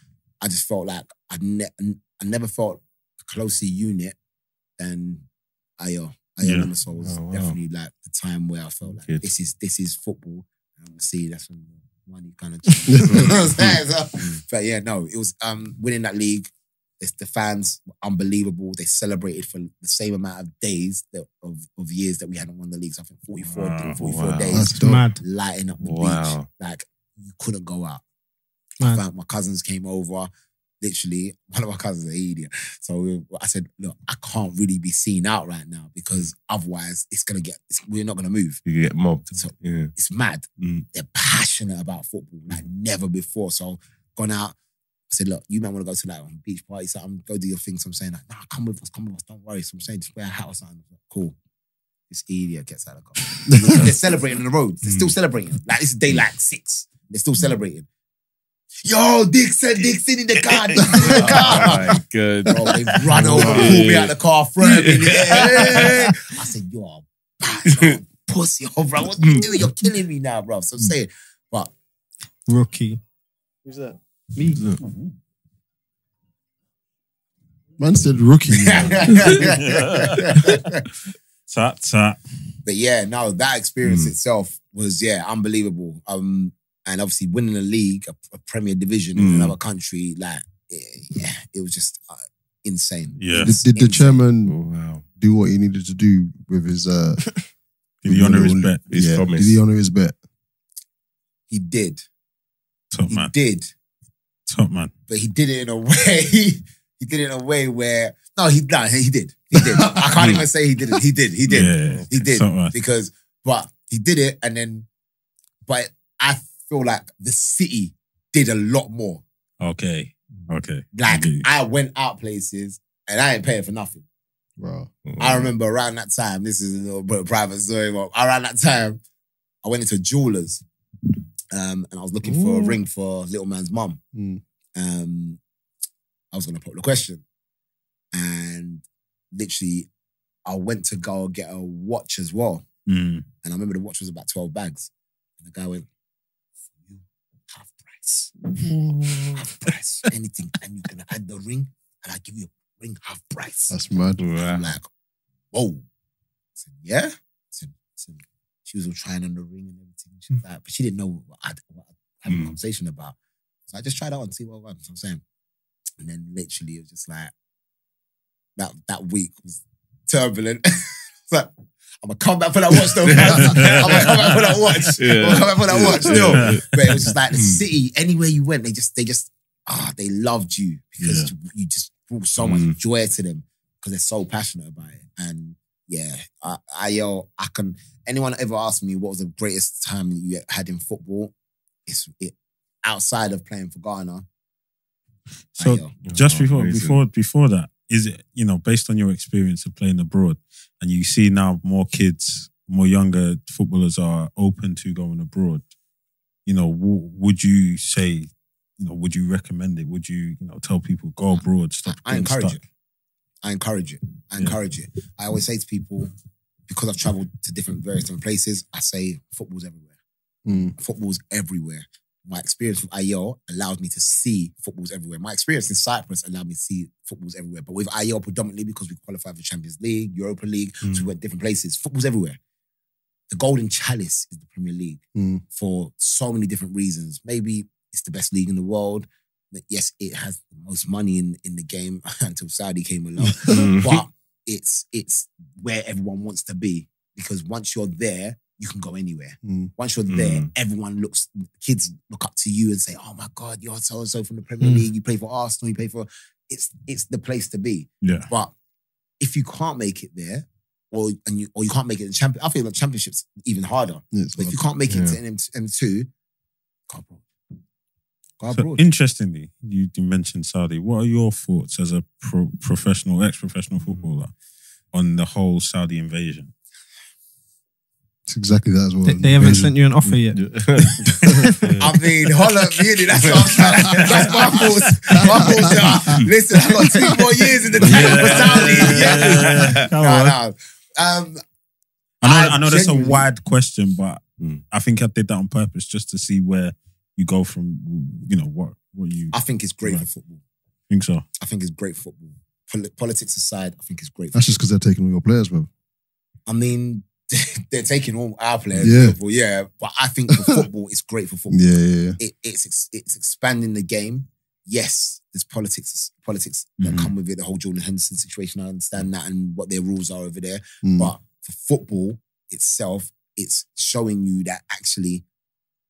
Speaker 4: I just felt like I, ne- I never felt a closer unit than Ayo. Ayo
Speaker 1: Yeah.
Speaker 4: Limassol was
Speaker 3: Oh, wow.
Speaker 4: definitely like the time where I felt like
Speaker 3: Good.
Speaker 4: this is this is football. And see, that's when money kind of. you know what I'm saying? So, but yeah, no, it was um winning that league. It's the fans were unbelievable. They celebrated for the same amount of days that, of, of years that we hadn't won the league. So I think 44,
Speaker 1: Wow,
Speaker 4: 44
Speaker 3: wow.
Speaker 4: days
Speaker 2: That's
Speaker 5: mad.
Speaker 4: lighting up the beach. Like you couldn't go out.
Speaker 5: Man.
Speaker 4: I found my cousins came over. Literally, one of my cousins is an idiot. So we- I said, "Look, I can't really be seen out right now because otherwise, it's gonna get. It's, we're not gonna move.
Speaker 3: You get mobbed.
Speaker 4: So
Speaker 3: Yeah.
Speaker 4: it's mad.
Speaker 1: Mm.
Speaker 4: They're passionate about football like never before. So gone out. I said, look, you might want to go to like a beach party, something, go do your thing. So I'm saying, like, nah, come with us, come with us, don't worry. So I'm saying, just wear a hat or something. Cool. This idiot gets out of the car. They're celebrating on the road. They're still hmm. celebrating. Like this is day like six. They're still hmm. celebrating. Yo, Dickson, Dickson in the car. in the
Speaker 3: oh
Speaker 4: car.
Speaker 3: my god.
Speaker 4: Bro, they run over, pull me out the car, throw me in the air. I said, you're a bastard, pussy, oh, bro. What you doing? You're killing me now, bro. So I'm saying, but
Speaker 5: Rookie.
Speaker 6: Who's that?
Speaker 5: Me.
Speaker 2: Man said rookie.
Speaker 1: Tap tap.
Speaker 4: but yeah, no, that experience
Speaker 1: Mm.
Speaker 4: itself was yeah unbelievable. Um, and obviously winning a league, a, a Premier Division in
Speaker 1: Mm.
Speaker 4: another country, like yeah, it was just uh, insane.
Speaker 1: Yeah.
Speaker 2: did, did the chairman
Speaker 3: Oh, wow.
Speaker 2: do what he needed to do with his uh
Speaker 1: Did he honor his bet?
Speaker 3: His
Speaker 2: yeah,
Speaker 3: promise.
Speaker 2: Did he honor his bet?
Speaker 4: He did,
Speaker 1: Top
Speaker 4: he
Speaker 1: man.
Speaker 4: did,
Speaker 1: Top man.
Speaker 4: but he did it in a way. he did it in a way where no, he no, he did, he did. I can't even say he didn't. He did, he did.
Speaker 1: Yeah.
Speaker 4: He did
Speaker 1: Top man.
Speaker 4: because, but he did it, and then, but I feel like the city did a lot more.
Speaker 1: Okay. Okay.
Speaker 4: Like
Speaker 1: Okay.
Speaker 4: I went out places and I ain't paying for nothing.
Speaker 2: Wow.
Speaker 4: I remember around that time. This is a little bit of private story, but around that time, I went into jewelers, um, and I was looking for a
Speaker 2: Ooh.
Speaker 4: ring for little man's mum.
Speaker 2: Mm.
Speaker 4: Um, I was gonna put the question, and literally, I went to go get a watch as well.
Speaker 1: Mm.
Speaker 4: And I remember the watch was about 12 bags. And the guy went, for you, half price. Half price. Anything. And you can add the ring, and I give you a ring half price.
Speaker 2: That's mad.
Speaker 3: Wow.
Speaker 4: I'm like, whoa. I said, yeah? I said, I said, she was all trying on the ring and everything. She was like, but she didn't know what I'd, what I'd have a
Speaker 1: Mm.
Speaker 4: conversation about. So I just tried out and see what. So I'm saying. And then literally it was just like that that week was turbulent. It's like, I'm gonna come back for that watch though. I'm gonna come back for that watch. I'm gonna come back for that watch still.
Speaker 1: Yeah.
Speaker 4: But it was just like the
Speaker 1: Mm.
Speaker 4: city, anywhere you went, they just they just ah, they loved you because you, you just brought so much
Speaker 1: Mm.
Speaker 4: joy to them because they're so passionate about it. And yeah, I, I yo, I can anyone ever ask me what was the greatest time that you had in football? It's it outside of playing for Ghana.
Speaker 1: So
Speaker 4: Ayo.
Speaker 1: Oh, just
Speaker 3: Oh,
Speaker 1: before
Speaker 3: amazing.
Speaker 1: before before that, is it you know based on your experience of playing abroad, and you see now more kids, more younger footballers are open to going abroad. You know, w- would you say, you know, would you recommend it? Would you you know tell people go abroad? Stop.
Speaker 4: I
Speaker 1: getting
Speaker 4: encourage
Speaker 1: stuck?
Speaker 4: it. I encourage it. I encourage it. I always say to people, because I've traveled to different various different places, I say football's everywhere.
Speaker 2: Mm.
Speaker 4: Football's everywhere. My experience with Ayo allowed me to see footballs everywhere. My experience in Cyprus allowed me to see footballs everywhere. But with Ayo, predominantly because we qualified for Champions League, Europa League, so we went different places. Football's everywhere. the golden chalice is the Premier League
Speaker 2: Mm.
Speaker 4: for so many different reasons. Maybe it's the best league in the world. But Yes, it has the most money in, in the game until Saudi came along.
Speaker 3: Mm.
Speaker 4: but it's it's where everyone wants to be because once you're there, you can go anywhere.
Speaker 2: Mm.
Speaker 4: Once you're there,
Speaker 3: Mm.
Speaker 4: everyone looks, kids look up to you and say, "Oh my God, you're so and so from the Premier
Speaker 5: Mm.
Speaker 4: League. You play for Arsenal. You play for." It's it's the place to be.
Speaker 1: Yeah.
Speaker 4: But if you can't make it there, or and you or you can't make it in champion, I feel like championships even harder.
Speaker 2: Yeah,
Speaker 4: if you can't make it
Speaker 3: Yeah.
Speaker 4: to M two, go abroad. Go
Speaker 1: So
Speaker 4: abroad.
Speaker 1: interestingly, you, you mentioned Saudi. What are your thoughts as a pro- professional, ex-professional footballer on the whole Saudi invasion?
Speaker 2: It's exactly that as well.
Speaker 5: They, they haven't sent you an offer yet.
Speaker 4: I mean, hold up, really, that's what I'm saying. That's my thoughts. My thoughts are, listen, I've got two more years in the tank for Saudi. Yeah.
Speaker 1: Come
Speaker 4: No,
Speaker 1: on.
Speaker 4: no. Um,
Speaker 1: I know,
Speaker 4: I
Speaker 1: I know that's a
Speaker 4: genuinely-
Speaker 1: wide question, but
Speaker 3: Mm.
Speaker 1: I think I did that on purpose just to see where you go from, you know, what what you
Speaker 4: I think it's great
Speaker 1: Right.
Speaker 4: for football.
Speaker 1: think so.
Speaker 4: I think it's great for football. Poli- politics aside, I think it's great.
Speaker 2: That's just because they're taking all your players, bro.
Speaker 4: I mean, they're taking all our players.
Speaker 2: Yeah.
Speaker 4: Liverpool, yeah. But I think for football, it's great for football.
Speaker 2: Yeah, yeah, yeah.
Speaker 4: It, it's it's expanding the game. Yes, there's politics politics that
Speaker 1: Mhm.
Speaker 4: come with it. The whole Jordan Henderson situation, I understand that, and what their rules are over there.
Speaker 2: Mm.
Speaker 4: But for football itself, it's showing you that actually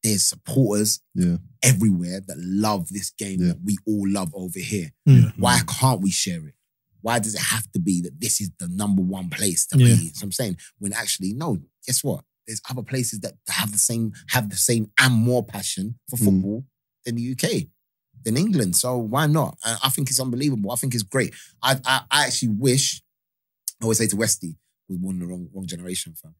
Speaker 4: there's supporters
Speaker 2: Yeah.
Speaker 4: everywhere that love this game
Speaker 2: Yeah.
Speaker 4: that we all love over here.
Speaker 5: Mm.
Speaker 4: Why can't we share it? Why does it have to be that this is the number one place to
Speaker 5: Yeah.
Speaker 4: be? So I'm saying when actually, no, guess what? There's other places that have the same, have the same and more passion for
Speaker 2: Mm.
Speaker 4: football than the UK, than England. So why not? I, I think it's unbelievable. I think it's great. I, I I actually wish, I always say to Westy, we born in the wrong wrong generation, fam.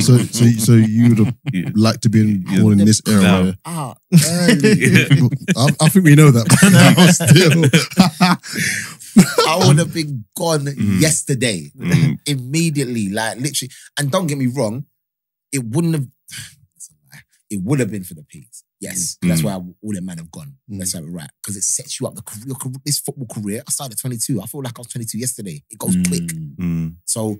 Speaker 2: So, so, so you would have
Speaker 3: Yeah.
Speaker 2: liked to be in,
Speaker 3: Yeah.
Speaker 2: born in this era.
Speaker 3: Yeah.
Speaker 2: where-
Speaker 4: Ah.
Speaker 2: I, I think we know that by now. Still,
Speaker 4: I would have been gone
Speaker 3: Mm.
Speaker 4: yesterday,
Speaker 3: Mm.
Speaker 4: immediately, like literally. And don't get me wrong, it wouldn't have. That's a lie. It would have been for the pigs. Yes,
Speaker 3: Mm.
Speaker 4: that's why all them men have gone.
Speaker 2: Mm.
Speaker 4: Let's have right because it sets you up. The career, career- this football career. I started at 22. I feel like I was 22 yesterday. It goes quick.
Speaker 1: Mm.
Speaker 3: Mm.
Speaker 4: So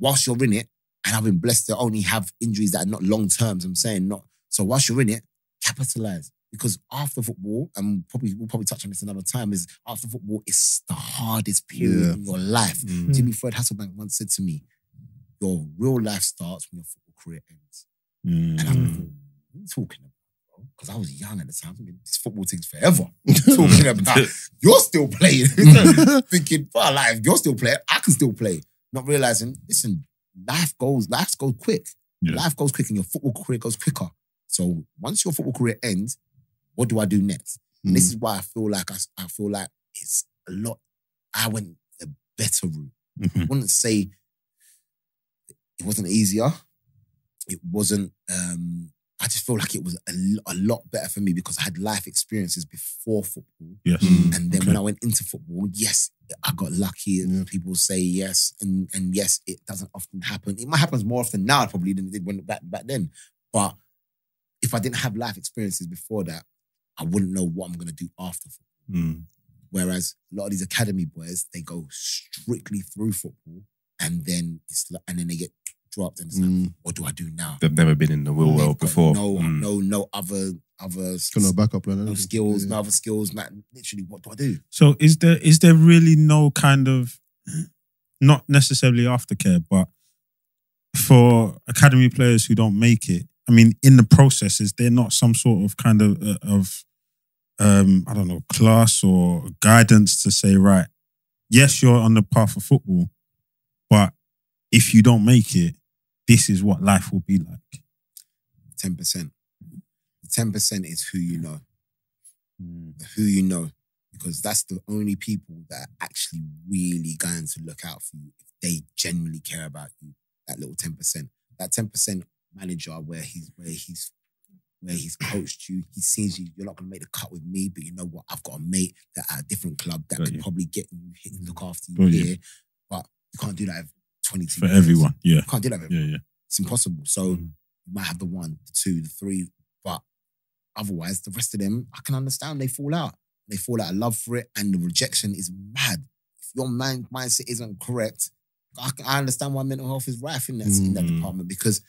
Speaker 4: whilst you're in it, and I've been blessed to only have injuries that are not long terms. I'm saying not. So whilst you're in it, capitalize because after football, and probably we'll probably touch on this another time. Is after football, it's the hardest period
Speaker 2: Yeah.
Speaker 4: in your life.
Speaker 3: Mm.
Speaker 4: Jimmy Floyd Hasselbaink once said to me, "Your real life starts when your football career ends."
Speaker 1: Mm.
Speaker 4: And I'm like, what talking about? Because I was young at the time. thinking, This football takes forever. talking about you're still playing. thinking, well, like you're still playing, I can still play. Not realizing, listen, life goes, life goes quick.
Speaker 1: Yeah.
Speaker 4: Life goes quick and your football career goes quicker. So once your football career ends, what do I do next? And this is why I feel like I, I feel like it's a lot. I went the better route. I
Speaker 1: Mhm.
Speaker 4: wouldn't say it wasn't easier. It wasn't. um I just feel like it was a, a lot better for me because I had life experiences before football,
Speaker 1: Yes.
Speaker 2: Mm.
Speaker 4: and then
Speaker 1: Okay.
Speaker 4: when I went into football, yes, I got lucky. And people say yes, and and yes, it doesn't often happen. It might happen more often now, probably than it did when back back then. But if I didn't have life experiences before that, I wouldn't know what I'm gonna do after football.
Speaker 3: Mm.
Speaker 4: Whereas a lot of these academy boys, they go strictly through football and then it's like, and then they get dropped and it's like,
Speaker 2: Mm.
Speaker 4: what do I do now?
Speaker 3: They've never been in the real
Speaker 4: They've
Speaker 3: world
Speaker 4: got
Speaker 3: before.
Speaker 4: No,
Speaker 3: Mm.
Speaker 4: no, no other other
Speaker 2: Got no backup plan.
Speaker 4: no
Speaker 2: anything.
Speaker 4: skills,
Speaker 2: Yeah.
Speaker 4: no other skills. Man, literally, what do I do?
Speaker 1: So is there is there really no kind of not necessarily aftercare, but for academy players who don't make it, I mean, in the process, is there not some sort of kind of uh, of um, I don't know, class or guidance to say, right, yes, you're on the path of football, but if you don't make it, this is what life will be like.
Speaker 4: Ten percent. The ten percent is who you know, hmm. who you know, because that's the only people that are actually really going to look out for you if they genuinely care about you. That little ten percent, that ten percent manager where he's where he's where he's coached you, he sees you. You're not going to make the cut with me, but you know what? I've got a mate that at a different club that
Speaker 1: Got
Speaker 4: could
Speaker 1: you.
Speaker 4: probably get you hit and look after you
Speaker 1: Got you.
Speaker 4: here. But you can't do that with 22
Speaker 1: For
Speaker 4: players.
Speaker 1: everyone, yeah,
Speaker 4: can't do that everyone.
Speaker 1: yeah, yeah.
Speaker 4: It's impossible. So
Speaker 1: Mhm.
Speaker 4: you might have the one, the two, the three, but otherwise, the rest of them, I can understand they fall out. They fall out of love for it, and the rejection is mad. If your mind mindset isn't correct, I, can- I understand why mental health is rife in that, in that
Speaker 3: Mhm.
Speaker 4: department because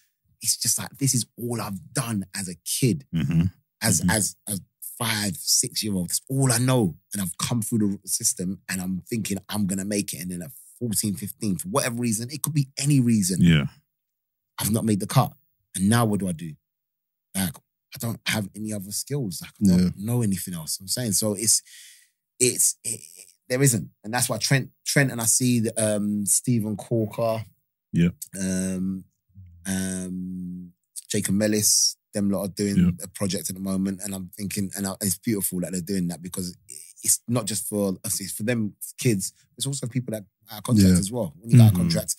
Speaker 4: it's just like this is all I've done as a kid,
Speaker 1: hmm
Speaker 4: as
Speaker 1: Mhm.
Speaker 4: as a five, six year old. That's all I know. And I've come through the system and I'm thinking I'm gonna make it. And then at 14, 15, for whatever reason, it could be any reason.
Speaker 1: Yeah.
Speaker 4: I've not made the cut. And now what do I do? Like, I don't have any other skills. Like, I don't know anything else. I'm saying so. It's it's it, it- there isn't, and that's why Trent Trent and I see the, um Stephen Corker,
Speaker 1: Yeah.
Speaker 4: um, um, Jacob Mellis. Them lot are doing
Speaker 1: Yeah.
Speaker 4: a project at the moment, and I'm thinking, and I, it's beautiful that they're doing that because it's not just for us; it's for them kids. It's also people that are contract
Speaker 2: Yeah.
Speaker 4: as well. When you got
Speaker 1: Mhm.
Speaker 4: a contract,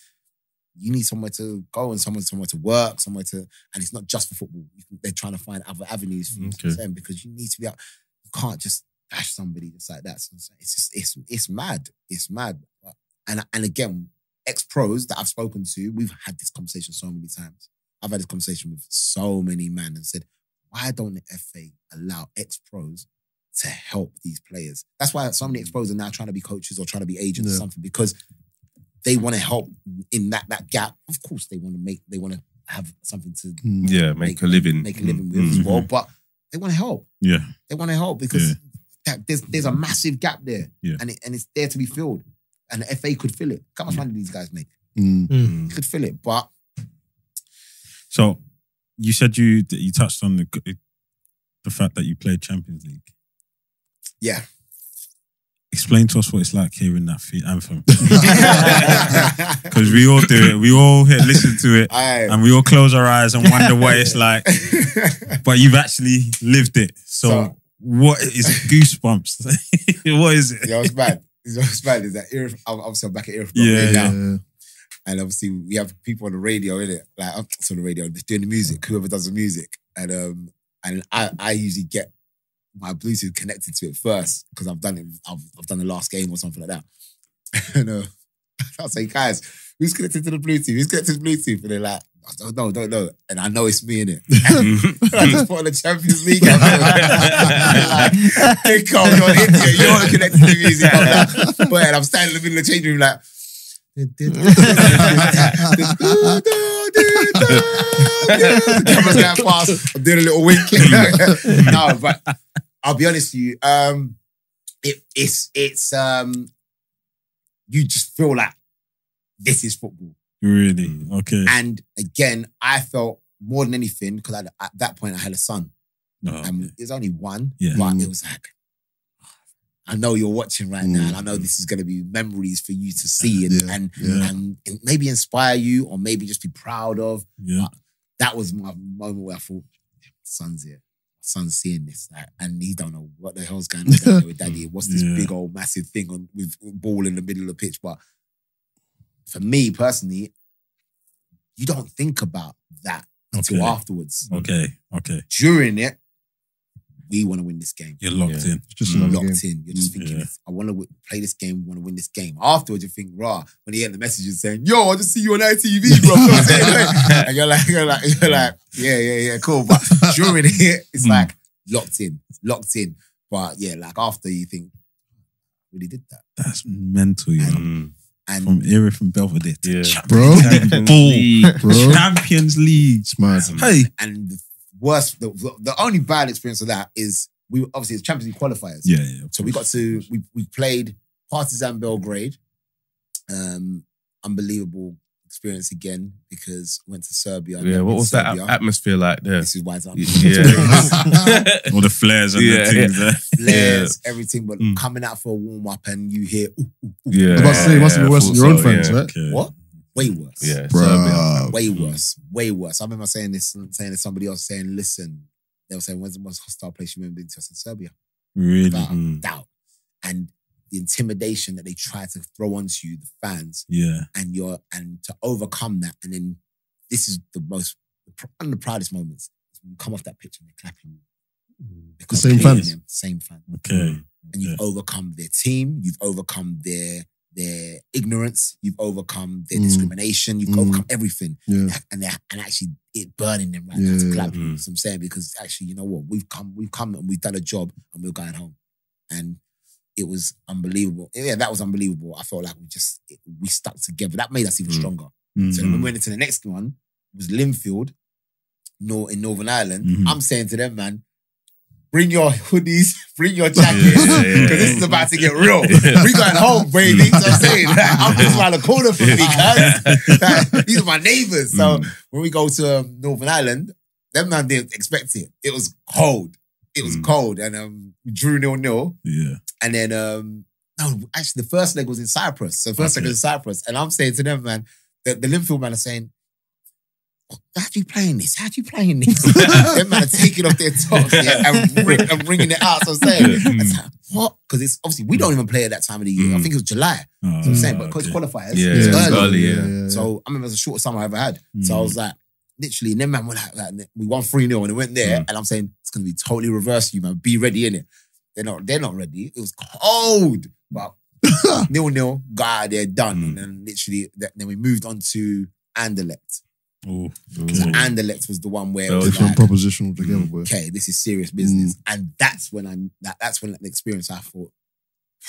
Speaker 4: you need somewhere to go and someone somewhere to work, somewhere to, and it's not just for football. You can- They're trying to find other avenues for you to
Speaker 3: Okay.
Speaker 4: because you need to be out. You can't just bash somebody just like that. So it's it's just it's it's mad. It's mad. But- And and again, ex pros that I've spoken to, we've had this conversation so many times. I've had this conversation with so many men and said, why don't the FA allow ex pros to help these players? That's why so many ex pros are now trying to be coaches or trying to be agents or something because they want to help in that that gap. Of course, they want to make they want to have something to
Speaker 2: Mm.
Speaker 3: Yeah, make a living.
Speaker 4: make a living with
Speaker 3: Mm,
Speaker 4: as
Speaker 3: mm.
Speaker 4: well, but they want to help.
Speaker 1: Yeah.
Speaker 4: They want to help because
Speaker 1: Yeah.
Speaker 4: that, there's there's a massive gap there,
Speaker 1: Yeah.
Speaker 4: and it, and it's there to be filled, and the FA could fill it. How much money these guys make?
Speaker 2: Mm.
Speaker 4: They could fill it, but
Speaker 1: So you said you you touched on the the fact that you played Champions League.
Speaker 4: Yeah,
Speaker 1: Explain to us what it's like hearing that fe- anthem because we all do it. We all hit, listen to it,
Speaker 4: I,
Speaker 1: and we all close our eyes and wonder what it's like. But you've actually lived it. So,
Speaker 4: So-
Speaker 1: what is it? Goosebumps? what is it?
Speaker 4: yeah, it's bad. It's bad. Is that Erith, obviously I'm back at Erith
Speaker 1: Yeah,
Speaker 4: right now,
Speaker 2: Yeah.
Speaker 4: and obviously we have people on the radio in it, like I'm on the radio doing the music, whoever does the music, and um and I I usually get my Bluetooth connected to it first because I've done it. I've, I've done the last game or something like that. and uh, I'll say, guys, who's connected to the Bluetooth? Who's connected to Bluetooth? And they're like, I don't know, don't know. And I know it's me in it. I just put on the Champions League. I'm like, hey, come on, India, you're connected to the music. Like, but I'm standing in the middle of the changing room like, the camera's going fast. I'm doing a little wink. no, but I'll be honest with you. Um, it, it's it's um, you just feel like this is football.
Speaker 1: Really? Okay.
Speaker 4: And again, I felt more than anything because at that point I had a son.
Speaker 1: Oh,
Speaker 4: Um, it was only one,
Speaker 1: Yeah.
Speaker 4: but it was like, I know you're watching right now,
Speaker 2: Mm.
Speaker 4: and I know this is going to be memories for you to see and,
Speaker 2: Yeah,
Speaker 4: and,
Speaker 2: yeah.
Speaker 4: and and maybe inspire you, or maybe just be proud of.
Speaker 1: yeah.
Speaker 4: That was my moment where I thought, son's here, my son's seeing this, like, and he don't know what the hell's going on down there with daddy. What's this
Speaker 1: Yeah.
Speaker 4: big old massive thing on with ball in the middle of the pitch? But for me personally, you don't think about that until
Speaker 1: Okay.
Speaker 4: afterwards.
Speaker 1: Okay. Okay.
Speaker 4: During it, we want to win this game.
Speaker 1: You're locked
Speaker 3: Yeah.
Speaker 1: in.
Speaker 2: It's just another
Speaker 4: Locked
Speaker 2: game.
Speaker 4: in. You're just thinking,
Speaker 1: yeah.
Speaker 4: I want to w- play this game. We want to win this game. Afterwards, you think, rah, when you get the messages saying, yo, I just see you on ITV, bro. You know what I'm saying? and you're like, you're like, you're like, yeah, yeah, yeah, cool. But during it, it's
Speaker 1: Mm.
Speaker 4: like locked in, locked in. But yeah, like after you think, really did that.
Speaker 1: That's mental, you know.
Speaker 3: Mm.
Speaker 4: And
Speaker 1: From Erith from Belvedere
Speaker 3: Yeah.
Speaker 1: Champions
Speaker 2: Bro.
Speaker 3: Champions League.
Speaker 2: Bro.
Speaker 1: Champions League.
Speaker 2: It's mad.
Speaker 1: Hey.
Speaker 4: and the worst, the, the only bad experience of that is we obviously it's Champions League qualifiers.
Speaker 1: Yeah, yeah.
Speaker 4: So we got to we we played Partizan Belgrade. Um, unbelievable experience again because went to Serbia.
Speaker 3: Yeah, what was that
Speaker 4: Serbia.
Speaker 3: at- atmosphere like there?
Speaker 4: This is why it's
Speaker 3: Yeah.
Speaker 1: All the flares and
Speaker 3: Yeah.
Speaker 1: the things there.
Speaker 4: flares, everything, but
Speaker 1: Mm.
Speaker 4: coming out for a warm up and you hear ooh, ooh, ooh,
Speaker 3: Yeah.
Speaker 2: I was about to say, it must have been worse than your own
Speaker 3: thought so,
Speaker 2: fans,
Speaker 3: yeah.
Speaker 2: right?
Speaker 1: Okay.
Speaker 4: what? Way worse.
Speaker 3: Yeah,
Speaker 2: Bro.
Speaker 3: Serbia.
Speaker 4: way worse, way worse. I remember saying this, saying to somebody else, saying, "Listen," they were saying, "When's the most hostile place you've ever been to?" I said, "Serbia."
Speaker 1: Really?
Speaker 4: Without
Speaker 3: Mm.
Speaker 4: doubt, and the intimidation that they try to throw onto you, the fans,
Speaker 1: Yeah.
Speaker 4: and you're and to overcome that, and then this is the most one of the proudest moments. You come off that pitch and they're clapping you. Because
Speaker 2: same fans?
Speaker 4: them, same fans,
Speaker 1: Okay.
Speaker 4: and you've overcome their team, you've overcome their their ignorance, you've overcome their
Speaker 2: Mm.
Speaker 4: discrimination, you've
Speaker 2: Mm.
Speaker 4: overcome everything
Speaker 2: Yeah.
Speaker 4: and they and actually it burning them right now to
Speaker 2: Yeah.
Speaker 4: clap you.
Speaker 3: Mm.
Speaker 4: So I'm saying because actually, you know what, we've come, we've come and we've done a job and we're going home, and it was unbelievable. Yeah, that was unbelievable. I felt like we just it, we stuck together. That made us even
Speaker 3: Mm.
Speaker 4: stronger.
Speaker 1: Mm.
Speaker 4: So when we went into the next one, it was Linfield, Nor- in Northern Ireland,
Speaker 1: Mhm.
Speaker 4: I'm saying to them, man, bring your hoodies, bring your jackets, because
Speaker 3: yeah, yeah.
Speaker 4: this is about to get real. we going home, baby. What I'm saying? I'm just around the corner from me, guys. Like, These are my neighbors. So
Speaker 1: Mm.
Speaker 4: when we go to um, Northern Ireland, them man didn't expect it. It was cold. It was
Speaker 1: Mm.
Speaker 4: cold. And um, we drew nil nil.
Speaker 1: Yeah.
Speaker 4: And then um no, actually the first leg was in Cyprus. So first leg was in Cyprus. And I'm saying to them, man, the, the Linfield man are saying, how do you playing this? How do you playing this? them man are taking off their tops yeah, and, ring, and ringing it out. So I'm saying,
Speaker 1: Mm.
Speaker 4: like, what? Because it's obviously we don't even play at that time of the year. I
Speaker 3: Mm.
Speaker 4: think it was July.
Speaker 1: Oh,
Speaker 4: So I'm saying, but
Speaker 1: okay.
Speaker 4: because qualifiers,
Speaker 3: Yeah,
Speaker 4: it's
Speaker 3: yeah,
Speaker 4: early.
Speaker 3: early, yeah.
Speaker 4: So I remember it was the shortest summer I ever had. So I
Speaker 1: Mm.
Speaker 4: was like, literally, and then man were like, like, we won 3 0 and it went there.
Speaker 1: Mm.
Speaker 4: And I'm saying, it's gonna be totally reverse you, man. Be ready in it. They're not, they're not ready. It was cold. But nil nil, got out there, done.
Speaker 1: Mm.
Speaker 4: And then literally, then we moved on to Anderlecht.
Speaker 1: Oh,
Speaker 4: So
Speaker 1: okay.
Speaker 4: Anderlecht was the one where it was
Speaker 2: Different
Speaker 4: like,
Speaker 2: proposition altogether, boy.
Speaker 4: okay, this is serious business. And that's when I that, that's when the experience I thought,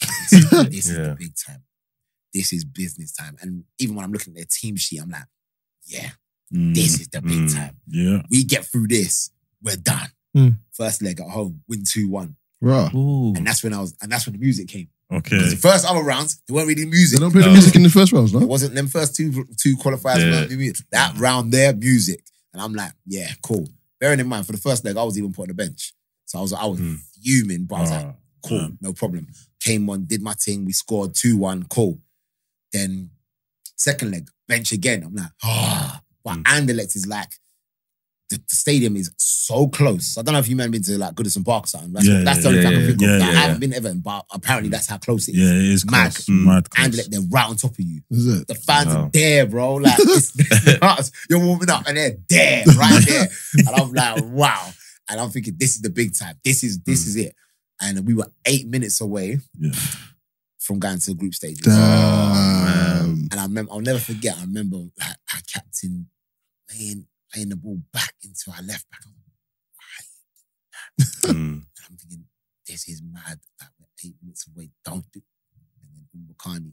Speaker 4: this, is, this is the big time. This is business time. And even when I'm looking at their team sheet, I'm like, yeah,
Speaker 1: Mm.
Speaker 4: this is the big
Speaker 3: Mm.
Speaker 4: time.
Speaker 1: Yeah.
Speaker 4: We get through this, we're done.
Speaker 5: Mm.
Speaker 4: First leg at home, win 2-1.
Speaker 2: Right.
Speaker 4: And that's when I was and that's when the music came.
Speaker 1: Okay.
Speaker 4: Because the first other rounds, they weren't really music.
Speaker 2: They don't play the
Speaker 3: No.
Speaker 2: music in the first rounds, no?
Speaker 4: It wasn't them first two two qualifiers.
Speaker 3: Yeah.
Speaker 4: weren't music. That round there, music. And I'm like, yeah, cool. Bearing in mind, for the first leg, I was even put on the bench. So I was I was
Speaker 3: Mm.
Speaker 4: fuming, but I was like,
Speaker 1: Ah,
Speaker 4: cool,
Speaker 1: man.
Speaker 4: no problem. Came on, did my thing. We scored 2-1, cool. Then second leg, bench again. I'm like, ah. But
Speaker 3: Mm.
Speaker 4: Anderlecht is like, the, the stadium is so close. I don't know if you man been to like Goodison Park or something. That's,
Speaker 1: Yeah,
Speaker 4: that's
Speaker 1: yeah,
Speaker 4: the only
Speaker 3: yeah,
Speaker 4: thing I can think
Speaker 1: yeah,
Speaker 4: of.
Speaker 1: Yeah,
Speaker 4: I haven't been ever, Everton, but apparently that's how close it is.
Speaker 1: Yeah, it is
Speaker 4: Mad.
Speaker 1: close.
Speaker 3: Mm.
Speaker 1: Mad close.
Speaker 4: Anderlecht, they're right on top of you.
Speaker 2: Is it?
Speaker 4: The fans
Speaker 3: Wow.
Speaker 4: are there, bro. Like it's nuts. you're warming up and they're there, right there. and I'm like, wow. And I'm thinking, this is the big time. This is this
Speaker 3: Mm.
Speaker 4: is it. And we were eight minutes away
Speaker 1: Yeah.
Speaker 4: from going to the group stages.
Speaker 2: Damn.
Speaker 4: And I remember, I'll never forget. I remember like our captain playing playing the ball back into our left back. I'm
Speaker 3: Mm.
Speaker 4: And I'm thinking, this is mad that we're eight minutes away. Don't do. And then Mbokani,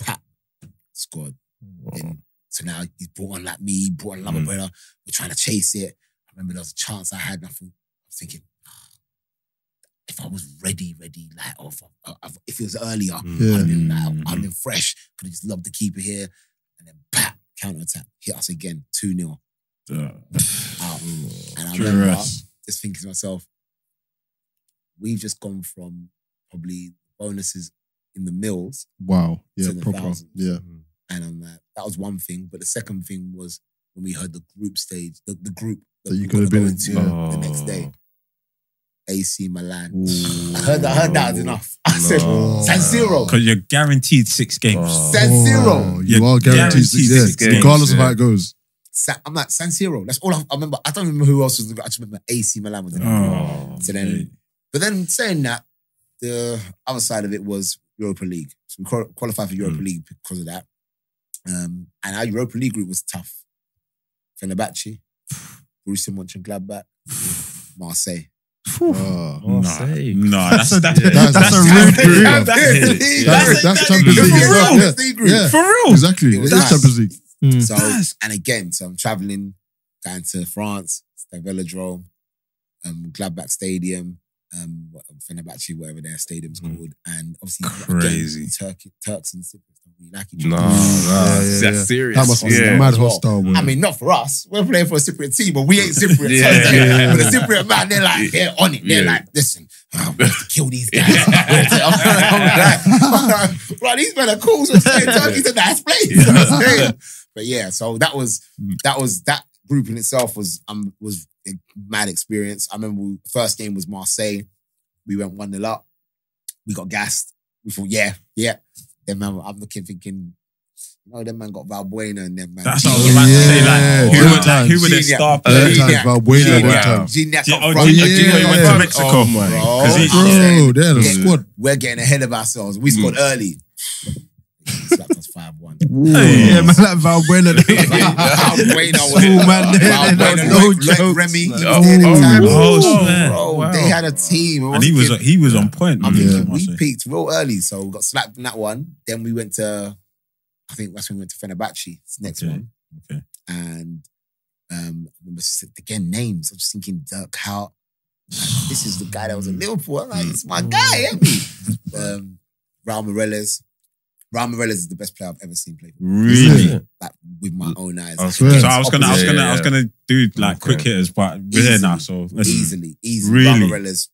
Speaker 4: pat, scored. So now he's brought on like me, he brought on another
Speaker 3: Mm.
Speaker 4: brother. We're trying to chase it. I remember there was a chance I had, and I thought- I was thinking, "Ah, if I was ready, ready, like, or if, I- if it was earlier,
Speaker 3: Mm.
Speaker 2: Yeah.
Speaker 4: I'd have been, like,
Speaker 1: Mm.
Speaker 4: I'd been fresh. Could have just loved the keeper here. And then, pat, counter attack, hit us again, 2 0
Speaker 1: Uh,
Speaker 4: out. And I
Speaker 1: True
Speaker 4: remember
Speaker 1: rest.
Speaker 4: just thinking to myself, we've just gone from probably bonuses in the mills,
Speaker 2: Wow. Yeah,
Speaker 4: To the
Speaker 2: proper.
Speaker 4: thousands.
Speaker 2: Yeah.
Speaker 4: and I'm like, that was one thing. But the second thing was when we heard the group stage, the, the group that,
Speaker 2: That you could have been
Speaker 4: going
Speaker 2: in,
Speaker 4: to the next day,
Speaker 3: Oh.
Speaker 4: AC Milan.
Speaker 2: Ooh.
Speaker 4: I heard that. I heard that was enough. I said
Speaker 3: No.
Speaker 4: San Siro.
Speaker 1: Because you're guaranteed six games.
Speaker 3: Oh.
Speaker 4: San
Speaker 2: Oh,
Speaker 4: Siro.
Speaker 2: you are guaranteed
Speaker 1: Guaranteed
Speaker 2: six, yeah,
Speaker 1: six games,
Speaker 2: regardless of
Speaker 3: yeah.
Speaker 2: how it goes.
Speaker 4: Sa- I'm like San Siro. That's all I, I remember. I don't remember who else was. I just remember AC Milan was in.
Speaker 1: Oh,
Speaker 4: So then- But then saying that, the other side of it was Europa League. So we qualified for Europa
Speaker 3: Mm.
Speaker 4: League because of that. Um, and our Europa League group was tough. Fenerbahce, Borussia Mönchengladbach, Marseille.
Speaker 3: Oh,
Speaker 1: Nah, nah, that's,
Speaker 5: That's a-
Speaker 1: that's,
Speaker 2: that's-
Speaker 5: that's a
Speaker 2: that's
Speaker 5: rude group.
Speaker 1: That's-
Speaker 4: League.
Speaker 2: that's- that's Champions
Speaker 4: League.
Speaker 2: League,
Speaker 4: It's
Speaker 2: yeah.
Speaker 4: Group.
Speaker 1: For real.
Speaker 2: Exactly.
Speaker 4: It was
Speaker 2: It is. Champions League.
Speaker 5: Mm.
Speaker 4: So, and again, so I'm traveling, going to France, the Velodrome, um, Gladbach Stadium, um, what- Fenerbahce, whatever their stadium's
Speaker 3: Mm.
Speaker 4: called, and obviously
Speaker 1: Crazy.
Speaker 4: again, Turkey, Turks and Cypriots don't really like each other.
Speaker 3: no,
Speaker 2: Yeah, yeah,
Speaker 3: that's
Speaker 2: yeah.
Speaker 3: serious.
Speaker 2: That must be
Speaker 3: yeah.
Speaker 2: mad
Speaker 4: well.
Speaker 2: hostile.
Speaker 4: I mean, not for us. We're playing for a Cypriot team, but we ain't Cypriot.
Speaker 3: Yeah,
Speaker 4: so
Speaker 3: yeah.
Speaker 4: But the Cypriot man, they're like, they're on it. They're like, listen, oh, we have to kill these guys. We I'm like, right, these men are cool. So Turkey's a nice place. You know what I'm saying? But yeah, so that was mm. that was that group in itself was um was a mad experience. I remember we, first game was Marseille. We went one 0 up. We got gassed. We thought, yeah, yeah. Then man, I'm looking thinking, you know, them man got Valbuena and them man.
Speaker 1: That's what I was about to say. Like, who,
Speaker 2: them
Speaker 1: were, like, who were their
Speaker 4: Genius.
Speaker 1: star
Speaker 2: Them
Speaker 1: players?
Speaker 2: Valbuena, them
Speaker 3: Genius.
Speaker 2: times.
Speaker 4: Gignac
Speaker 1: Yeah, oh,
Speaker 4: front.
Speaker 2: Yeah,
Speaker 1: Gignac
Speaker 2: yeah,
Speaker 1: went to Mexico.
Speaker 3: Oh my
Speaker 4: Bro,
Speaker 1: Because he-
Speaker 2: Bro, they're the
Speaker 4: Yeah.
Speaker 2: squad.
Speaker 4: we're getting ahead of ourselves. We scored mm. early. Slapped us 5 1.
Speaker 5: Yeah, man, like Valbuena.
Speaker 4: Valbuena was
Speaker 5: Cool, man.
Speaker 4: Valbuena,
Speaker 5: No
Speaker 4: Loic- Loic. Remy, he
Speaker 3: Oh,
Speaker 4: there
Speaker 3: oh,
Speaker 1: oh,
Speaker 4: Bro.
Speaker 3: Wow.
Speaker 4: They had a team.
Speaker 1: And he was
Speaker 4: thinking-
Speaker 1: he was on point.
Speaker 4: I'm
Speaker 1: man. Yeah,
Speaker 4: we peaked real early, so we got slapped in that one. Then we went to, I think that's when we went to Fenerbahce, it's next
Speaker 1: Okay.
Speaker 4: one.
Speaker 1: Okay.
Speaker 4: And Um, I remember s- again names. I'm just thinking Dirk Kuyt. Like, this is the guy that was at Liverpool. I'm like, it's my guy, ain't he? Um, Raul Meireles. Raul Meireles is the best player I've ever seen play.
Speaker 1: Really?
Speaker 4: Like with my own eyes.
Speaker 3: I
Speaker 2: swear.
Speaker 1: So I was gonna, I was gonna,
Speaker 3: yeah,
Speaker 1: I was gonna do like quick hitters, but we're here now, so let's
Speaker 4: easily, easily.
Speaker 1: Really?
Speaker 4: Raul Meireles.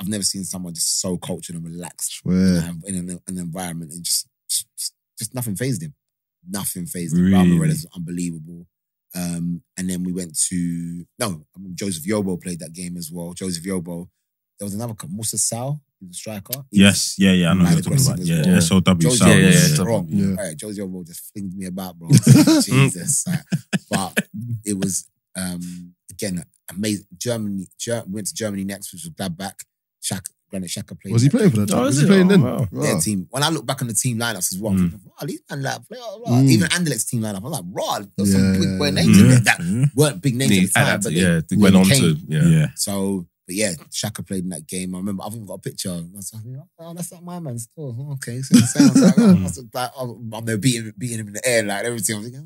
Speaker 4: I've never seen someone just so cultured and relaxed
Speaker 2: Swear.
Speaker 4: in, an, an environment and just, just, just nothing phased him. Nothing phased him.
Speaker 1: Really?
Speaker 4: Raul Meireles was unbelievable. Um, and then we went to no, I Joseph Yobo played that game as well. Joseph Yobo. There was another Moussa Sow, he was a striker. He was-
Speaker 1: Yes, yeah, yeah, I know what you're talking about. Yeah,
Speaker 4: as
Speaker 1: yeah,
Speaker 4: well.
Speaker 1: SOW
Speaker 4: Josie
Speaker 1: South.
Speaker 3: Yeah, yeah,
Speaker 4: was
Speaker 3: yeah.
Speaker 4: strong.
Speaker 2: Yeah.
Speaker 4: All right, Josie Yobo just flinged me about, bro. Jesus. like, but it was um again amazing. Germany, Ger- went to Germany next, which was Gladbach. Xhaka, Granit Xhaka played.
Speaker 2: Was he
Speaker 4: that
Speaker 2: playing for that?
Speaker 3: Oh,
Speaker 2: team?
Speaker 3: is
Speaker 2: Was he
Speaker 3: it?
Speaker 2: playing
Speaker 3: Oh,
Speaker 2: then?
Speaker 3: wow.
Speaker 4: their team. When I look back on the team lineups as well,
Speaker 3: Mm.
Speaker 4: I'm thinking, wow, these man like play, all right.
Speaker 2: Mm.
Speaker 4: even Anderlecht's team lineup. I'm like, raw. There's
Speaker 2: Yeah,
Speaker 4: some big
Speaker 2: yeah,
Speaker 4: boy
Speaker 2: yeah.
Speaker 4: names in there that weren't big names
Speaker 3: He
Speaker 4: at the time,
Speaker 3: that,
Speaker 4: but
Speaker 3: yeah,
Speaker 4: they,
Speaker 3: they went on
Speaker 4: became-
Speaker 3: to yeah.
Speaker 1: Yeah,
Speaker 4: So, but yeah, Xhaka played in that game. I remember I've even got a picture. And I was like, oh, that's not my man still. Okay, so it sounds like, I must have, like oh, I'm there beating, beating him in the air like everything. I was like,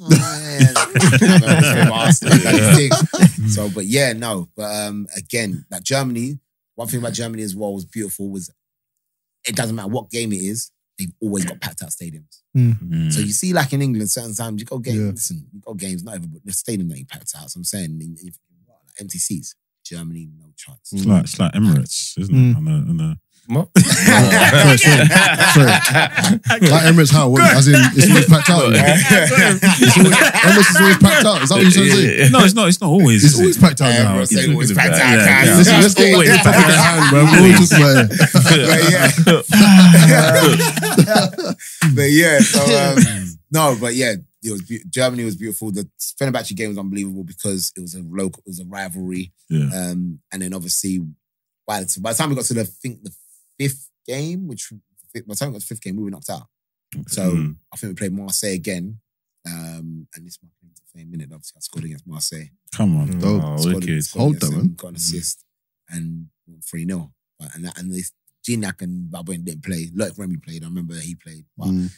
Speaker 4: oh, man. I remember this from Arsenal, like, this thing. So, but yeah, no. But um, again, that Germany. One thing about Germany as well was beautiful was it doesn't matter what game it is. They've always got packed out stadiums.
Speaker 1: Mm.
Speaker 4: So you see, like in England, certain times you go games.
Speaker 2: Yeah.
Speaker 4: Listen, you go games, not everybody. The stadium that you packed out. So I'm saying, in, in, like empty seats. Germany, no chance.
Speaker 1: It's like it's like Emirates, isn't
Speaker 5: Mm.
Speaker 1: it? On a, on a,
Speaker 3: What?
Speaker 2: sorry, sorry. Like Emirates, how? What, as in, it's always packed out. yeah? It's always, Emirates is always packed out. Is that what you're trying to say?
Speaker 1: no, it's not. It's not always.
Speaker 2: It's always
Speaker 1: it?
Speaker 2: packed out
Speaker 4: Yeah,
Speaker 1: it's
Speaker 4: always packed out.
Speaker 1: that.
Speaker 4: guys.
Speaker 1: Yeah,
Speaker 2: Listen, let's get
Speaker 3: Always
Speaker 2: the topic at hand, bro. We're all talking about it.
Speaker 4: but yeah, so um, no, but yeah, it was be- Germany was beautiful. The Fenerbahce game was unbelievable because it was a local, it was a rivalry.
Speaker 1: Yeah.
Speaker 4: Um, and then obviously, by the, by the time we got to the think the fifth game, which by the time we got to the fifth game, we were knocked out. So
Speaker 3: Mm.
Speaker 4: I think we played Marseille again. Um, and this might be the same minute. Obviously, I scored against Marseille.
Speaker 1: Come on.
Speaker 2: Dope.
Speaker 3: Oh,
Speaker 4: Scored,
Speaker 3: wicked.
Speaker 4: scored
Speaker 2: Hold
Speaker 4: against them,
Speaker 2: man.
Speaker 4: Got an assist and three 0 And that, and this Gignac and Babouin didn't play. Look, Remy played. I remember he played, but
Speaker 2: Mm.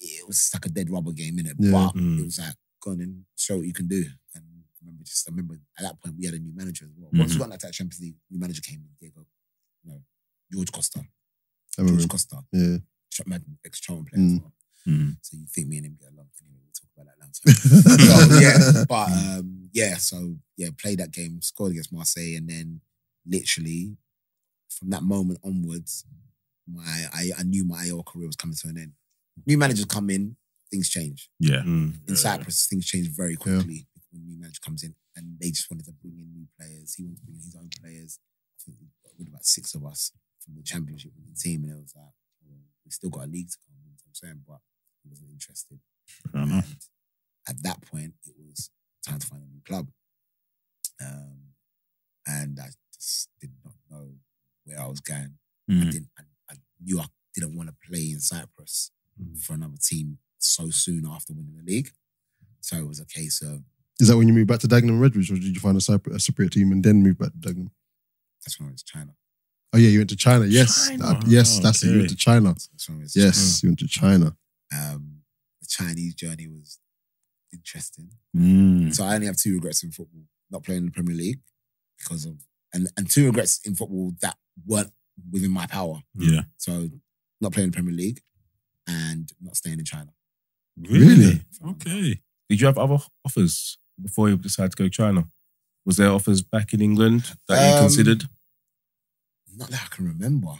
Speaker 4: It was like a dead rubber game in it.
Speaker 2: Yeah.
Speaker 4: But
Speaker 3: Mm.
Speaker 4: it was like go on and show what you can do. And I remember just I remember at that point we had a new manager as well. Once we
Speaker 1: Mhm.
Speaker 4: got into that Champions League, new manager came in, Diego, you know, George Costa.
Speaker 2: I.
Speaker 4: George Costa,
Speaker 2: Yeah.
Speaker 4: ex Charlton player
Speaker 2: Mm.
Speaker 4: well.
Speaker 1: Mm.
Speaker 4: So you think me and him get along? Anyway, we'll talk about that later. so yeah, but um, yeah, so yeah, played that game, scored against Marseille, and then literally from that moment onwards, my I, I knew my AEL career was coming to an end. New managers come in, things change.
Speaker 1: Yeah.
Speaker 3: Mm.
Speaker 4: In Cyprus, things change very quickly when new manager comes in, and they just wanted to bring in new players. He wanted to bring in his own players. I think we got rid of about six of us from the championship with the team, and it was like, well, we still got a league to come. You know I'm saying, but he wasn't interested.
Speaker 1: Fair enough.
Speaker 4: At that point, it was time to find a new club. Um, and I just did not know where I was going. I
Speaker 1: Mm.
Speaker 4: didn't. I, I knew I didn't want to play in Cyprus for another team so soon after winning the league. So it was a case of
Speaker 2: Is that when you moved back to Dagenham and Redbridge, or did you find a separate, a separate team and then move back to Dagenham?
Speaker 4: that's when I was China.
Speaker 2: Oh yeah, you went to China. Yes,
Speaker 3: China.
Speaker 2: That- yes, that's it. You went to China.
Speaker 4: That's when I was
Speaker 2: Yes, you went to China.
Speaker 4: China. Um, the Chinese journey was interesting.
Speaker 1: Mm.
Speaker 4: So I only have two regrets in football: not playing in the Premier League because of and and two regrets in football that weren't within my power.
Speaker 1: Yeah.
Speaker 4: So not playing in the Premier League and not staying in China.
Speaker 2: Really?
Speaker 1: Okay.
Speaker 3: Did you have other offers before you decided to go to China? Was there offers back in England that you
Speaker 4: Um,
Speaker 3: considered?
Speaker 4: Not that I can remember.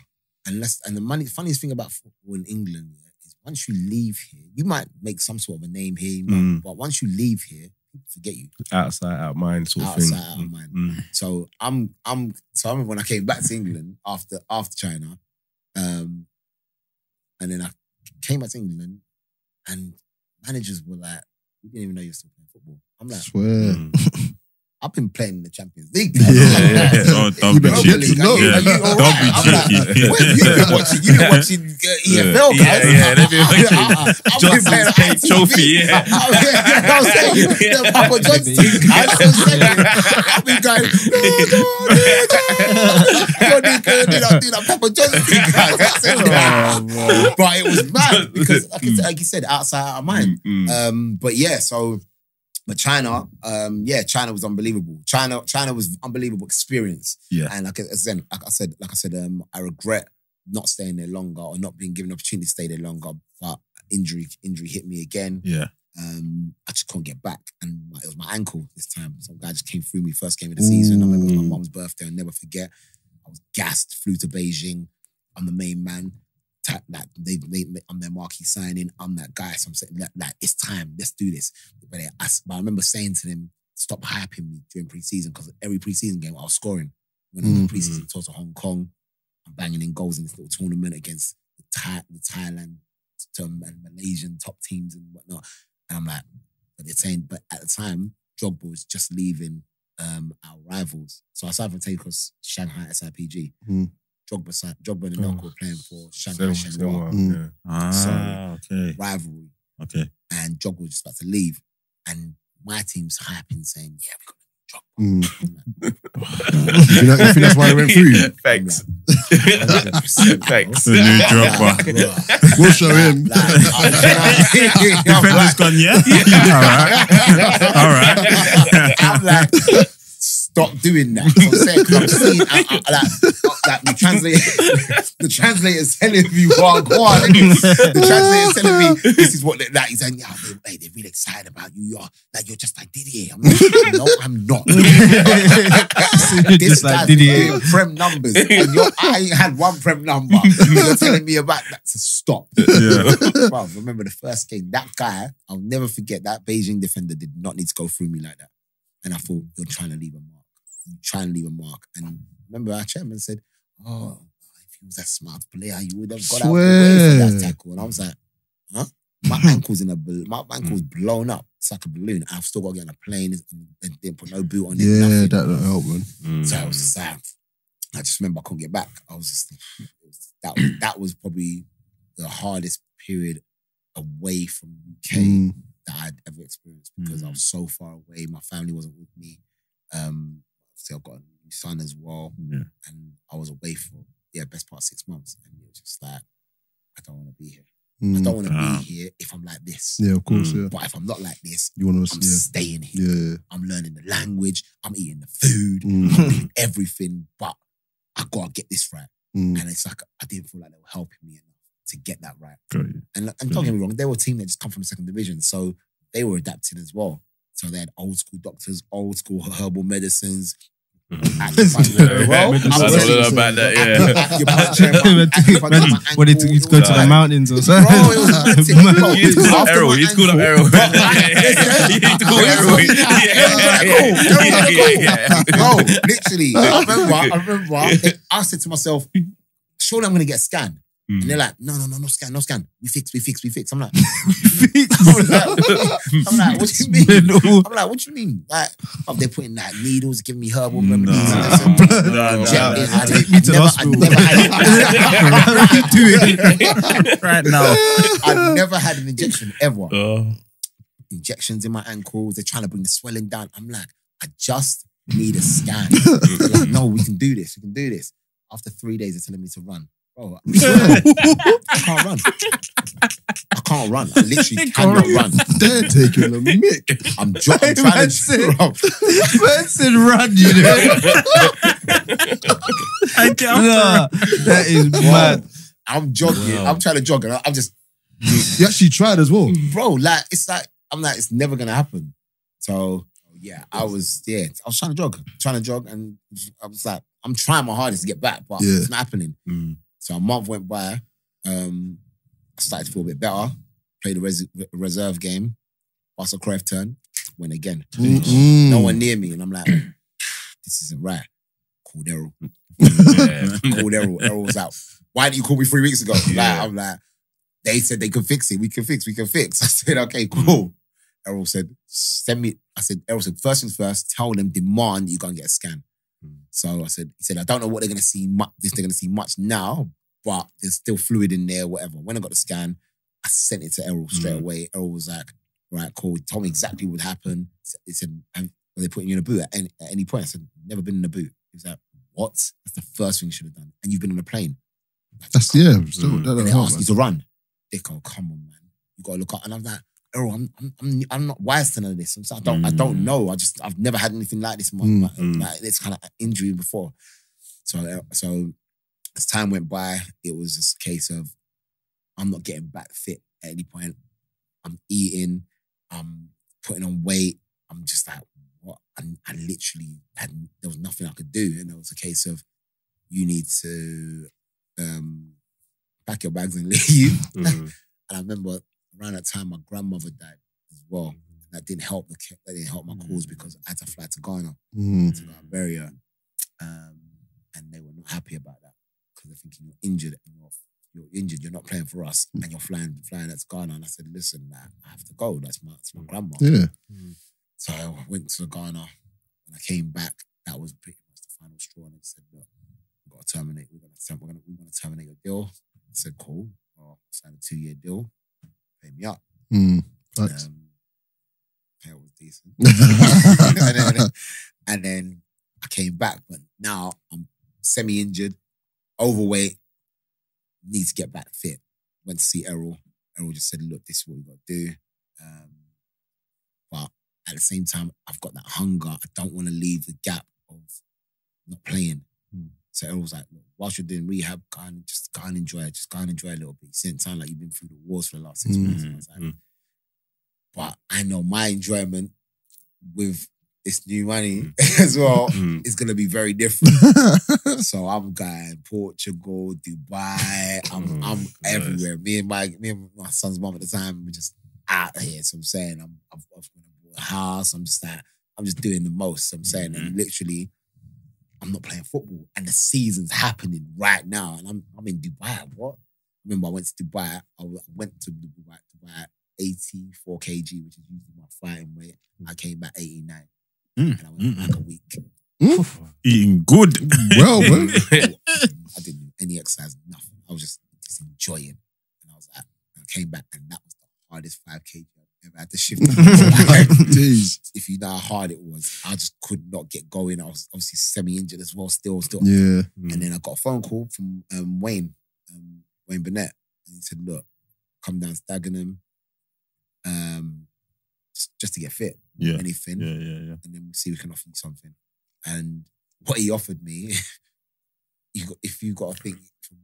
Speaker 4: Unless and the money, funniest thing about football in England yeah, is once you leave here, you might make some sort of a name here, you might-
Speaker 3: Mm.
Speaker 4: but once you leave here, people forget you.
Speaker 3: Outside, out of mind sort of thing.
Speaker 4: Outside, out of mind.
Speaker 3: Mm.
Speaker 4: So I'm I'm so I remember when I came back to England after after China, um, and then I came back to England, and managers were like, "We didn't even know you were still playing football." I'm like,
Speaker 2: Swear.
Speaker 3: Mm.
Speaker 4: "I've been playing in the Champions League."
Speaker 2: Yeah, yeah, yeah.
Speaker 1: Don't, don't
Speaker 2: You
Speaker 1: be cheeky.
Speaker 2: know.
Speaker 1: Yeah.
Speaker 4: Are you all
Speaker 1: Don't
Speaker 4: right?
Speaker 1: be
Speaker 4: I'm like,
Speaker 1: cheeky.
Speaker 4: You've been watching, you've been watching uh, EFL,
Speaker 3: Yeah,
Speaker 4: guys.
Speaker 3: yeah, they've been watching
Speaker 4: I've been
Speaker 3: Johnstone's
Speaker 4: playing ITV.
Speaker 3: Trophy, yeah.
Speaker 4: Yeah, I'm saying, the Papa John's thing. I'm saying, I've been going, no, no, no, no, that, do that Papa John's thing, guys. I but it was mad because, I like you said, outside our mind.
Speaker 3: Mm, mm.
Speaker 4: Um, but yeah, so but China, um, yeah, China was unbelievable. China, China was unbelievable experience.
Speaker 1: Yeah.
Speaker 4: And like I said, like I said, like I said, um, I regret not staying there longer or not being given an opportunity to stay there longer. But injury, injury hit me again.
Speaker 1: Yeah.
Speaker 4: Um, I just couldn't get back, and it was my ankle this time. Some guy just came through me first game of the season. I remember my mom's birthday. I'll never forget. I was gassed. Flew to Beijing. I'm the main man. Ta- Like they, they, I'm their marquee signing. I'm that guy. So I'm saying, like, like, it's time. Let's do this. But, they- I, but I remember saying to them, stop hyping me during preseason because every preseason game I was scoring. When I was in
Speaker 2: Mm.
Speaker 4: preseason tour to Hong Kong, I'm banging in goals in this little tournament against the, Thai, the Thailand to- and Malaysian top teams and whatnot. And I'm like, but they're saying, but at the time, Drogba was just leaving um, our rivals. So aside from Takos, Shanghai SIPG,
Speaker 2: Mm.
Speaker 4: Drogba, si- Drogba and Anelka
Speaker 3: Oh.
Speaker 4: were playing for Shanghai
Speaker 3: Shenhua,
Speaker 4: Shenhua
Speaker 2: Mm.
Speaker 3: yeah.
Speaker 1: Ah, okay.
Speaker 4: rivalry.
Speaker 1: Okay.
Speaker 4: And Drogba was just about to leave. And my team's hyping saying, yeah, we got Drogba.
Speaker 2: Mm. You think, that- you think that's why they went through you?
Speaker 3: Thanks.
Speaker 4: 100%,
Speaker 3: Thanks.
Speaker 1: The new Drogba.
Speaker 2: We'll show him.
Speaker 4: Like, I-
Speaker 1: Defender's gone, yeah? All right. All right.
Speaker 4: I'm like, stop doing that. So I'm saying, 'cause I'm seeing, I, I, like, like the translator, the translator's telling me, well, go on. The translator's telling me, this is what, they, like, he's saying, yeah, they, hey, they're really excited about you. You're, like, you're just like Didier. I'm like, no, I'm not.
Speaker 5: You're
Speaker 4: this
Speaker 5: just like
Speaker 4: guy's
Speaker 5: Didier.
Speaker 4: doing prem numbers, and you're, I ain't had one prem number. You're telling me about that to stop.
Speaker 1: Yeah.
Speaker 4: Bro, remember the first game, that guy, I'll never forget that Beijing defender did not need to go through me like that. And I thought, you're trying to leave a mark. You're trying to leave a mark. And remember our chairman said, Oh, if he was a smart player, you would have got out of the way for that tackle. And I was like, huh? My ankle's in a bal- my ankle's blown up. It's like a balloon. I've still got to get on a plane and, and didn't put no boot on it.
Speaker 2: Yeah,
Speaker 4: nothing.
Speaker 2: that don't help, man.
Speaker 3: Mm.
Speaker 4: So I was just like, I just remember I couldn't get back. I was just was- that was, that was probably the hardest period away from UK
Speaker 2: Mm.
Speaker 4: That I'd ever experienced because I
Speaker 1: Mm.
Speaker 4: was so far away. My family wasn't with me. Um, so I've got a new son as well,
Speaker 1: Yeah.
Speaker 4: and I was away for yeah best part of six months, and it was just like I don't want to be here. I
Speaker 2: Mm.
Speaker 4: don't want to
Speaker 1: Ah.
Speaker 4: be here if I'm like this.
Speaker 2: Yeah, of course,
Speaker 1: Mm.
Speaker 2: yeah.
Speaker 4: But if I'm not like this,
Speaker 2: You want
Speaker 4: I'm
Speaker 2: to, yeah.
Speaker 4: staying here.
Speaker 2: Yeah.
Speaker 4: I'm learning the language. I'm eating the food.
Speaker 2: Mm.
Speaker 4: I'm doing everything. But I gotta get this right.
Speaker 2: Mm.
Speaker 4: And it's like I didn't feel like they were helping me enough to get that right. And, and don't get me mm-hmm. wrong, they were a team that just come from the second division, so they were adapted as well. So they had old school doctors, old school herbal medicines. Mm-hmm.
Speaker 3: Yeah,
Speaker 4: Bro,
Speaker 3: I
Speaker 4: I'm
Speaker 3: don't know about that, yeah.
Speaker 4: acupuncture, my- acupuncture,
Speaker 5: When they
Speaker 4: ankle,
Speaker 5: used to go to the mountains or
Speaker 4: Bro,
Speaker 5: something.
Speaker 4: it was hectic, bro.
Speaker 3: You need to call up
Speaker 4: After
Speaker 3: Errol.
Speaker 4: my
Speaker 3: You need to call up
Speaker 4: ankle-
Speaker 3: Errol.
Speaker 4: Bro,
Speaker 3: You need to call
Speaker 4: Errol.
Speaker 3: Errol. Yeah, yeah, yeah, yeah.
Speaker 4: Bro, literally, I remember, I remember, I said to myself, surely I'm gonna get a scan.
Speaker 3: Mm.
Speaker 4: And they're like, no, no, no, no scan, no scan. We fix, we fix, we fix. I'm like, I'm like, I'm like, what do you mean? I'm like, what do you mean? Like, oh, they're putting like needles, giving me herbal remedies.
Speaker 1: No.
Speaker 4: and this
Speaker 1: No, no,
Speaker 4: I
Speaker 5: Take me to hospital.
Speaker 4: had
Speaker 1: right now.
Speaker 4: I've never had an injection ever.
Speaker 3: Oh.
Speaker 4: Injections in my ankles. They're trying to bring the swelling down. I'm like, I just need a scan. Like, no, we can do this. We can do this. After three days, they're telling me to run. Bro, I can't run. I can't run. I literally cannot run.
Speaker 2: They're taking a mick.
Speaker 4: I'm, jo- I'm trying to. Bro,
Speaker 5: Person run, you know. Nah, that is mad.
Speaker 4: I'm jogging.
Speaker 3: Wow.
Speaker 4: I'm trying to jog, and I'm just,
Speaker 2: You actually tried as well.
Speaker 4: bro. Like it's like I'm like it's never gonna happen. So yeah, I was yeah, I was trying to jog, trying to jog, and I was like, I'm trying my hardest to get back, but
Speaker 2: Yeah.
Speaker 4: it's not happening.
Speaker 1: Mm.
Speaker 4: So a month went by. Um, I started to feel a bit better. Played a res- reserve game. Passed a Cruyff turn. Went again.
Speaker 2: Mm-mm.
Speaker 4: No one near me, and I'm like, this isn't right. Called Errol.
Speaker 3: Yeah.
Speaker 4: called Errol. Errol was out. Why didn't you call me three weeks ago? Like,
Speaker 3: Yeah.
Speaker 4: I'm like, they said they could fix it. We can fix. We can fix. I said, okay, cool. Errol said, send me. I said, Errol said, first things first. Tell them demand that you go and get a scan.
Speaker 3: Mm.
Speaker 4: So I said, he said, I don't know what they're gonna see. Much, if they're gonna see much now, but there's still fluid in there. Whatever. When I got the scan, I sent it to Errol straight
Speaker 1: Mm.
Speaker 4: away. Errol was like, right, cool. He told me exactly what happened. He said, are they putting you in a boot at any, at any point? I said, never been in a boot. He was like, what? That's the first thing you should have done. And you've been on a plane.
Speaker 2: That's yeah. Still,
Speaker 1: Mm.
Speaker 4: And they
Speaker 2: help,
Speaker 4: ask
Speaker 2: man.
Speaker 4: you to run. They go, come on, man. You gotta look up. And I'm like, Errol, I'm, I'm, I'm, I'm not wise to none of this. So- I don't, I don't
Speaker 1: Mm.
Speaker 4: know. I just, I've never had anything like this
Speaker 2: Mm.
Speaker 4: my-
Speaker 1: Mm.
Speaker 4: like this kind of injury before. So, so as time went by, it was just a case of I'm not getting back fit at any point. I'm eating, I'm putting on weight. I'm just like, what? And I literally had there was nothing I could do, and it was a case of you need to um, pack your bags and leave.
Speaker 3: Mm.
Speaker 4: And I remember around that time, my grandmother died as well. Mm-hmm. That didn't help the that didn't help my mm-hmm. cause because I had to fly to Ghana
Speaker 2: Mm.
Speaker 4: to go and bury her, um, and they were not happy about that because they're thinking you're injured and you're you're injured, you're not playing for us, mm. and you're flying flying to Ghana. And I said, listen, nah, I have to go. That's my that's my mm. grandma.
Speaker 2: Yeah. Mm.
Speaker 4: So I went to Ghana. When I came back, that was pretty much the final straw. And they said, look, we've got to terminate. We're gonna we're gonna we're gonna terminate your deal. I said, cool. Well, signed a two year deal. Pay me up.
Speaker 2: Mm.
Speaker 4: Um, was decent. and, then, and then I came back, but now I'm semi injured, overweight, need to get back fit. Went to see Errol. Errol just said, look, this is what we got to do. Um, but at the same time, I've got that hunger. I don't want to leave the gap of not playing. So Errol was like, whilst you're doing rehab, go and just go and enjoy it. Just go and enjoy a little bit. You seem sound like you've been through the wars for the last six
Speaker 2: Mm.
Speaker 4: months. I was like, but I know my enjoyment with this new money as well
Speaker 3: Mm.
Speaker 4: is gonna be very different. so I'm going Portugal, Dubai. I'm
Speaker 3: Mm,
Speaker 4: I'm
Speaker 3: nice.
Speaker 4: everywhere. Me and my me and my son's mom at the time were just out here. So I'm saying I'm I've, I've bought a house. I'm just like I'm just doing the most. So I'm saying and literally. I'm not playing football, and the season's happening right now, and I'm I'm in Dubai. What? remember I went to Dubai. I went to Dubai, Dubai at 84 kg, which is usually my fighting weight. Hmm. I came back 89,
Speaker 1: Mm.
Speaker 4: and I went back hmm. a week. Hmm.
Speaker 1: Eating good.
Speaker 2: well, man.
Speaker 4: I didn't do any exercise, nothing. I was just, just enjoying. And I was like, I came back and that was the hardest 5K I've had to shift. Like,
Speaker 2: Jeez.
Speaker 4: if you know how hard it was, I just could not get going. I was obviously semi-injured as well, still, still.
Speaker 2: Yeah.
Speaker 4: And then I got a phone call from um, Wayne, um, Wayne Burnett. And he said, look, come down to Dagenham um, just, just to get fit.
Speaker 1: Yeah.
Speaker 4: Anything
Speaker 1: Yeah, yeah, yeah.
Speaker 4: and then we'll see if we can offer you something. And what he offered me, you got, if you got to think,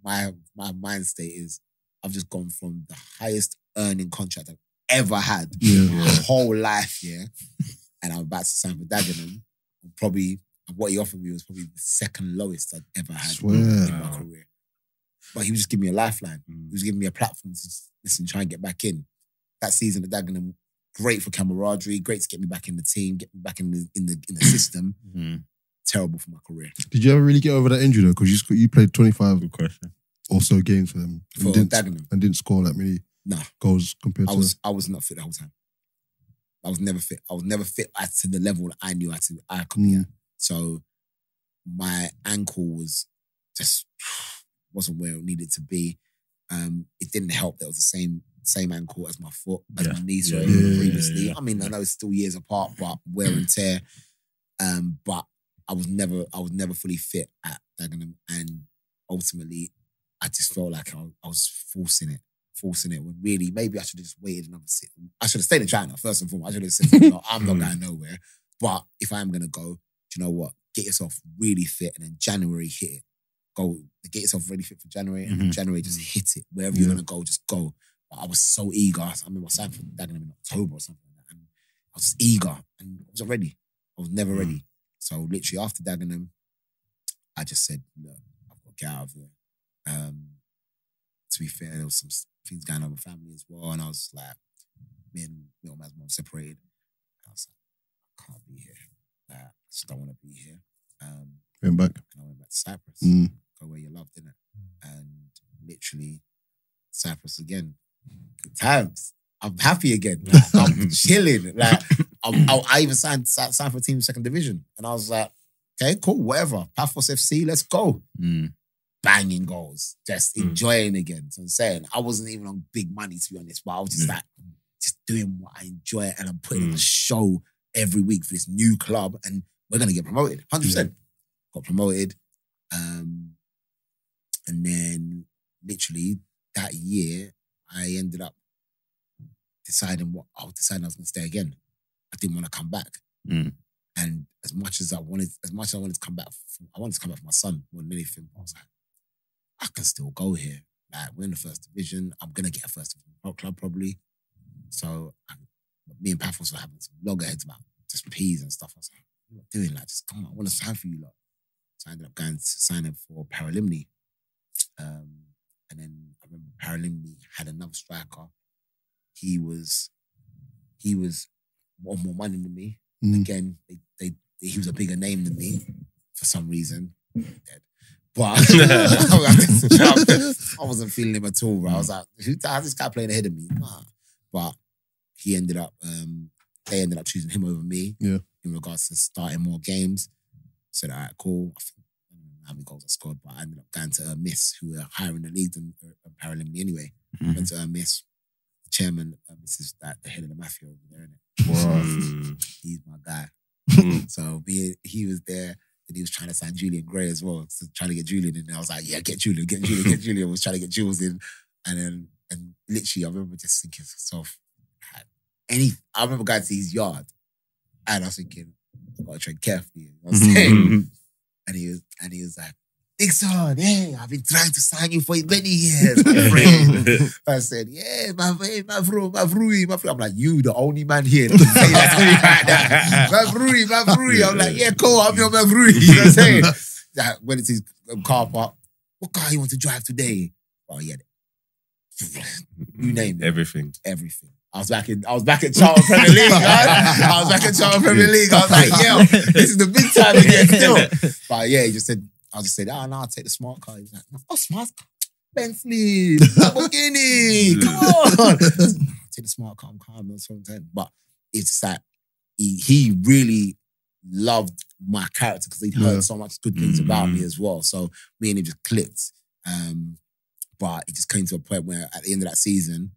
Speaker 4: my my mind state is, I've just gone from the highest earning contract I've ever had
Speaker 2: Yeah.
Speaker 4: my whole life, yeah, and I'm about to sign for Dagenham. Probably what he offered me was probably the second lowest I'd ever had
Speaker 2: Swear.
Speaker 4: in my career. But he was just giving me a lifeline.
Speaker 3: Mm.
Speaker 4: He was giving me a platform to s- listen, try and get back in. That season at Dagenham, great for camaraderie, great to get me back in the team, get me back in the in the in the system.
Speaker 1: Mhm.
Speaker 4: Terrible for my career.
Speaker 2: Did you ever really get over that injury though? Because you you played 25 or so games for them
Speaker 4: For
Speaker 2: and didn't,
Speaker 4: Dagenham.
Speaker 2: and didn't score that many
Speaker 4: Nah.
Speaker 2: goals compared
Speaker 4: I
Speaker 2: to.
Speaker 4: was I was not fit the whole time. I was never fit. I was never fit at to the level that I knew I, to, I could be
Speaker 2: Mm.
Speaker 4: at. So my ankle was just wasn't where it needed to be. Um, it didn't help that it was the same same ankle as my foot, as
Speaker 1: Yeah.
Speaker 4: my knees
Speaker 1: Yeah,
Speaker 4: were
Speaker 2: yeah, yeah,
Speaker 4: previously.
Speaker 1: yeah.
Speaker 4: I mean, I know it's still years apart, but wear and tear. Um, but I was never I was never fully fit at Dagenham, and ultimately, I just felt like I, I was forcing it, forcing it. When really, maybe I should have just waited another six. I should have stayed in China first and foremost. I should have said, no, I'm not
Speaker 3: Mm.
Speaker 4: going nowhere. But if I am gonna go, do you know what? Get yourself really fit, and then January hit it. Go get yourself really fit for January, and
Speaker 1: Mhm.
Speaker 4: January just hit it. Wherever you're gonna go, just go. But I was so eager. I remember I signed for Dagenham in October or something like that, and I was just eager, and I wasn't ready. I was never
Speaker 1: Mm.
Speaker 4: ready. So literally after Dagenham, I just said, look, I've got to get out of here. Um, to be fair, there was some things going on with family as well, and I was like, me and me and my mom separated. I was like, I can't be here. Like, I just don't want to be here. Um,
Speaker 2: Went back.
Speaker 4: and I went back to Cyprus.
Speaker 2: Mm.
Speaker 4: Go where you loved, innit? And literally, Cyprus again. Good times. I'm happy again. Like, I'm chilling. Like I'm, I, I even signed si- signed for a team in second division, and I was like, okay, cool, whatever. Paphos FC, let's go.
Speaker 1: Mm.
Speaker 4: Banging goals, just
Speaker 3: Mm.
Speaker 4: enjoying again. So I'm saying I wasn't even on big money to be honest, but I was just
Speaker 1: Yeah.
Speaker 4: like, just doing what I enjoy, and I'm putting on a
Speaker 3: Mm.
Speaker 4: show every week for this new club, and we're gonna get promoted, hundred percent. Got promoted, um, and then literally that year, I ended up deciding what I was deciding I was gonna stay again. I didn't want to come back.
Speaker 6: Mm.
Speaker 4: And as much as I wanted, as much as I wanted to come back, for, I wanted to come back for my son more than anything. I was like, I can still go here. Like we're in the first division. I'm gonna get a first division club probably. So I, me and Paphos were having some loggerheads about just peas and stuff. I was like, what are you doing? Like, just come on, I want to sign for you lot. So I ended up going to sign up for Paralimni. Um, and then I remember Paralimni had another striker. He was, he was one more money than me.
Speaker 2: Mm.
Speaker 4: Again, they, they, he was a bigger name than me for some reason. Dead. But I wasn't feeling him at all, bro. I was like, who, how's this guy playing ahead of me? Nah. But he ended up, um, they ended up choosing him over me
Speaker 2: Yeah.
Speaker 4: in regards to starting more games. So, all right, cool. I think, I don't know how many goals I scored, but I ended up going to uh, Miss, who were higher in the league than uh, Paralimni anyway.
Speaker 6: Mhm.
Speaker 4: Went to uh, Miss. The chairman, uh, this is that the head of the mafia over there, innit? He's my guy. So being he was there and he was trying to sign Julian Gray as well. So trying to get Julian in. And I was like, yeah, get Julian, get Julian, get Julian. I was trying to get Jules in. And then and literally I remember just thinking to myself, any I remember going to his yard and I was thinking, I gotta tread carefully. You know what I'm saying?
Speaker 6: Mhm.
Speaker 4: And he was and he was like, Dickson, hey, I've been trying to sign you for many years, my friend. I said, yeah, my hey, my bro, my vrui, my bro. I'm like, you the only man here that can say that to me right now. My vrui, my vrui. I'm like, yeah, cool, I'm your my vrui. You know what I'm saying? That went into his um, car park. What car you want to drive today? Oh yeah. You name it.
Speaker 3: Everything.
Speaker 4: Everything. I was back in I was back at Charlton Premier League. I was back at Charlton Premier League. I was like, yo, this is the big time again still. But yeah, he just said, I just said, oh no, I'll take the smart car. He was like, oh, smart car. Bentley, Lamborghini, come on. take the smart car, I'm calm, that's what I'm saying. But it's that he, he really loved my character because he'd heard
Speaker 2: Yeah.
Speaker 4: so much good things about me
Speaker 6: Mm.
Speaker 4: as well. So me and him just clicked. Um, but it just came to a point where at the end of that season,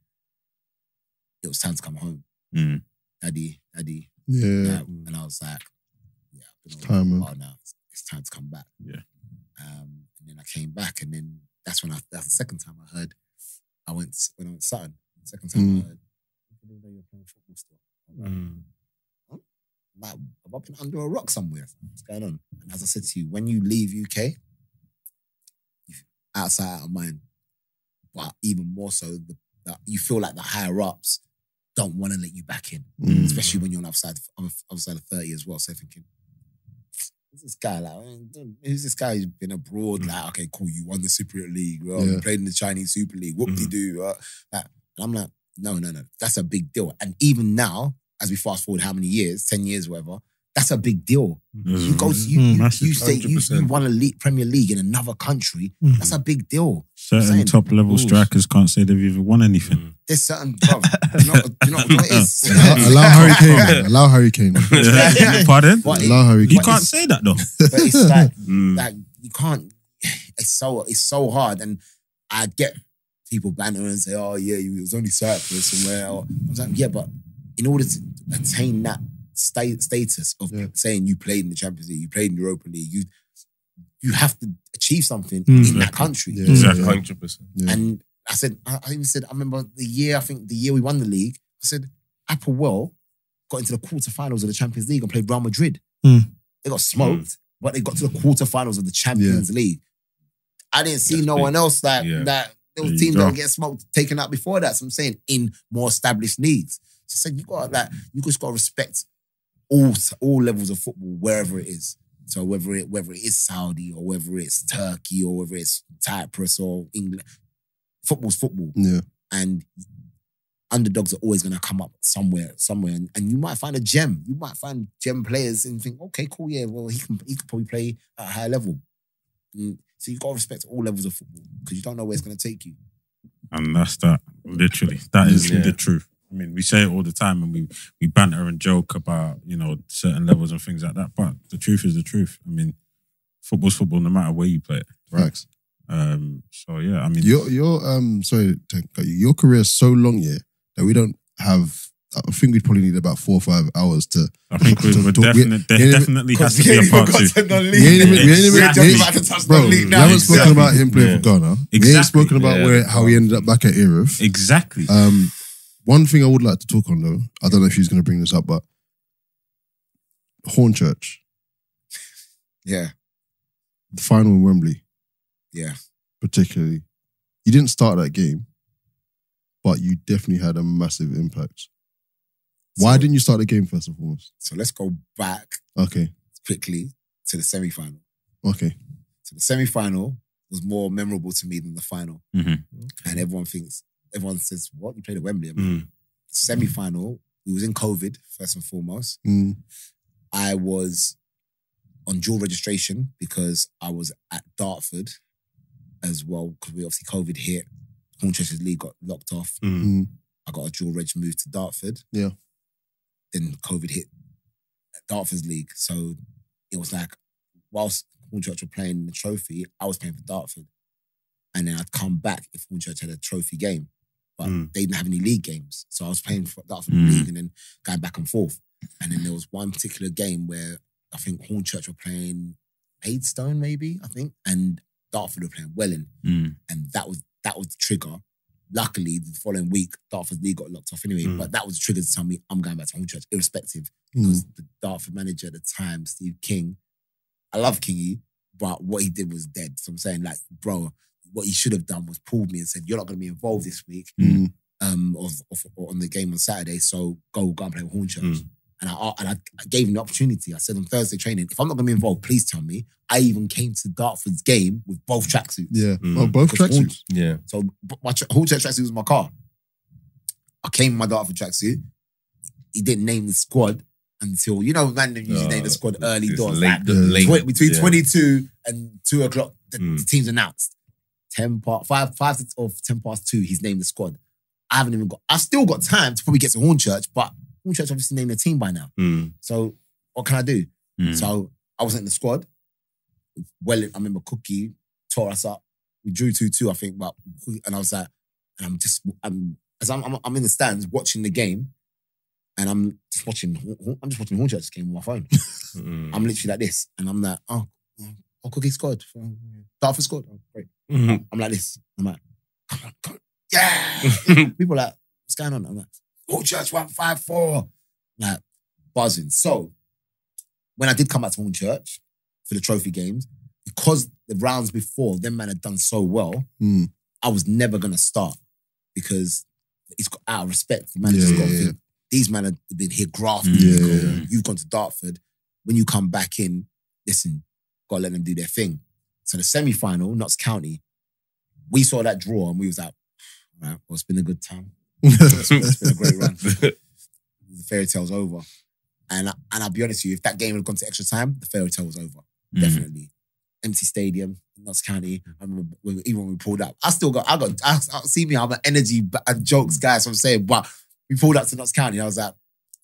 Speaker 4: it was time to come home.
Speaker 6: Mm.
Speaker 4: Daddy, daddy.
Speaker 2: Yeah.
Speaker 4: Yeah. And I was like, yeah,
Speaker 2: It's time,
Speaker 4: now. It's, it's time to come back.
Speaker 6: Yeah.
Speaker 4: Um, and then I came back, and then that's when I that's the second time I heard. I went when I went to Sutton. Second time
Speaker 2: Mm.
Speaker 4: I heard. I didn't know you were playing football still. I'm like,
Speaker 3: Mm.
Speaker 4: like, have I been under a rock somewhere? What's going on? And as I said to you, when you leave UK, outside out of mind, but even more so, the, the, you feel like the higher ups don't want to let you back in,
Speaker 2: Mm.
Speaker 4: especially when you're on the other side, other side of thirty as well. So thinking, who's this guy? Like, who's this guy who's been abroad? Mm. Like, okay, cool, you won the Cypriot League, well, you played in the Chinese Super League. Whoop de doo. Like, and I'm like, no, no, no, that's a big deal. And even now, as we fast forward how many years, 10 years, whatever, that's a big deal. You go, to, you,
Speaker 5: Mm.
Speaker 4: you, you say you, you won a league, Premier League in another country.
Speaker 5: Mm.
Speaker 4: That's a big deal.
Speaker 1: Certain
Speaker 4: Saying.
Speaker 1: top level
Speaker 3: Rules.
Speaker 1: strikers can't say they've even won anything.
Speaker 4: There's certain, bro, you know, you know what it is.
Speaker 2: Allow, allow Harry Kane. Allow Harry Kane.
Speaker 1: Pardon?
Speaker 4: But it-
Speaker 2: Allow Harry
Speaker 1: You can't say that though.
Speaker 4: but it's like,
Speaker 3: Mm.
Speaker 4: like you can't. It's so it's so hard, and I get people banter and say, "Oh yeah, it was only Cyprus and where." I was like, "Yeah, but in order to attain that sta- status of
Speaker 2: Yeah.
Speaker 4: saying you played in the Champions League, you played in the Europa League, you you have to achieve something
Speaker 5: Mm.
Speaker 4: in that country."
Speaker 2: Yeah.
Speaker 1: Exactly.
Speaker 3: Hundred percent.
Speaker 2: Yeah.
Speaker 4: And I said, I, I even said, I remember the year, I think the year we won the league, I said, APOEL got into the quarterfinals of the Champions League and played Real Madrid.
Speaker 5: Mm.
Speaker 4: They got smoked, but they got to the quarterfinals of the Champions League. I didn't see
Speaker 3: That's
Speaker 4: no
Speaker 3: big.
Speaker 4: one else that
Speaker 3: Yeah.
Speaker 4: that there
Speaker 1: There
Speaker 4: was teams
Speaker 1: go.
Speaker 4: that get smoked, taken out before that. So I'm saying in more established leagues. So I said you got like you just got to respect all all levels of football wherever it is. So whether it whether it is Saudi or whether it's Turkey or whether it's Cyprus or England, football's football,
Speaker 2: Yeah.
Speaker 4: and underdogs are always going to come up somewhere, somewhere, and, and you might find a gem. You might find gem players and think, okay, cool, yeah, well he can he could probably play at a high level. And so you've got to respect all levels of football because you don't know where it's going to take you.
Speaker 1: And that's that. Literally. That is
Speaker 3: Yeah.
Speaker 1: the truth. I mean, we say it all the time and we, we banter and joke about, you know, certain levels and things like that. But the truth is the truth. I mean, football's football no matter where you play it.
Speaker 2: Facts.
Speaker 1: Um, so yeah, I mean
Speaker 2: Your your um sorry, you. your career is so long, yeah, that we don't have. I think we'd probably need about four or five hours to.
Speaker 1: I think we,
Speaker 2: talk-
Speaker 1: definitely there
Speaker 2: we-
Speaker 1: definitely has to be a part two.
Speaker 2: We ain't even, we ain't even,
Speaker 4: We're
Speaker 2: we
Speaker 4: just
Speaker 2: ain't-
Speaker 4: about to touch
Speaker 2: bro,
Speaker 4: the league
Speaker 2: we
Speaker 4: now.
Speaker 2: haven't spoken about him playing
Speaker 3: Yeah.
Speaker 2: for Ghana. We ain't
Speaker 1: Exactly.
Speaker 2: spoken about
Speaker 3: Yeah.
Speaker 2: where how he ended up back at Erith.
Speaker 1: Exactly.
Speaker 2: Um, one thing I would like to talk on though, I don't know if she's going to bring this up, but Hornchurch,
Speaker 4: Yeah,
Speaker 2: the final in Wembley,
Speaker 4: yeah.
Speaker 2: particularly, you didn't start that game, but you definitely had a massive impact. Why
Speaker 4: So-
Speaker 2: didn't you start the game first and foremost?
Speaker 4: So let's go back
Speaker 2: Okay,
Speaker 4: quickly to the semi final.
Speaker 2: okay,
Speaker 4: So the semi final was more memorable to me than the final.
Speaker 1: Mhm.
Speaker 4: And everyone thinks, everyone says, what? You played at Wembley. I mean,
Speaker 3: Mm.
Speaker 4: Semi final, we was in COVID, first and foremost.
Speaker 2: Mm,
Speaker 4: I was on dual registration because I was at Dartford as well, because we obviously COVID hit. Hornchurch's league got locked off.
Speaker 3: Mm.
Speaker 2: mm,
Speaker 4: I got a dual reg move to Dartford.
Speaker 2: Yeah.
Speaker 4: Then COVID hit Dartford's league. So it was like, whilst Hornchurch were playing the trophy, I was playing for Dartford. And then I'd come back if Hornchurch had a trophy game. But
Speaker 3: Mm.
Speaker 4: they didn't have any league games. So I was playing for Dartford
Speaker 1: Mm.
Speaker 4: league and then going back and forth. And then there was one particular game where I think Hornchurch were playing Maidstone, maybe, I think, and Dartford were playing Welling
Speaker 1: Mm.
Speaker 4: and that was that was the trigger. Luckily, the following week, Dartford League got locked off anyway.
Speaker 3: Mm.
Speaker 4: But that was the trigger to tell me I'm going back to Hornchurch, irrespective. Because the Dartford manager at the time, Steve King, I love Kingy, but what he did was dead. So I'm saying, like, bro, what he should have done was pulled me and said, "You're not going to be involved this week
Speaker 2: mm,
Speaker 4: um, of, of on the game on Saturday. So go go and play with Hornchurch."
Speaker 3: Mm.
Speaker 4: And I and I, I gave him the opportunity. I said on Thursday training, if I'm not going to be involved, please tell me. I even came to Dartford's game with both tracksuits.
Speaker 2: yeah.
Speaker 3: Mm.
Speaker 2: Oh, both tracksuits.
Speaker 3: Yeah.
Speaker 4: So b- my tra- Hornchurch tracksuit was my car. I came in my Dartford tracksuit. He didn't name the squad until you know random usually name the squad early
Speaker 3: Uh, It's
Speaker 4: doors.
Speaker 3: Late,
Speaker 4: like,
Speaker 3: late,
Speaker 4: tw- between
Speaker 3: yeah.
Speaker 4: 22 and 2 o'clock, the,
Speaker 3: Mm.
Speaker 4: the team's announced. 10 past, 5, 5 of 10 past 2, he's named the squad. I haven't even got, I've still got time to probably get to Hornchurch, but Hornchurch obviously named the team by now.
Speaker 3: Mm.
Speaker 4: So what can I do?
Speaker 1: Mm.
Speaker 4: So I wasn't in the squad. Well, I remember Cookie tore us up. We drew 2 2, I think, but and I was like, and I'm just, I'm, as I'm, I'm, I'm in the stands watching the game, and I'm just watching, I'm just watching Hornchurch's game on my phone.
Speaker 3: Mm.
Speaker 4: I'm literally like this, and I'm like, oh, oh, Cookie scored. Dartford scored. Oh, great.
Speaker 3: Mhm.
Speaker 4: I'm like this. I'm like, come on, come on. Yeah. People are like, what's going on? I'm like, oh, church, one, five, four. Like, buzzing. So, when I did come back to Hornchurch for the trophy games, because the rounds before, them man had done so well,
Speaker 2: Mm,
Speaker 4: I was never going to start because it's got out of respect. The manager's
Speaker 2: Yeah, yeah, yeah.
Speaker 4: these men have been here grafting.
Speaker 2: Yeah,
Speaker 4: go,
Speaker 2: yeah, yeah.
Speaker 4: You've gone to Dartford. When you come back in, listen, got to let them do their thing. So the semi-final, Notts County, we saw that draw and we was like, right, well, it's been a good time. It's been, it's been a great run. The fairy tale's over. And, I, and I'll be honest with you, if that game had gone to extra time, the fairy tale was over.
Speaker 1: Mm.
Speaker 4: Definitely. Empty stadium, Notts County. I remember when, even when we pulled up, I still got, I got, I, I see me, I'm an energy and jokes guy, so I'm saying, but we pulled up to Notts County. I was like,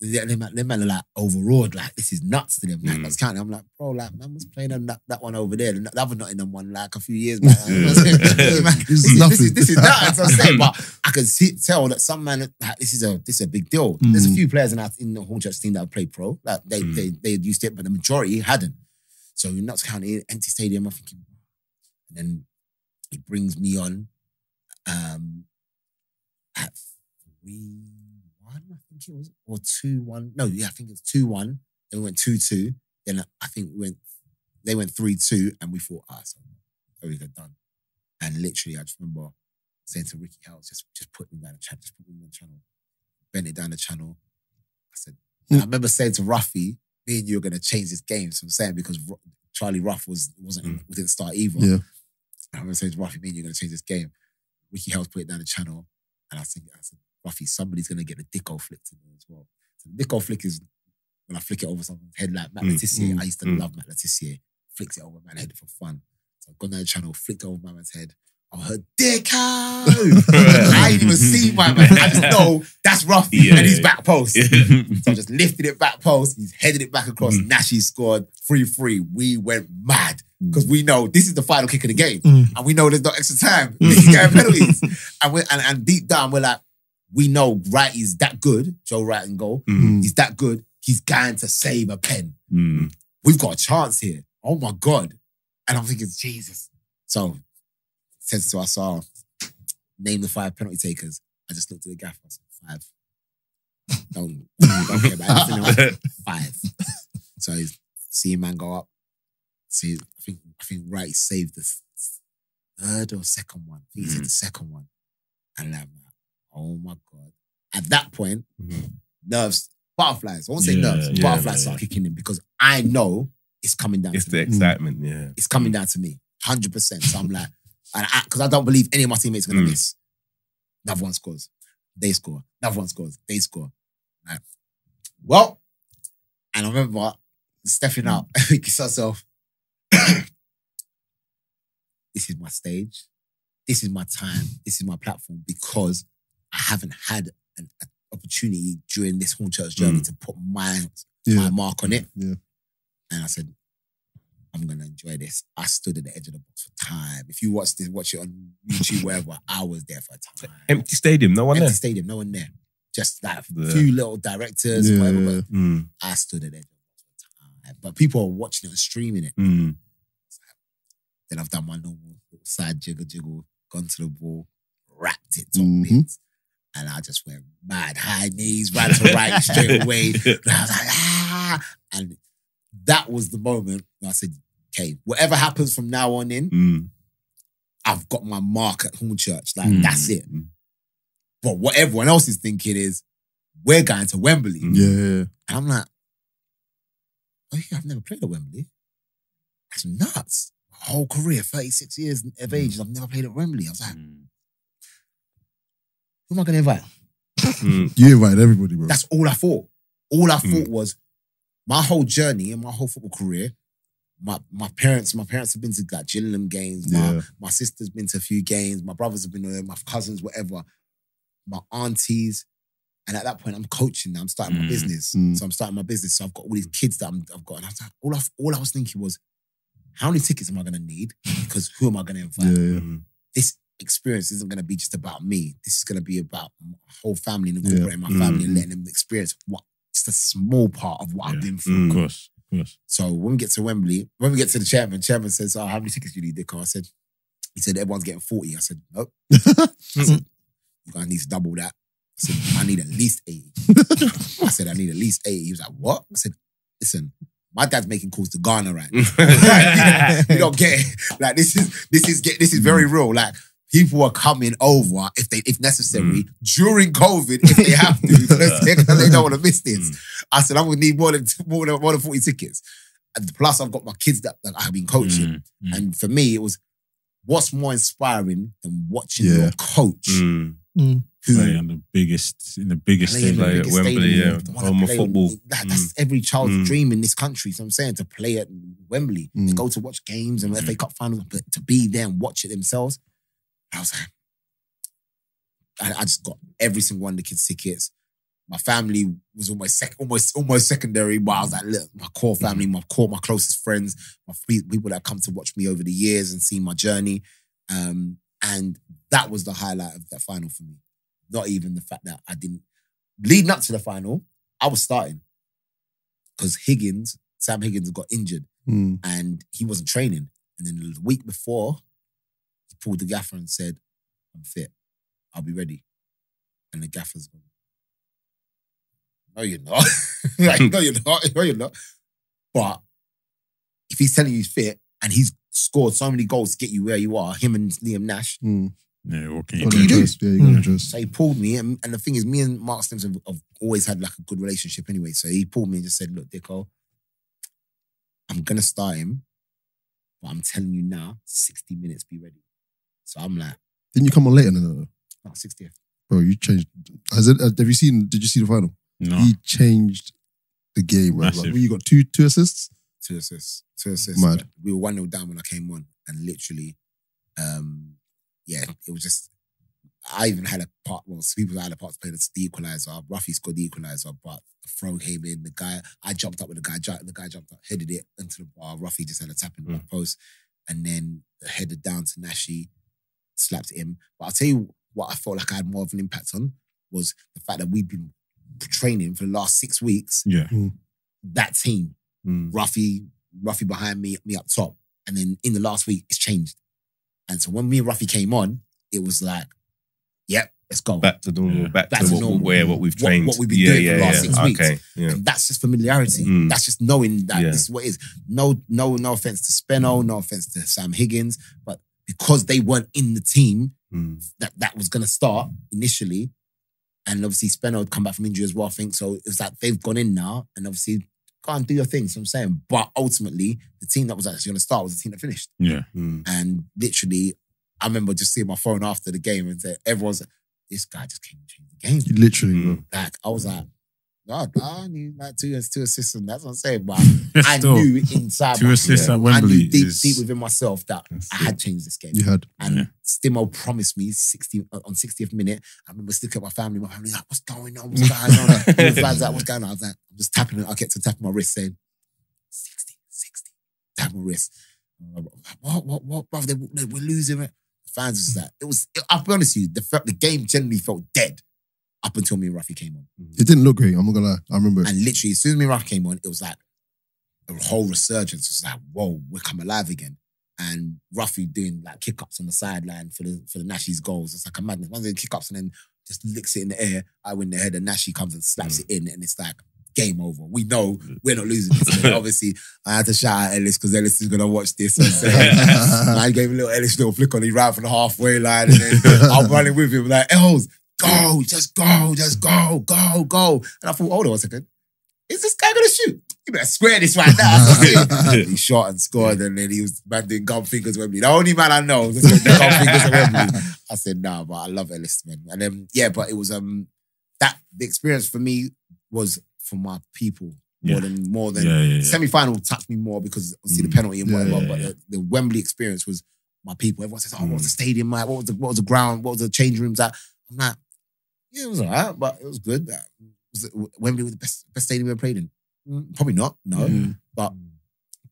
Speaker 4: yeah, them, man- them man are like overawed, like this is nuts to them. Like
Speaker 3: Mm.
Speaker 4: Notts County, I'm like, bro, like man was playing on that, that one over there, the not in Nottingham one like a few years back.
Speaker 3: Yeah.
Speaker 4: this, is,
Speaker 2: is
Speaker 4: this, is, this is nuts. I'm saying, but I can see, tell that some man, like, this is a this is a big deal. There's a
Speaker 2: Mm.
Speaker 4: few players in, our, in the Hornchurch team that have played pro, like they
Speaker 3: Mm.
Speaker 4: they they had used it, but the majority hadn't. So in Notts County, empty stadium, I'm thinking, and then it brings me on um, at three think it was, or two one. No, yeah, I think it's two one. Then we went two two. Then I think we went. They went three two, and we thought, ah, so very good done. And literally, I just remember saying to Ricky House, just just put me down the channel, just put me down the channel, bent it down the channel. I said, and I remember saying to Ruffy, me and you are gonna change this game. So I'm saying because Charlie Ruff was wasn't in, didn't start either.
Speaker 2: Yeah.
Speaker 4: I remember saying to Ruffy, me and you are gonna change this game. Ricky House put it down the channel, and I said, I said, Ruffy, somebody's gonna get the dicko flicked in there as well. So the dicko flick is when I flick it over someone's head like Matt
Speaker 3: Mm,
Speaker 4: Le Tissier.
Speaker 2: mm,
Speaker 4: I used to
Speaker 3: mm.
Speaker 4: love Matt Le Tissier. Flicked it over my head for fun. So I've gone down the channel, flicked it over my man's head. I heard Dicko. I ain't even seen my man. I just know that's Ruffy
Speaker 3: Yeah,
Speaker 4: and he's back post.
Speaker 3: Mm.
Speaker 4: So I just lifted it back post. He's headed it back across.
Speaker 3: Mm.
Speaker 4: Nashi scored 3 3. We went mad because we know this is the final kick of the game.
Speaker 5: Mm.
Speaker 4: And we know there's no extra time. This is getting penalties. And, we and, and deep down, we're like, we know Wright is that good. Joe Wright and goal.
Speaker 3: Mm.
Speaker 4: He's that good. He's going to save a pen.
Speaker 1: Mm.
Speaker 4: We've got a chance here. Oh my God. And I'm thinking, it's Jesus. So, says to us, oh, name the five penalty takers. I just looked at the gaffer. I said, five. don't, don't care about anything else. Five. So he's seeing man go up. See, I think I think Wright saved the third or second one. I think he said the second one. And I'm like, oh my God. At that point,
Speaker 3: Mhm.
Speaker 4: nerves, butterflies. I won't say
Speaker 1: Yeah,
Speaker 4: nerves,
Speaker 1: yeah,
Speaker 4: butterflies start kicking in because I know it's coming down
Speaker 3: It's the
Speaker 4: me.
Speaker 3: excitement, yeah.
Speaker 4: It's coming down to me. 100%. So I'm like, and I, because I don't believe any of my teammates are going to
Speaker 3: Mm.
Speaker 4: miss. Another one scores. They score. Another one scores. They score. Like, well, and I remember stepping out, thinking to myself, this is my stage. This is my time. This is my platform because I haven't had an opportunity during this whole church journey to put my, my mark on it.
Speaker 2: Yeah.
Speaker 4: And I said, I'm gonna enjoy this. I stood at the edge of the box for time. If you watch this, watch it on YouTube, wherever, I was there for a time.
Speaker 3: Empty stadium, no one
Speaker 4: Empty
Speaker 3: there.
Speaker 4: stadium, no one there. Just like a
Speaker 3: Yeah.
Speaker 4: few little directors,
Speaker 2: Yeah,
Speaker 4: whatever.
Speaker 2: yeah.
Speaker 4: But
Speaker 3: Mm,
Speaker 4: I stood at the edge of the box for time. But people are watching it and streaming it.
Speaker 3: mm.
Speaker 4: Then I've done my normal little side jiggle jiggle, gone to the ball, wrapped it top
Speaker 2: Mhm.
Speaker 4: bits. And I just went mad, high knees, right to right, straight away. And I was like, ah. And that was the moment I said, okay, whatever happens from now on in,
Speaker 3: Mm.
Speaker 4: I've got my mark at Hornchurch. Like,
Speaker 3: Mm.
Speaker 4: that's it. But what everyone else is thinking is, we're going to Wembley.
Speaker 3: Mm.
Speaker 2: Yeah.
Speaker 4: And I'm like, oh yeah, I've never played at Wembley. That's nuts. My whole career, 36 years of age, I've never played at Wembley. I was like, who am I going to invite?
Speaker 3: Mm.
Speaker 2: You invited everybody, bro.
Speaker 4: That's all I thought. All I
Speaker 3: Mm.
Speaker 4: thought was my whole journey and my whole football career. My my parents, my parents have been to like Gillingham games. My
Speaker 2: Yeah.
Speaker 4: my sister's been to a few games. My brothers have been there. My cousins, whatever. My aunties, and at that point, I'm coaching. Now I'm starting my
Speaker 1: Mm.
Speaker 4: business.
Speaker 2: Mm.
Speaker 4: So I'm starting my business. So I've got all these kids that I'm, I've got, and I was like, all I all I was thinking was, how many tickets am I going to need? Because who am I going to invite?
Speaker 2: Yeah, yeah.
Speaker 3: Mm.
Speaker 4: This experience isn't going to be just about me. This is going to be about my whole family and
Speaker 2: Yeah.
Speaker 4: incorporating my mm, family and
Speaker 3: Mm.
Speaker 4: letting them experience what just a small part of what I've been mm, through.
Speaker 1: Of course, of course.
Speaker 4: So when we get to Wembley, when we get to the chairman, chairman says, "Oh, how many tickets do you need, Dick?" I said, "He said everyone's getting 40. I said, "Nope." I said, "You guys need to double that." I said, "I need at least 80. I said, "I need at least 80. He was like, "What?" I said, "Listen." My dad's making calls to Ghana right now. you don't get it. Like this is this is get this is very mm. real. Like people are coming over if they if necessary during COVID if they have to because they, they don't want to miss this. I said I'm gonna need more than more than more than forty tickets. And plus I've got my kids that, that I've been coaching,
Speaker 1: Mm, mm.
Speaker 4: and for me it was what's more inspiring than watching
Speaker 2: Yeah.
Speaker 4: your coach
Speaker 3: Mm.
Speaker 4: who
Speaker 1: Play on the biggest in the biggest
Speaker 4: play
Speaker 1: stadium.
Speaker 4: the
Speaker 3: Like at
Speaker 4: biggest
Speaker 3: Wembley,
Speaker 4: stadium,
Speaker 3: yeah, home of football.
Speaker 4: that- that's every child's
Speaker 3: Mm.
Speaker 4: dream in this country. So I'm saying to play at Wembley, they
Speaker 2: Mm.
Speaker 4: go to watch games and
Speaker 1: Mm.
Speaker 4: FA Cup finals, but to be there and watch it themselves, I was like, I, I just got every single one of the kids' tickets. My family was almost sec- almost almost secondary, but I was like, look, my core family, my core, my closest friends, my people that come to watch me over the years and see my journey. Um, and that was the highlight of that final for me. Not even the fact that I didn't leading up to the final, I was starting because Higgins, Sam Higgins, got injured
Speaker 2: Mm.
Speaker 4: and he wasn't training. And then the week before, pulled the gaffer and said, "I'm fit. I'll be ready." And the gaffer's gone. No, you're not. like, no, you're not. No, you're not. But if he's telling you he's fit and he's scored so many goals to get you where you are, him and Liam Nash,
Speaker 2: Mm.
Speaker 1: Yeah, what can you
Speaker 2: Got
Speaker 1: do?
Speaker 2: no
Speaker 4: you do?
Speaker 2: choice. Yeah, you got no.
Speaker 4: So he pulled me, and, and the thing is, me and Mark Stimson have, have always had like a good relationship anyway. So he pulled me and just said, "Look, Dicko, I'm gonna start him, but I'm telling you now, 60 minutes, be ready." So I'm like,
Speaker 2: Didn't you come on later than that, though?
Speaker 4: "Oh, 60th."
Speaker 2: Bro, you changed. Has it, have you seen, did you see the final?
Speaker 1: No.
Speaker 2: He changed the game, bro. Like,
Speaker 1: Massive.
Speaker 2: you got two two assists?
Speaker 4: Two assists, two assists.
Speaker 2: Mad.
Speaker 4: We were one 0 down when I came on, and literally, um, yeah, it was just. I even had a part. Well, people had a part to play the, equalizer. Ruffy scored the equalizer, but the throw came in. The guy, I jumped up with the guy. ju- The guy jumped up, headed it into the bar. Ruffy just had a tap in the back post, and then headed down to Nashi, slapped him. But I'll tell you what I felt like I had more of an impact on was the fact that we've been training for the last six weeks.
Speaker 1: Yeah.
Speaker 4: That team,
Speaker 3: Mm.
Speaker 4: Ruffy, Ruffy behind me, me up top. And then in the last week, it's changed. And so when me and Ruffy came on, it was like, yep, let's go.
Speaker 3: Back to normal.
Speaker 1: Yeah.
Speaker 3: Back,
Speaker 4: Back
Speaker 3: to
Speaker 4: to
Speaker 3: what,
Speaker 4: normal.
Speaker 3: where what we've trained.
Speaker 4: what we've been
Speaker 3: yeah,
Speaker 4: doing for the last
Speaker 3: yeah.
Speaker 4: six weeks.
Speaker 3: Okay. Yeah.
Speaker 4: And that's just familiarity.
Speaker 3: Mm.
Speaker 4: That's just knowing that
Speaker 3: Yeah.
Speaker 4: this is what it is. No, no, no offense to Spenno, no offense to Sam Higgins, but because they weren't in the team
Speaker 3: Mm.
Speaker 4: that that was gonna start initially, and obviously Spenno had come back from injury as well. I think so. It's like they've gone in now, and obviously go and do your thing. So I'm saying, but ultimately, the team that was actually gonna start was the team that finished.
Speaker 1: Yeah.
Speaker 3: Mm.
Speaker 4: And literally, I remember just seeing my phone after the game and say, everyone's like, this guy just came and changed the game.
Speaker 2: Literally, bro.
Speaker 3: Mm.
Speaker 4: Like, I was like, God, I need like two, two assists, and that's what I'm saying. But I
Speaker 1: Still,
Speaker 4: knew inside
Speaker 1: two
Speaker 4: my-
Speaker 1: assists at
Speaker 4: I
Speaker 1: Wembley
Speaker 4: knew deep,
Speaker 1: is-
Speaker 4: deep within myself that
Speaker 3: That's
Speaker 4: I had changed this game.
Speaker 2: You had.
Speaker 4: And
Speaker 1: Yeah.
Speaker 4: Stimo promised me 60 uh, on 60th minute. I remember sticking up my family. My family like, what's going on? What's going on? The fans like, what's going on? I was like, I'm just tapping it. I kept on tapping my wrist saying, 60, 60. Tapping my wrist. Uh, what, what, what, brother? They, they, we're losing it. The fans was like, it was, I'll be honest with you, the, fe- the game generally felt dead up until me and Rafi came on.
Speaker 2: It didn't look great. I'm not gonna lie. I remember.
Speaker 4: And literally, as soon as me and Rafi came on, it was like a whole resurgence. It was like, whoa, we're coming alive again. And Ruffy doing like kick ups on the sideline for the for the Nashi's goals. It's like a madness. One doing kick ups and then just licks it in the air. I win the head and Nashi comes and slaps mm. it in, and it's like game over. We know we're not losing this. Obviously, I had to shout at Ellis because Ellis is gonna watch this and say, I gave a little Ellis little flick on. He ran from the halfway line, and then I'm running with him like, Els, go, just go, just go, go, go. And I thought, hold on a second, is this guy gonna shoot? You better square this right now. he shot and scored, and then he was man doing gum fingers Wembley. The only man I know that's doing gum fingers Wembley. I said, nah, but I love Ellis, man. And then yeah, but it was um that the experience for me was for my people more
Speaker 1: Yeah.
Speaker 4: than more than
Speaker 1: Yeah, yeah,
Speaker 4: semi final touched me more because obviously
Speaker 1: Mm.
Speaker 4: the penalty and whatever. but. The, the Wembley experience was my people. Everyone says, "Oh, what was the
Speaker 1: Mm.
Speaker 4: stadium like? What was the what was the ground? What was the change rooms at?" I'm like, "Yeah, it was alright, but it was good." Uh, Was it, Wembley was the best best stadium we ever played in? Mm, Probably not. No,
Speaker 1: Yeah.
Speaker 4: but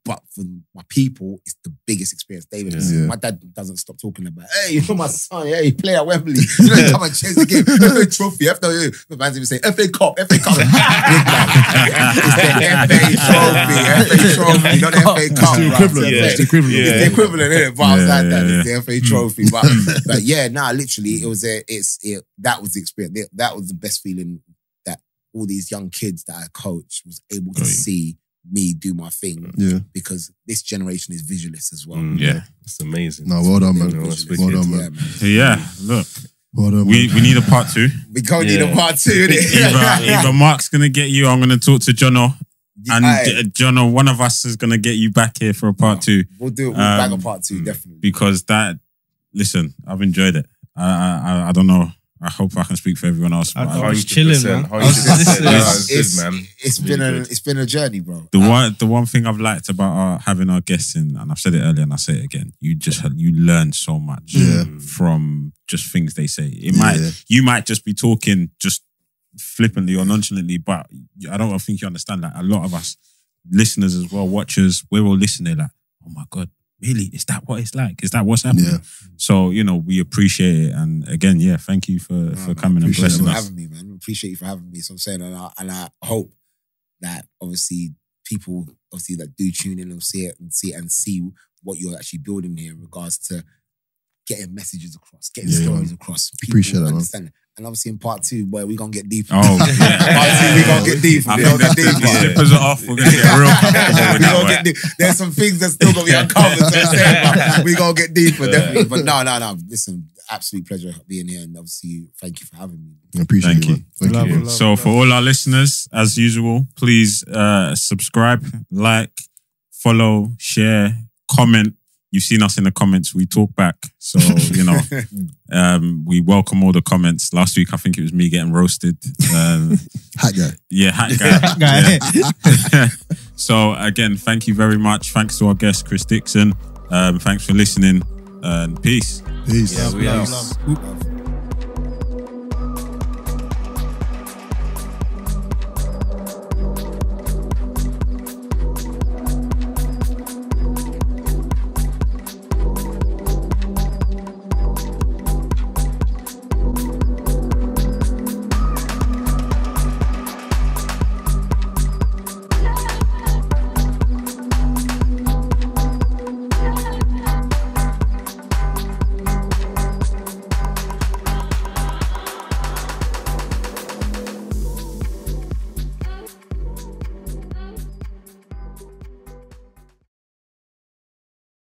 Speaker 4: but for my people, it's the biggest experience. David,
Speaker 2: Yeah.
Speaker 4: my dad doesn't stop talking about. Hey, you're my son. Yeah, you play at Wembley. You know, come and change the game. FA Trophy. FA, the man's even saying FA Cup. FA Cup. It's the FA Trophy. FA Trophy, not FA Cup.
Speaker 2: It's the equivalent.
Speaker 3: Yeah.
Speaker 2: It's the equivalent.
Speaker 3: Yeah.
Speaker 4: It's the equivalent, isn't it? But I was like that.
Speaker 1: yeah,
Speaker 4: It's the FA Trophy. Mm. But mm. but yeah, nah, literally, it was a. It's it. That was the experience. That was the best feeling that all these young kids that I coached was able to
Speaker 1: you.
Speaker 4: see me do my thing
Speaker 2: Yeah.
Speaker 4: because this generation is visualist as well.
Speaker 3: Mm.
Speaker 1: Yeah.
Speaker 3: It's amazing.
Speaker 2: No, well done, man.
Speaker 3: Yeah, that's
Speaker 2: Well
Speaker 3: wicked.
Speaker 2: done,
Speaker 4: Yeah,
Speaker 2: man.
Speaker 4: man.
Speaker 1: So yeah, look,
Speaker 2: Well done,
Speaker 1: we,
Speaker 2: man.
Speaker 1: we need a part two.
Speaker 4: We go need a part two. innit?
Speaker 1: Either, either Mark's gonna get you, I'm gonna talk to Jono, and
Speaker 4: Aye,
Speaker 1: uh, Jono, one of us is gonna get you back here for a part two
Speaker 4: we'll do it. We'll
Speaker 1: Um,
Speaker 4: bang a part two, definitely.
Speaker 1: because that. Listen, I've enjoyed it. I I, I- I don't know. I hope I can speak for everyone else.
Speaker 5: I
Speaker 1: But
Speaker 5: I
Speaker 1: I-
Speaker 5: was chilling, man.
Speaker 3: 100%,
Speaker 5: I was
Speaker 3: 100%.
Speaker 5: listening.
Speaker 4: It's,
Speaker 3: it's
Speaker 4: it's,
Speaker 3: good, man.
Speaker 4: it's
Speaker 3: Really
Speaker 4: been a
Speaker 3: good.
Speaker 4: it's been a journey, bro.
Speaker 1: the
Speaker 4: I-
Speaker 1: one the one thing I've liked about our, having our guests in, and I've said it earlier and I say it again, you just you learn so much
Speaker 2: Yeah.
Speaker 1: from just things they say. It might
Speaker 2: Yeah.
Speaker 1: you might just be talking just flippantly or nonchalantly, but I don't think you understand that. A lot of us listeners as well, watchers, we're all listening like, oh my god, really? Is that what it's like? Is that what's happening?
Speaker 2: Yeah.
Speaker 1: So you know, we appreciate it, and again, yeah, thank you for
Speaker 4: No,
Speaker 1: for
Speaker 4: man,
Speaker 1: coming and blessing
Speaker 4: for
Speaker 1: us.
Speaker 4: having me, man. Appreciate you for having me. So I'm saying, and I, and I hope that obviously people obviously that do tune in and see it and see it and see what you're actually building here in regards to getting messages across, getting
Speaker 1: Yeah.
Speaker 4: stories across. People
Speaker 2: Appreciate that, man.
Speaker 4: understand. And obviously in part two, boy, we're gonna get deeper.
Speaker 1: Oh,
Speaker 4: part two, we gonna get deep.
Speaker 1: I
Speaker 4: We
Speaker 1: think
Speaker 4: gonna
Speaker 1: the
Speaker 4: get deeper.
Speaker 1: slippers are off. We're gonna get real
Speaker 4: we
Speaker 1: that
Speaker 4: gonna get deep. There's some things that still gonna be uncovered. So I'm we gonna get deeper, definitely. But no, no, no. Listen, absolute pleasure being here, and obviously, thank you for having me.
Speaker 2: I appreciate
Speaker 1: Thank
Speaker 2: you, man. Thank
Speaker 5: Love
Speaker 2: you,
Speaker 5: it,
Speaker 2: man.
Speaker 5: love
Speaker 1: So for all our listeners, as usual, please uh, subscribe, like, follow, share, comment. You've seen us in the comments. We talk back, so you know um, we welcome all the comments. Last week, I think it was me getting roasted. Um,
Speaker 2: Hat guy.
Speaker 1: yeah, hat guy.
Speaker 5: Guy.
Speaker 1: Yeah. so again, thank you very much. Thanks to our guest Chris Dickson. Um, thanks for listening. And peace.
Speaker 2: Peace.
Speaker 3: Yeah, we
Speaker 5: Love,
Speaker 3: are.
Speaker 5: love.
Speaker 4: Love.